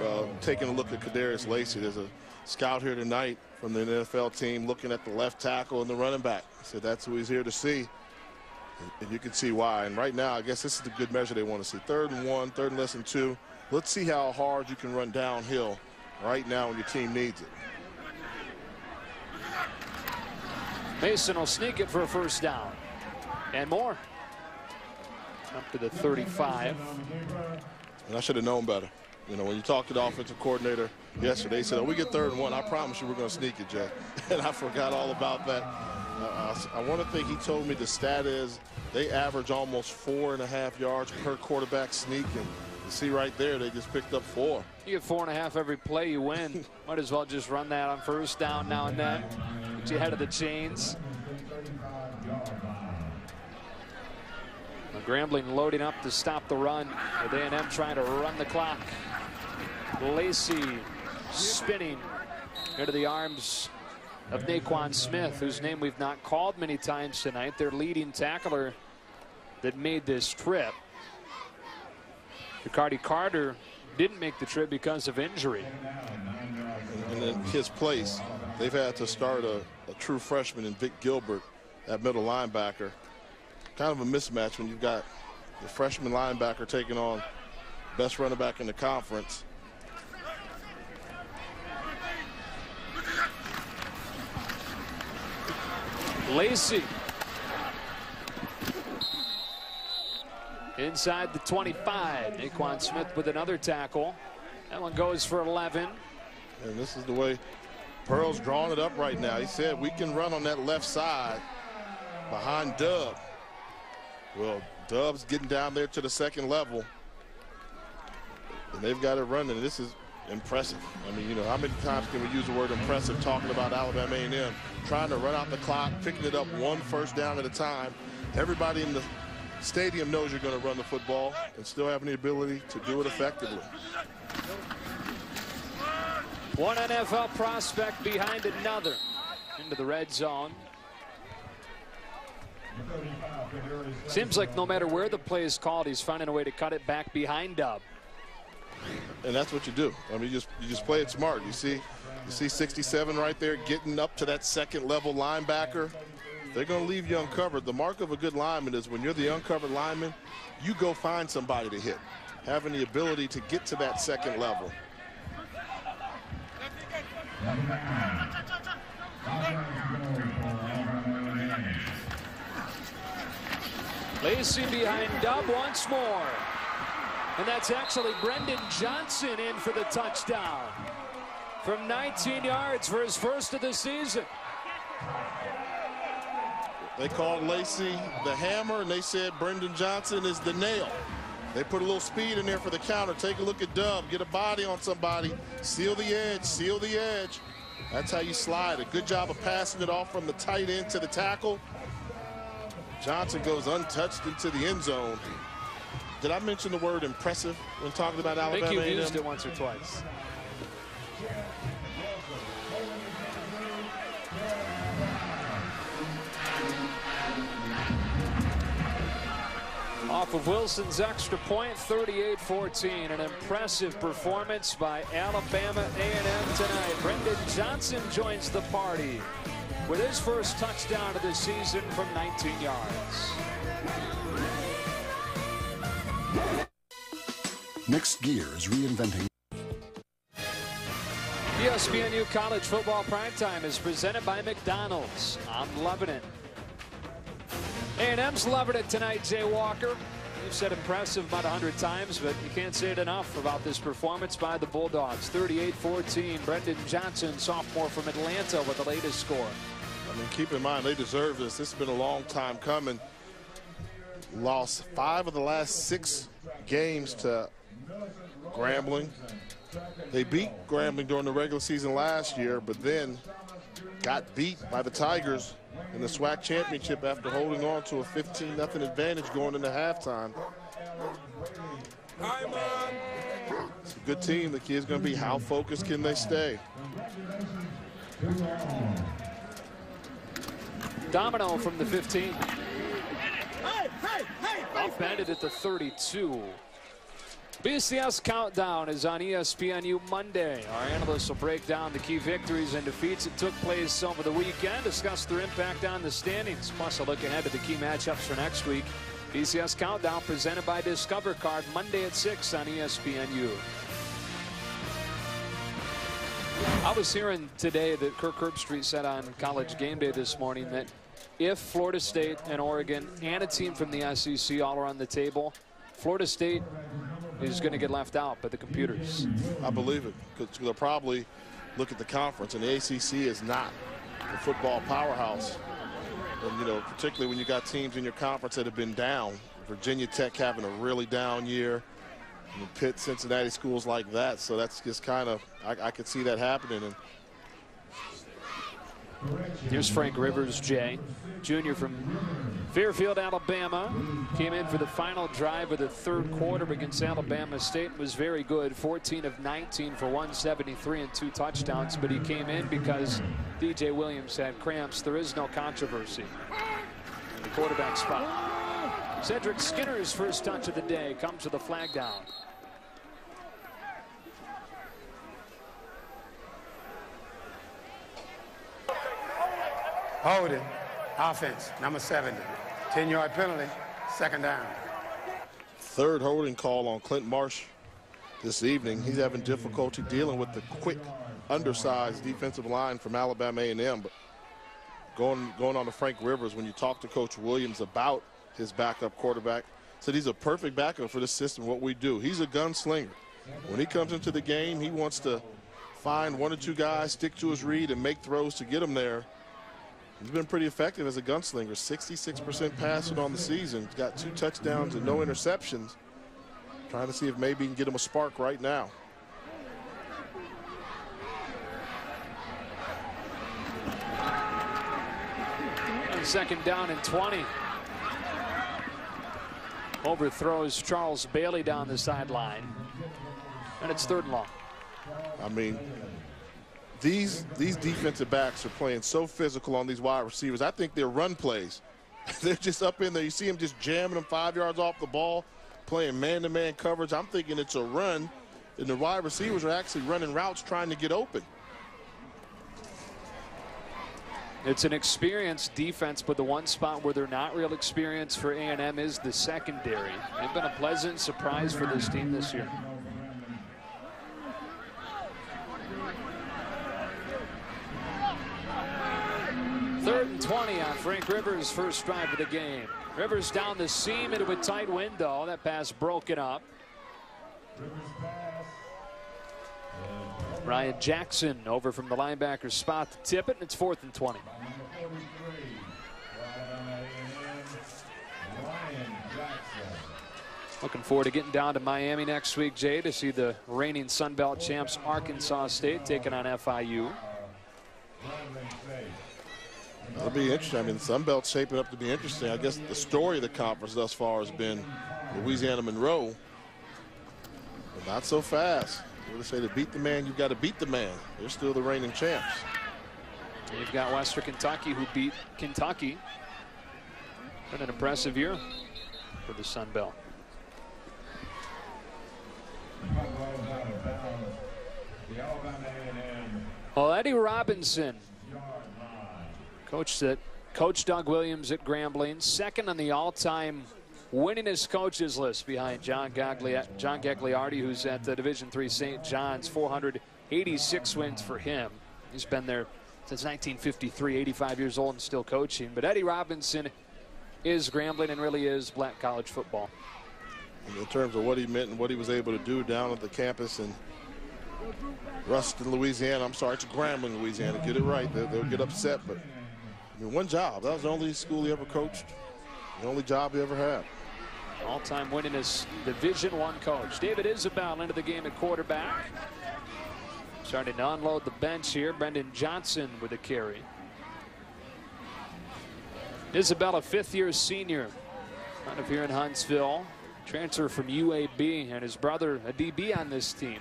uh, taking a look at Kadarius Lacey. There's a scout here tonight from the NFL team looking at the left tackle and the running back. So that's who he's here to see. And you can see why. And right now, I guess this is the good measure they want to see. Third and one, third and less than two. Let's see how hard you can run downhill right now when your team needs it. Mason will sneak it for a first down. And more. Up to the 35. And I should have known better. You know, when you talk to the offensive coordinator yesterday, he said, oh, we get third and one. I promise you we're going to sneak it, Jay. And I forgot all about that. Uh, I, I want to think he told me the stat is they average almost four and a half yards per quarterback sneak. And you see right there, they just picked up four. You get four and a half every play you win. Might as well just run that on first down now and then. Get you ahead of the chains. Grambling loading up to stop the run with A&M trying to run the clock. Lacey spinning into the arms of Naquan Smith, whose name we've not called many times tonight. Their leading tackler that made this trip. Ricardi Carter didn't make the trip because of injury. And in his place, they've had to start a, a true freshman in Vic Gilbert at middle linebacker. Kind of a mismatch when you've got the freshman linebacker taking on best running back in the conference. Lacey. Inside the 25. Naquan Smith with another tackle. That one goes for 11. And this is the way Pearl's drawing it up right now. He said we can run on that left side behind Dub. Well, Dub's getting down there to the second level. And they've got it running. This is impressive. I mean, you know, how many times can we use the word impressive talking about Alabama A&M? Trying to run out the clock, picking it up one first down at a time. Everybody in the stadium knows you're going to run the football and still having the ability to do it effectively. One NFL prospect behind another into the red zone. Seems like no matter where the play is called, he's finding a way to cut it back behind Dub. And that's what you do. I mean, you just you just play it smart. You see, you see 67 right there getting up to that second level linebacker. They're going to leave you uncovered. The mark of a good lineman is when you're the uncovered lineman, you go find somebody to hit. Having the ability to get to that second level. Lacey behind Dub once more. And that's actually Brendan Johnson in for the touchdown. From 19 yards for his first of the season. They called Lacey the hammer, and they said Brendan Johnson is the nail. They put a little speed in there for the counter. Take a look at Dub. Get a body on somebody. Seal the edge. Seal the edge. That's how you slide. A good job of passing it off from the tight end to the tackle. Johnson goes untouched into the end zone. Did I mention the word impressive when talking about Alabama? I think you used it once or twice. Off of Wilson's extra point, 38-14. An impressive performance by Alabama A&M tonight. Brendan Johnson joins the party with his first touchdown of the season from 19 yards. Next Gear is reinventing. ESPNU College Football Primetime is presented by McDonald's. I'm loving it. A&M's loving it tonight, Jay Walker. You've said impressive about 100 times, but you can't say it enough about this performance by the Bulldogs. 38-14. Brendan Johnson, sophomore from Atlanta, with the latest score. I mean, keep in mind, they deserve this. This has been a long time coming. Lost five of the last six games to Grambling. They beat Grambling during the regular season last year, but then got beat by the Tigers in the SWAC championship after holding on to a 15 0 advantage going into halftime. It's a good team. The kid's going to be how focused can they stay? Domino from the 15. Offended at the 32. BCS Countdown is on ESPNU Monday. Our analysts will break down the key victories and defeats that took place over the weekend, discuss their impact on the standings, plus a look ahead to the key matchups for next week. BCS Countdown presented by Discover Card Monday at 6 on ESPNU. I was hearing today that Kirk Herbstreit said on College Game Day this morning that if Florida State and Oregon and a team from the SEC all are on the table, Florida State is going to get left out by the computers. I believe it because they'll probably look at the conference, and the ACC is not a football powerhouse. And, you know, particularly when you got teams in your conference that have been down. Virginia Tech having a really down year. Pitt, Cincinnati schools like that. So that's just kind of, I, I could see that happening. And Here's Frank Rivers, Jay, junior from Fairfield, Alabama. Came in for the final drive of the third quarter against Alabama State. Was very good, 14 of 19 for 173 and two touchdowns. But he came in because DJ Williams had cramps. There is no controversy. The quarterback spot. Cedric Skinner's first touch of the day comes with a flag down. Holding. Offense, number 70. 10-yard penalty, second down. Third holding call on Clint Marsh this evening. He's having difficulty dealing with the quick, undersized defensive line from Alabama A&M. But going, going on to Frank Rivers, when you talk to Coach Williams about his backup quarterback, said he's a perfect backup for this system, what we do. He's a gunslinger. When he comes into the game, he wants to find one or two guys, stick to his read, and make throws to get him there. He's been pretty effective as a gunslinger. 66% passing on the season. He's got two touchdowns and no interceptions. Trying to see if maybe he can get him a spark right now. Second down and 20. Overthrows Charles Bailey down the sideline. And it's third and long. I mean, these these defensive backs are playing so physical on these wide receivers. I think they're run plays. they're just up in there. You see them just jamming them five yards off the ball, playing man-to-man -man coverage. I'm thinking it's a run, and the wide receivers are actually running routes trying to get open. It's an experienced defense, but the one spot where they're not real experienced for A&M is the secondary. They've been a pleasant surprise for this team this year. Third and 20 on Frank Rivers' first drive of the game. Rivers down the seam into a tight window. That pass broken up. Ryan Jackson over from the linebacker spot to tip it, and it's fourth and 20. Looking forward to getting down to Miami next week, Jay, to see the reigning Sun Belt champs Arkansas State taking on FIU. That'll be interesting. I mean, Sun Belt's shaping up to be interesting. I guess the story of the conference thus far has been Louisiana Monroe. But not so fast. What they say to beat the man, you've got to beat the man. They're still the reigning champs. You've got Western Kentucky who beat Kentucky. Been an impressive year for the Sun Belt. Well, Eddie Robinson, coach that coach Doug Williams at Grambling, second on the all-time winningest coaches list behind John, Gaglia John Gagliardi, who's at the Division Three St. John's, 486 wins for him. He's been there since 1953, 85 years old and still coaching. But Eddie Robinson is Grambling and really is black college football. In terms of what he meant and what he was able to do down at the campus in Ruston, Louisiana. I'm sorry, it's Grambling, Louisiana. Get it right. They'll, they'll get upset, but I mean, one job. That was the only school he ever coached. The only job he ever had. All-time winningest Division One coach. David Isabel into the game at quarterback. Starting to unload the bench here. Brendan Johnson with a carry. Isabella, fifth-year senior, out of here in Huntsville. Transfer from UAB, and his brother, a DB on this team.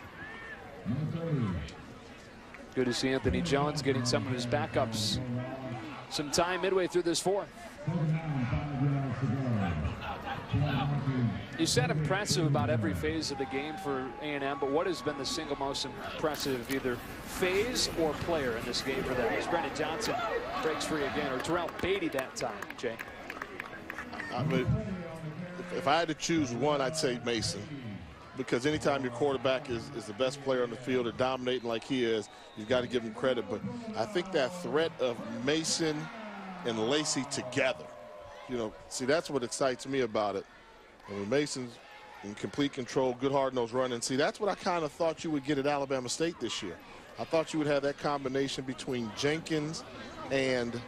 Good to see Anthony Jones getting some of his backups some time midway through this fourth. You said impressive about every phase of the game for A&M, but what has been the single most impressive either phase or player in this game for them? As Brendan Johnson breaks free again, or Terrell Beatty that time, Jay. I mean, if, if I had to choose one, I'd say Mason. Because anytime your quarterback is, is the best player on the field or dominating like he is, you've got to give him credit. But I think that threat of Mason and Lacey together, you know, see, that's what excites me about it. I mean, Mason's in complete control, good hard-nosed running. See, that's what I kind of thought you would get at Alabama State this year. I thought you would have that combination between Jenkins and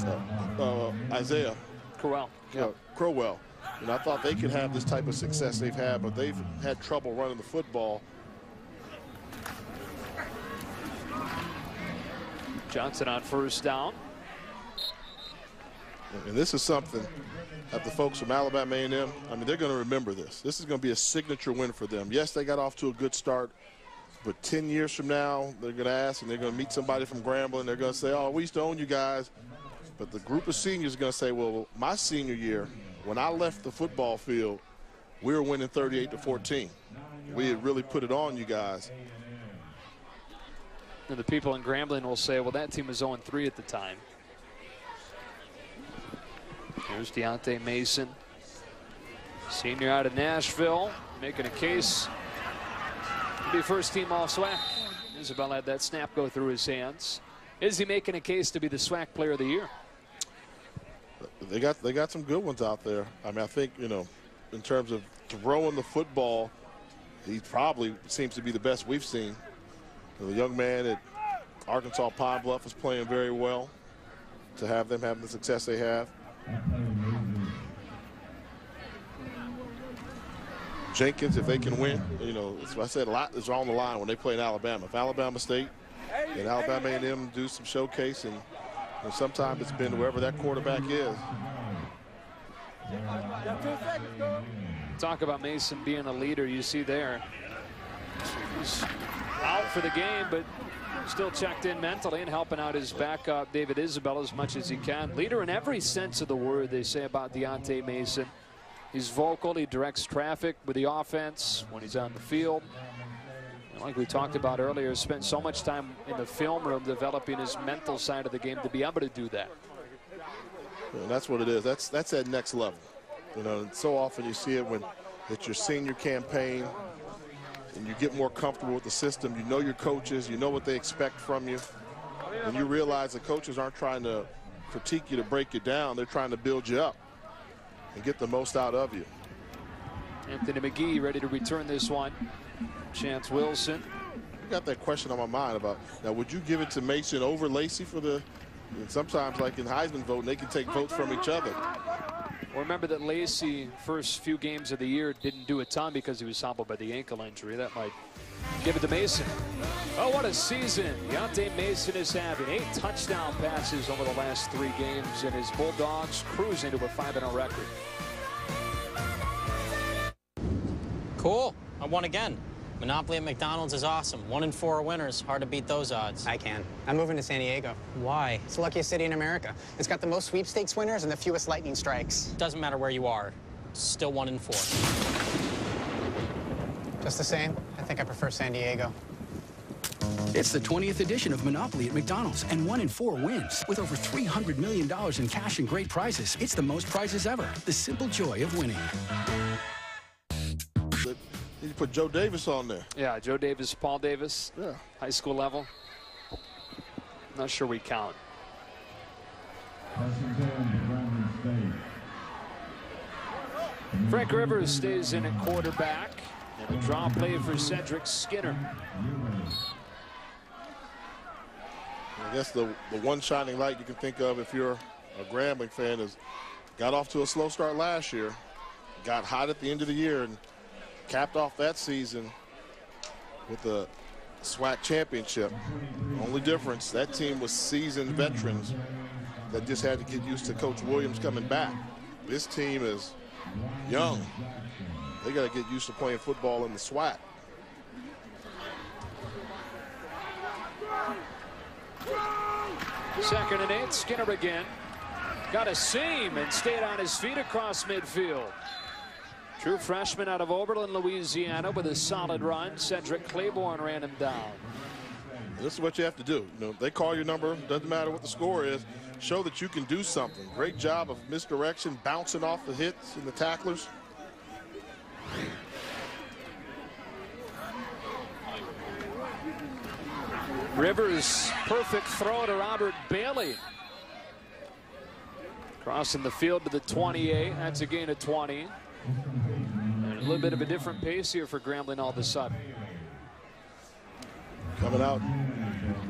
uh, uh, Isaiah. Crowell. Yeah. Crowell. And I thought they could have this type of success they've had, but they've had trouble running the football. Johnson on first down. And this is something that the folks from Alabama A&M, I mean, they're going to remember this. This is going to be a signature win for them. Yes, they got off to a good start, but 10 years from now, they're going to ask and they're going to meet somebody from Grambling. They're going to say, oh, we used to own you guys. But the group of seniors are going to say, well, my senior year, when I left the football field, we were winning 38 to 14. We had really put it on you guys. And the people in Grambling will say, well, that team was 0-3 at the time. Here's Deontay Mason. Senior out of Nashville, making a case to be first team all SWAC. Isabel had that snap go through his hands. Is he making a case to be the SWAC player of the year? They got they got some good ones out there. I mean, I think you know, in terms of throwing the football, he probably seems to be the best we've seen. The young man at Arkansas Pine Bluff is playing very well. To have them having the success they have. Jenkins, if they can win, you know, I said a lot is on the line when they play in Alabama. If Alabama State and Alabama A&M do some showcase, and, sometimes it's been wherever that quarterback is. Talk about Mason being a leader. You see there, he's out for the game, but still checked in mentally and helping out his backup, David Isabel, as much as he can. Leader in every sense of the word, they say about Deontay Mason. He's vocal. He directs traffic with the offense when he's on the field. And like we talked about earlier, spent so much time in the film room developing his mental side of the game to be able to do that. And that's what it is. That's that's that next level. You know, so often you see it when it's your senior campaign and you get more comfortable with the system. You know your coaches. You know what they expect from you. And you realize the coaches aren't trying to critique you to break you down. They're trying to build you up and get the most out of you. Anthony McGee ready to return this one. Chance Wilson. I got that question on my mind about now would you give it to Mason over Lacey for the sometimes like in Heisman voting they can take votes from each other. Well, remember that Lacey first few games of the year didn't do a ton because he was hobbled by the ankle injury. That might give it to Mason. Oh, what a season Deontay Mason is having. Eight touchdown passes over the last three games, and his Bulldogs cruising to a 5-0 record. Cool. I won again. Monopoly at McDonald's is awesome. One in four winners. Hard to beat those odds. I can. I'm moving to San Diego. Why? It's the luckiest city in America. It's got the most sweepstakes winners and the fewest lightning strikes. Doesn't matter where you are. Still one in four. Just the same, I think I prefer San Diego. It's the 20th edition of Monopoly at McDonald's, and one in four wins. With over $300 million in cash and great prizes, it's the most prizes ever. The simple joy of winning. You put Joe Davis on there. Yeah, Joe Davis, Paul Davis. Yeah. High school level. Not sure we count. Frank Rivers stays in at quarterback. And a draw play for Cedric Skinner. I guess the, the one shining light you can think of if you're a Grambling fan is got off to a slow start last year, got hot at the end of the year, and capped off that season with the SWAC championship. Only difference, that team was seasoned veterans that just had to get used to Coach Williams coming back. This team is young. They got to get used to playing football in the SWAC. Second and eight, Skinner again. Got a seam and stayed on his feet across midfield. True freshman out of Oberlin, Louisiana with a solid run. Cedric Claiborne ran him down. This is what you have to do. You know, they call your number, doesn't matter what the score is. Show that you can do something. Great job of misdirection, bouncing off the hits and the tacklers. Rivers, perfect throw to Robert Bailey. Crossing the field to the 28. That's a gain of 20. And a little bit of a different pace here for Grambling all of a sudden. Coming out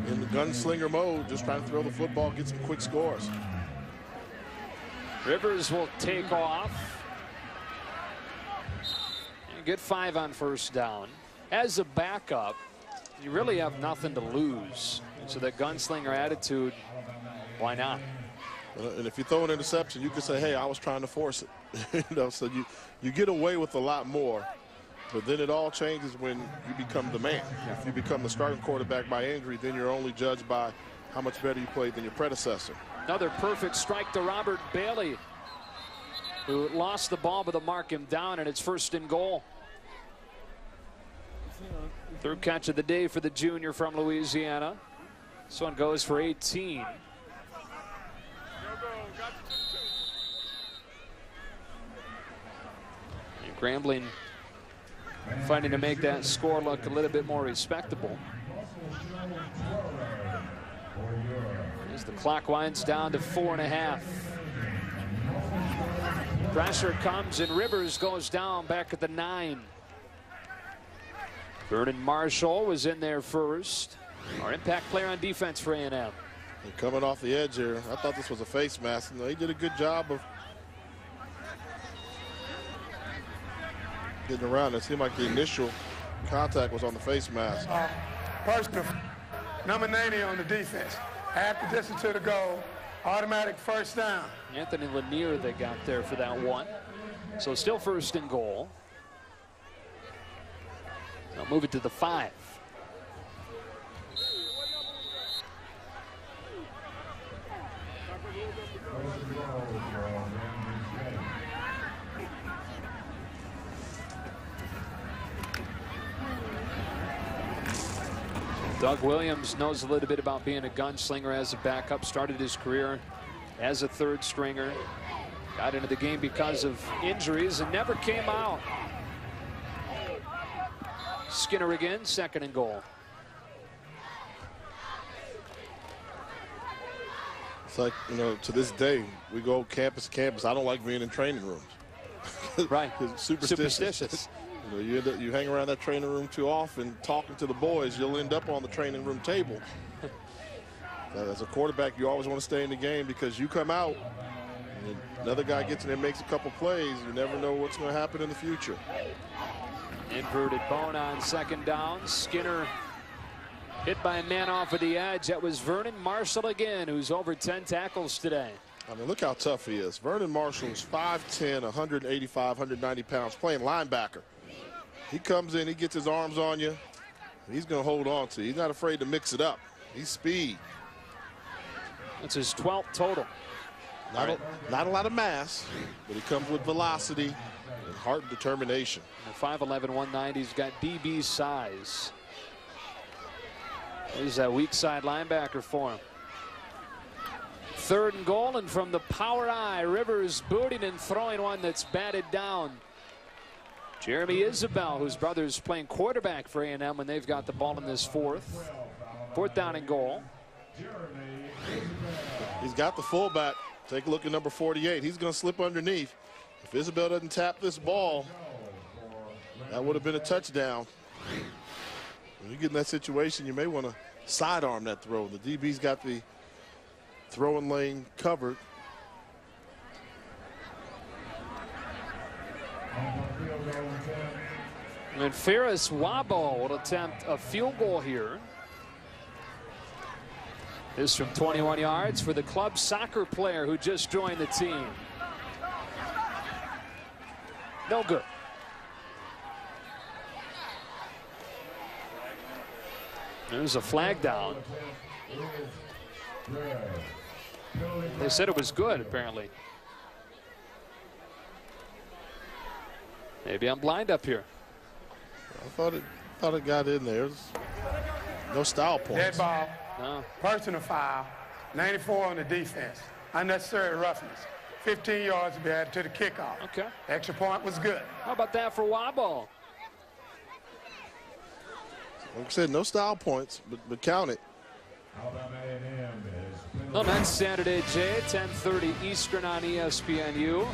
in the gunslinger mode, just trying to throw the football, get some quick scores. Rivers will take off. And get five on first down. As a backup, you really have nothing to lose. And so that gunslinger attitude, why not? And if you throw an interception, you can say, hey, I was trying to force it. you know, so you, you get away with a lot more. But then it all changes when you become the man. If you become the starting quarterback by injury, then you're only judged by how much better you played than your predecessor. Another perfect strike to Robert Bailey, who lost the ball, but they'll mark him down, and it's first and goal. Third catch of the day for the junior from Louisiana. This one goes for 18. Grambling finding to make that score look a little bit more respectable. As the clock winds down to four and a half. Pressure comes and Rivers goes down back at the nine. Vernon Marshall was in there first. Our impact player on defense for A&M. coming off the edge here, I thought this was a face mask. No, he did a good job of getting around. It seemed like the initial contact was on the face mask. Uh, personal, number 90 on the defense. Half the distance to the goal, automatic first down. Anthony Lanier they got there for that one. So still first and goal. They'll move it to the five. Doug Williams knows a little bit about being a gunslinger as a backup. Started his career as a third stringer. Got into the game because of injuries and never came out. Skinner again, second and goal. It's like, you know, to this day, we go campus to campus. I don't like being in training rooms. right. superstitious. Superstitious. You, know, up, you hang around that training room too often talking to the boys, you'll end up on the training room table. As a quarterback, you always want to stay in the game because you come out, and another guy gets in there makes a couple plays. You never know what's going to happen in the future. Inverted bone on second down. Skinner hit by a man off of the edge. That was Vernon Marshall again, who's over 10 tackles today. I mean, look how tough he is. Vernon Marshall's 5'10", 185, 190 pounds, playing linebacker. He comes in, he gets his arms on you. He's going to hold on to you. He's not afraid to mix it up. He's speed. That's his 12th total. Not, right. a, not a lot of mass, but he comes with velocity and heart and determination. 5'11", 190. He's got DB size. He's a weak side linebacker for him. Third and goal, and from the power eye, Rivers booting and throwing one that's batted down. Jeremy Isabel, whose brother is playing quarterback for A&M when they've got the ball in this fourth. Fourth down and goal. He's got the fullback. Take a look at number 48. He's going to slip underneath. If Isabel doesn't tap this ball, that would have been a touchdown. When you get in that situation, you may want to sidearm that throw. The DB's got the throwing lane covered. And Ferris Wabo will attempt a field goal here. This from 21 yards for the club soccer player who just joined the team. No good. There's a flag down. They said it was good, apparently. Maybe I'm blind up here. I thought it thought it got in there. No style points. Dead ball. No. Personal foul. 94 on the defense. Unnecessary roughness. 15 yards to be added to the kickoff. Okay. Extra point was good. How about that for Wabo? Like I said, no style points, but, but count it. Well, next Saturday, Jay, 10:30 Eastern on ESPNU.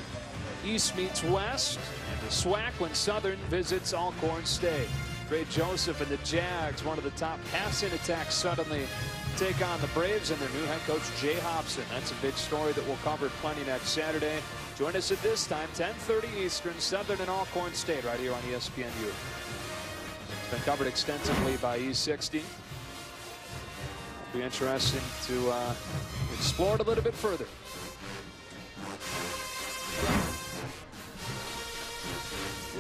East meets West, and the SWAC when Southern visits Alcorn State. Dray Joseph and the Jags, one of the top passing attacks, suddenly take on the Braves and their new head coach, Jay Hopson. That's a big story that we'll cover plenty next Saturday. Join us at this time, 10:30 Eastern, Southern and Alcorn State, right here on ESPNU. It's been covered extensively by E60. It'll be interesting to uh, explore it a little bit further.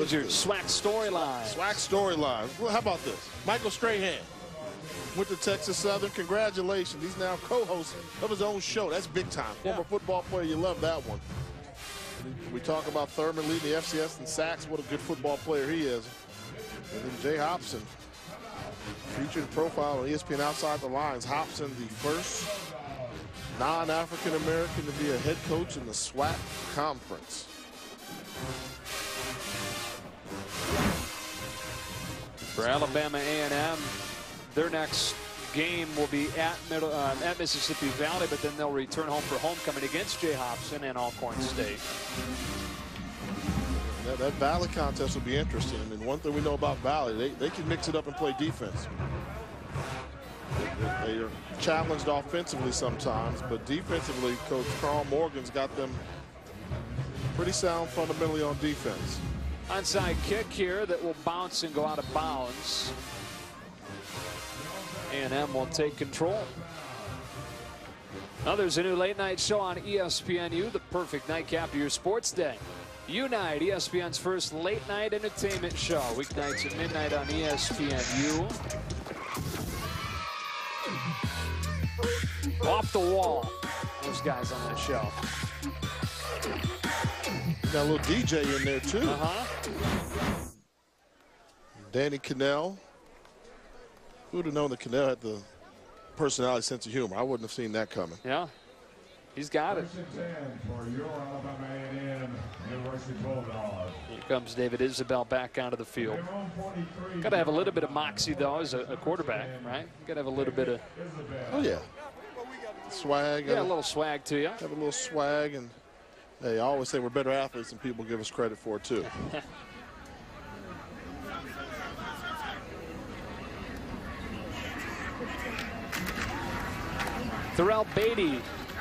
What's your SWAC storyline? SWAC storyline. Well, how about this? Michael Strahan went to Texas Southern. Congratulations. He's now co-host of his own show. That's big time. Former yeah. football player. You love that one. We talk about Thurman leading the FCS and sacks. What a good football player he is. And then Jay Hopson featured profile on ESPN Outside the Lines. Hopson, the first non-African American to be a head coach in the SWAC conference. For Alabama A&M, their next game will be at middle uh, at Mississippi Valley, but then they'll return home for homecoming against Jay Hopson and Alcorn State. That, that Valley contest will be interesting. I mean, one thing we know about Valley, they, they can mix it up and play defense. They, they are challenged offensively sometimes, but defensively, Coach Karl Morgan's got them pretty sound fundamentally on defense. Onside kick here that will bounce and go out of bounds. A&M will take control. Now there's a new late night show on ESPNU, the perfect nightcap to your sports day. Unite, ESPN's first late night entertainment show. Weeknights at midnight on ESPNU. Off the wall. Those guys on that show. Got a little DJ in there too. Uh-huh. Danny Kanell. Who'd have known that Kanell had the personality, sense of humor? I wouldn't have seen that coming. Yeah. He's got it. Here comes David Isabel back onto the field. Got to have a little bit of moxie, though, as a, a quarterback, right? Got to have a little bit of. Oh, yeah. Swag. Yeah, a little swag to you. Have a little swag. And hey, I always say we're better athletes than people give us credit for, too. Terrell Beatty,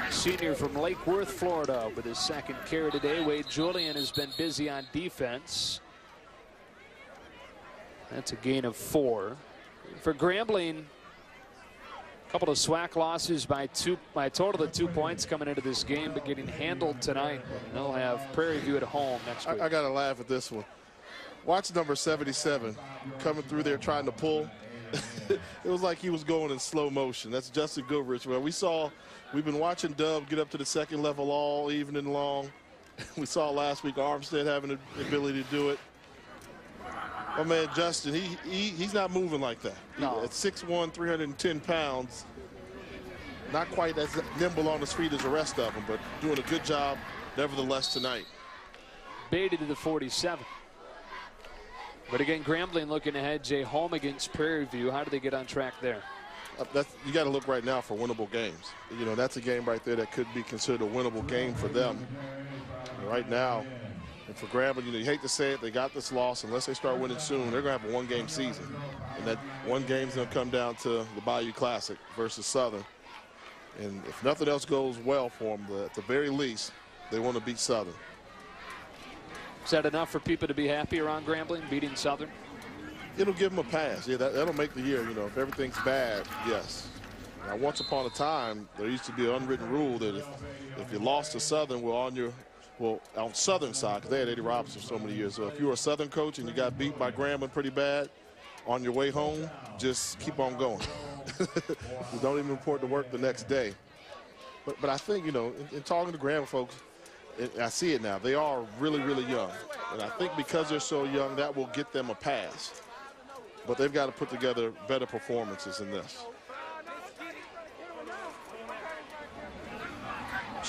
senior from Lake Worth, Florida, with his second carry today. Wade Julian has been busy on defense. That's a gain of four. For Grambling, couple of SWAC losses by two by a total of two points coming into this game, but getting handled tonight. They'll have Prairie View at home next week. I, I got to laugh at this one. Watch number 77 coming through there trying to pull. it was like he was going in slow motion. That's Justin Goodrich. Well, we saw, we've been watching Dub get up to the second level all evening long. we saw last week Armstead having the ability to do it. Oh man, Justin, he, he he's not moving like that. No. At 6'1", 310 pounds, not quite as nimble on his feet as the rest of them, but doing a good job nevertheless tonight. Baited to the 47. But again, Grambling looking ahead. Jay home against Prairie View. How do they get on track there? Uh, that's, you got to look right now for winnable games. You know, that's a game right there that could be considered a winnable game for them. Right now, and for Grambling, you know, you hate to say it, they got this loss. Unless they start winning soon, they're going to have a one-game season. And that one game's going to come down to the Bayou Classic versus Southern. And if nothing else goes well for them, at the very least, they want to beat Southern. Is that enough for people to be happy around Grambling, beating Southern? It'll give them a pass. Yeah, that, that'll make the year. You know, if everything's bad, yes. Now, once upon a time, there used to be an unwritten rule that if, if you lost to Southern, well, on your well, on Southern side, because they had Eddie Robinson so many years. So if you were a Southern coach and you got beat by Grambling pretty bad, on your way home, just keep on going. don't even report to work the next day. But, but I think, you know, in, in talking to Grambling folks, it, I see it now. They are really, really young. And I think because they're so young, that will get them a pass. But they've got to put together better performances than this.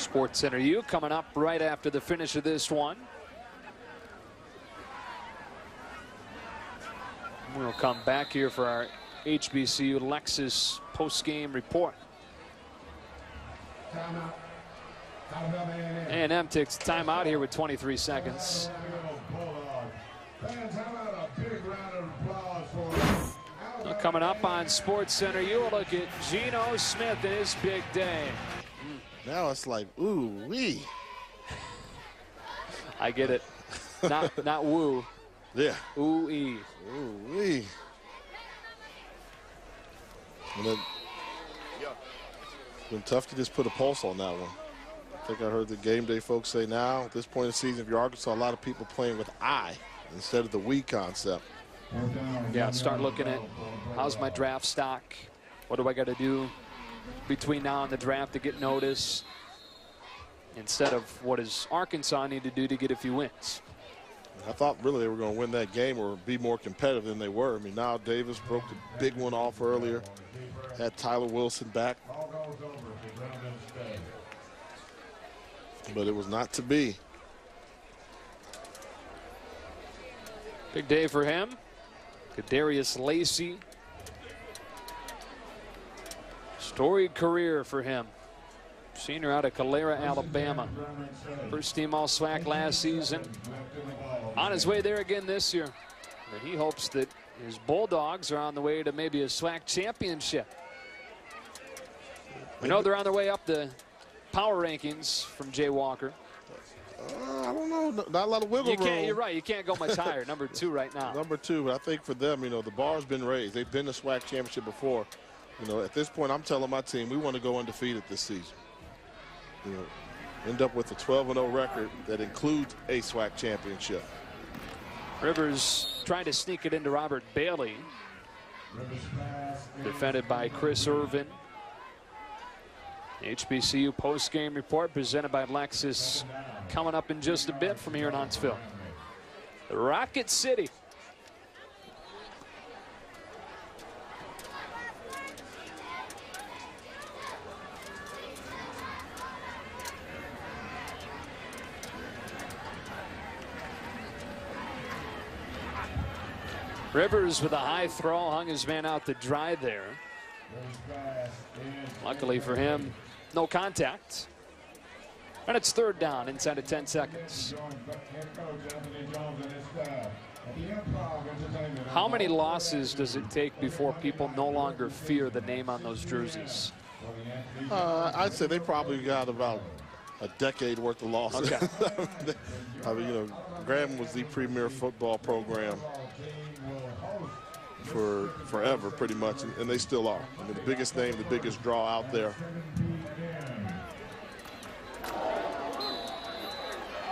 Sports Center U coming up right after the finish of this one. We'll come back here for our HBCU Lexus post-game report. A&M takes timeout here with 23 seconds. Coming up on Sports Center, you will look at Geno Smith and his big day. Now it's like, ooh, wee. I get it. Not not woo. Yeah. Ooh ee. Ooh wee. And then, been tough to just put a pulse on that one. I think I heard the game day folks say now at this point in the season, if you're Arkansas, a lot of people playing with I instead of the we concept. Yeah, start looking at how's my draft stock? What do I got to do between now and the draft to get notice? Instead of what does Arkansas need to do to get a few wins? I thought really they were going to win that game or be more competitive than they were. I mean, now Davis broke the big one off earlier. Had Tyler Wilson back. But it was not to be. Big day for him. Kadarius Lacey. Storied career for him. Senior out of Calera, Alabama. First team All SWAC last season. On his way there again this year. And he hopes that his Bulldogs are on the way to maybe a SWAC championship. We know they're on their way up the power rankings from Jay Walker. Uh, I don't know. Not a lot of wiggle you room. Can't, you're right. You can't go much higher. Number two right now. Number two, but I think for them, you know, the bar's been raised. They've been to SWAC championship before. You know, at this point, I'm telling my team we want to go undefeated this season. You know, end up with a 12-0 record that includes a SWAC championship. Rivers trying to sneak it into Robert Bailey. Defended by Chris Irvin. HBCU post-game report presented by Lexus coming up in just a bit from here in Huntsville. Rocket City. Rivers with a high throw hung his man out to dry there. Luckily for him, no contact. And it's third down inside of 10 seconds. How many losses does it take before people no longer fear the name on those jerseys? Uh, I'd say they probably got about a decade worth of losses. Okay. I mean, you know, Graham was the premier football program for forever, pretty much, and, and they still are. I mean, the biggest name, the biggest draw out there.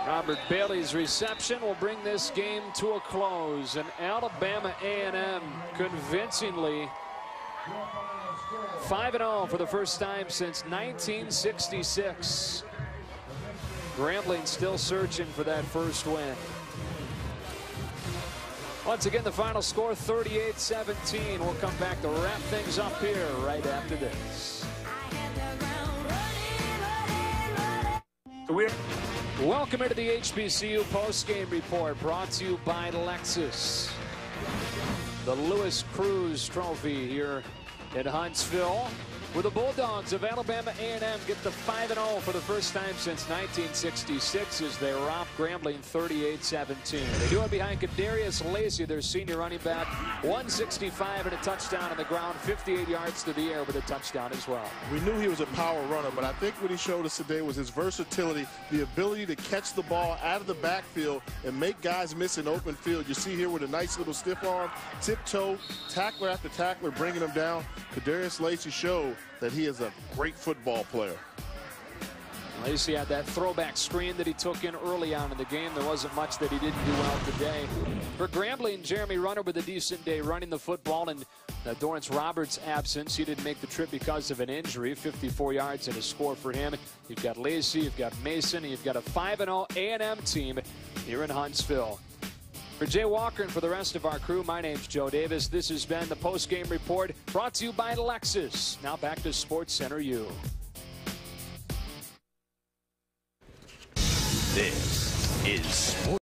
Robert Bailey's reception will bring this game to a close. And Alabama A&M convincingly 5-0 for the first time since 1966. Grambling still searching for that first win. Once again, the final score 38-17. We'll come back to wrap things up here right after this. So we're Welcome into the HBCU postgame report brought to you by Lexus. The Louis Crews Trophy here in Huntsville. Where the Bulldogs of Alabama A&M get the 5-0 for the first time since 1966 as they romp Grambling 38-17. They do it behind Kadarius Lacey, their senior running back. 165 and a touchdown on the ground, 58 yards to the air with a touchdown as well. We knew he was a power runner, but I think what he showed us today was his versatility, the ability to catch the ball out of the backfield and make guys miss an open field. You see here with a nice little stiff arm, tiptoe, tackler after tackler, bringing him down. Kadarius Lacey showed that he is a great football player. Lacey had that throwback screen that he took in early on in the game. There wasn't much that he didn't do well today. For Grambling, Jeremy Runner with a decent day running the football. And uh, Dorrance Roberts' absence, he didn't make the trip because of an injury. 54 yards and a score for him. You've got Lacey, you've got Mason, you've got a 5-0 A&M team here in Huntsville. For Jay Walker and for the rest of our crew, my name's Joe Davis. This has been the post-game report brought to you by Lexus. Now back to Sports Center U. This is Sports.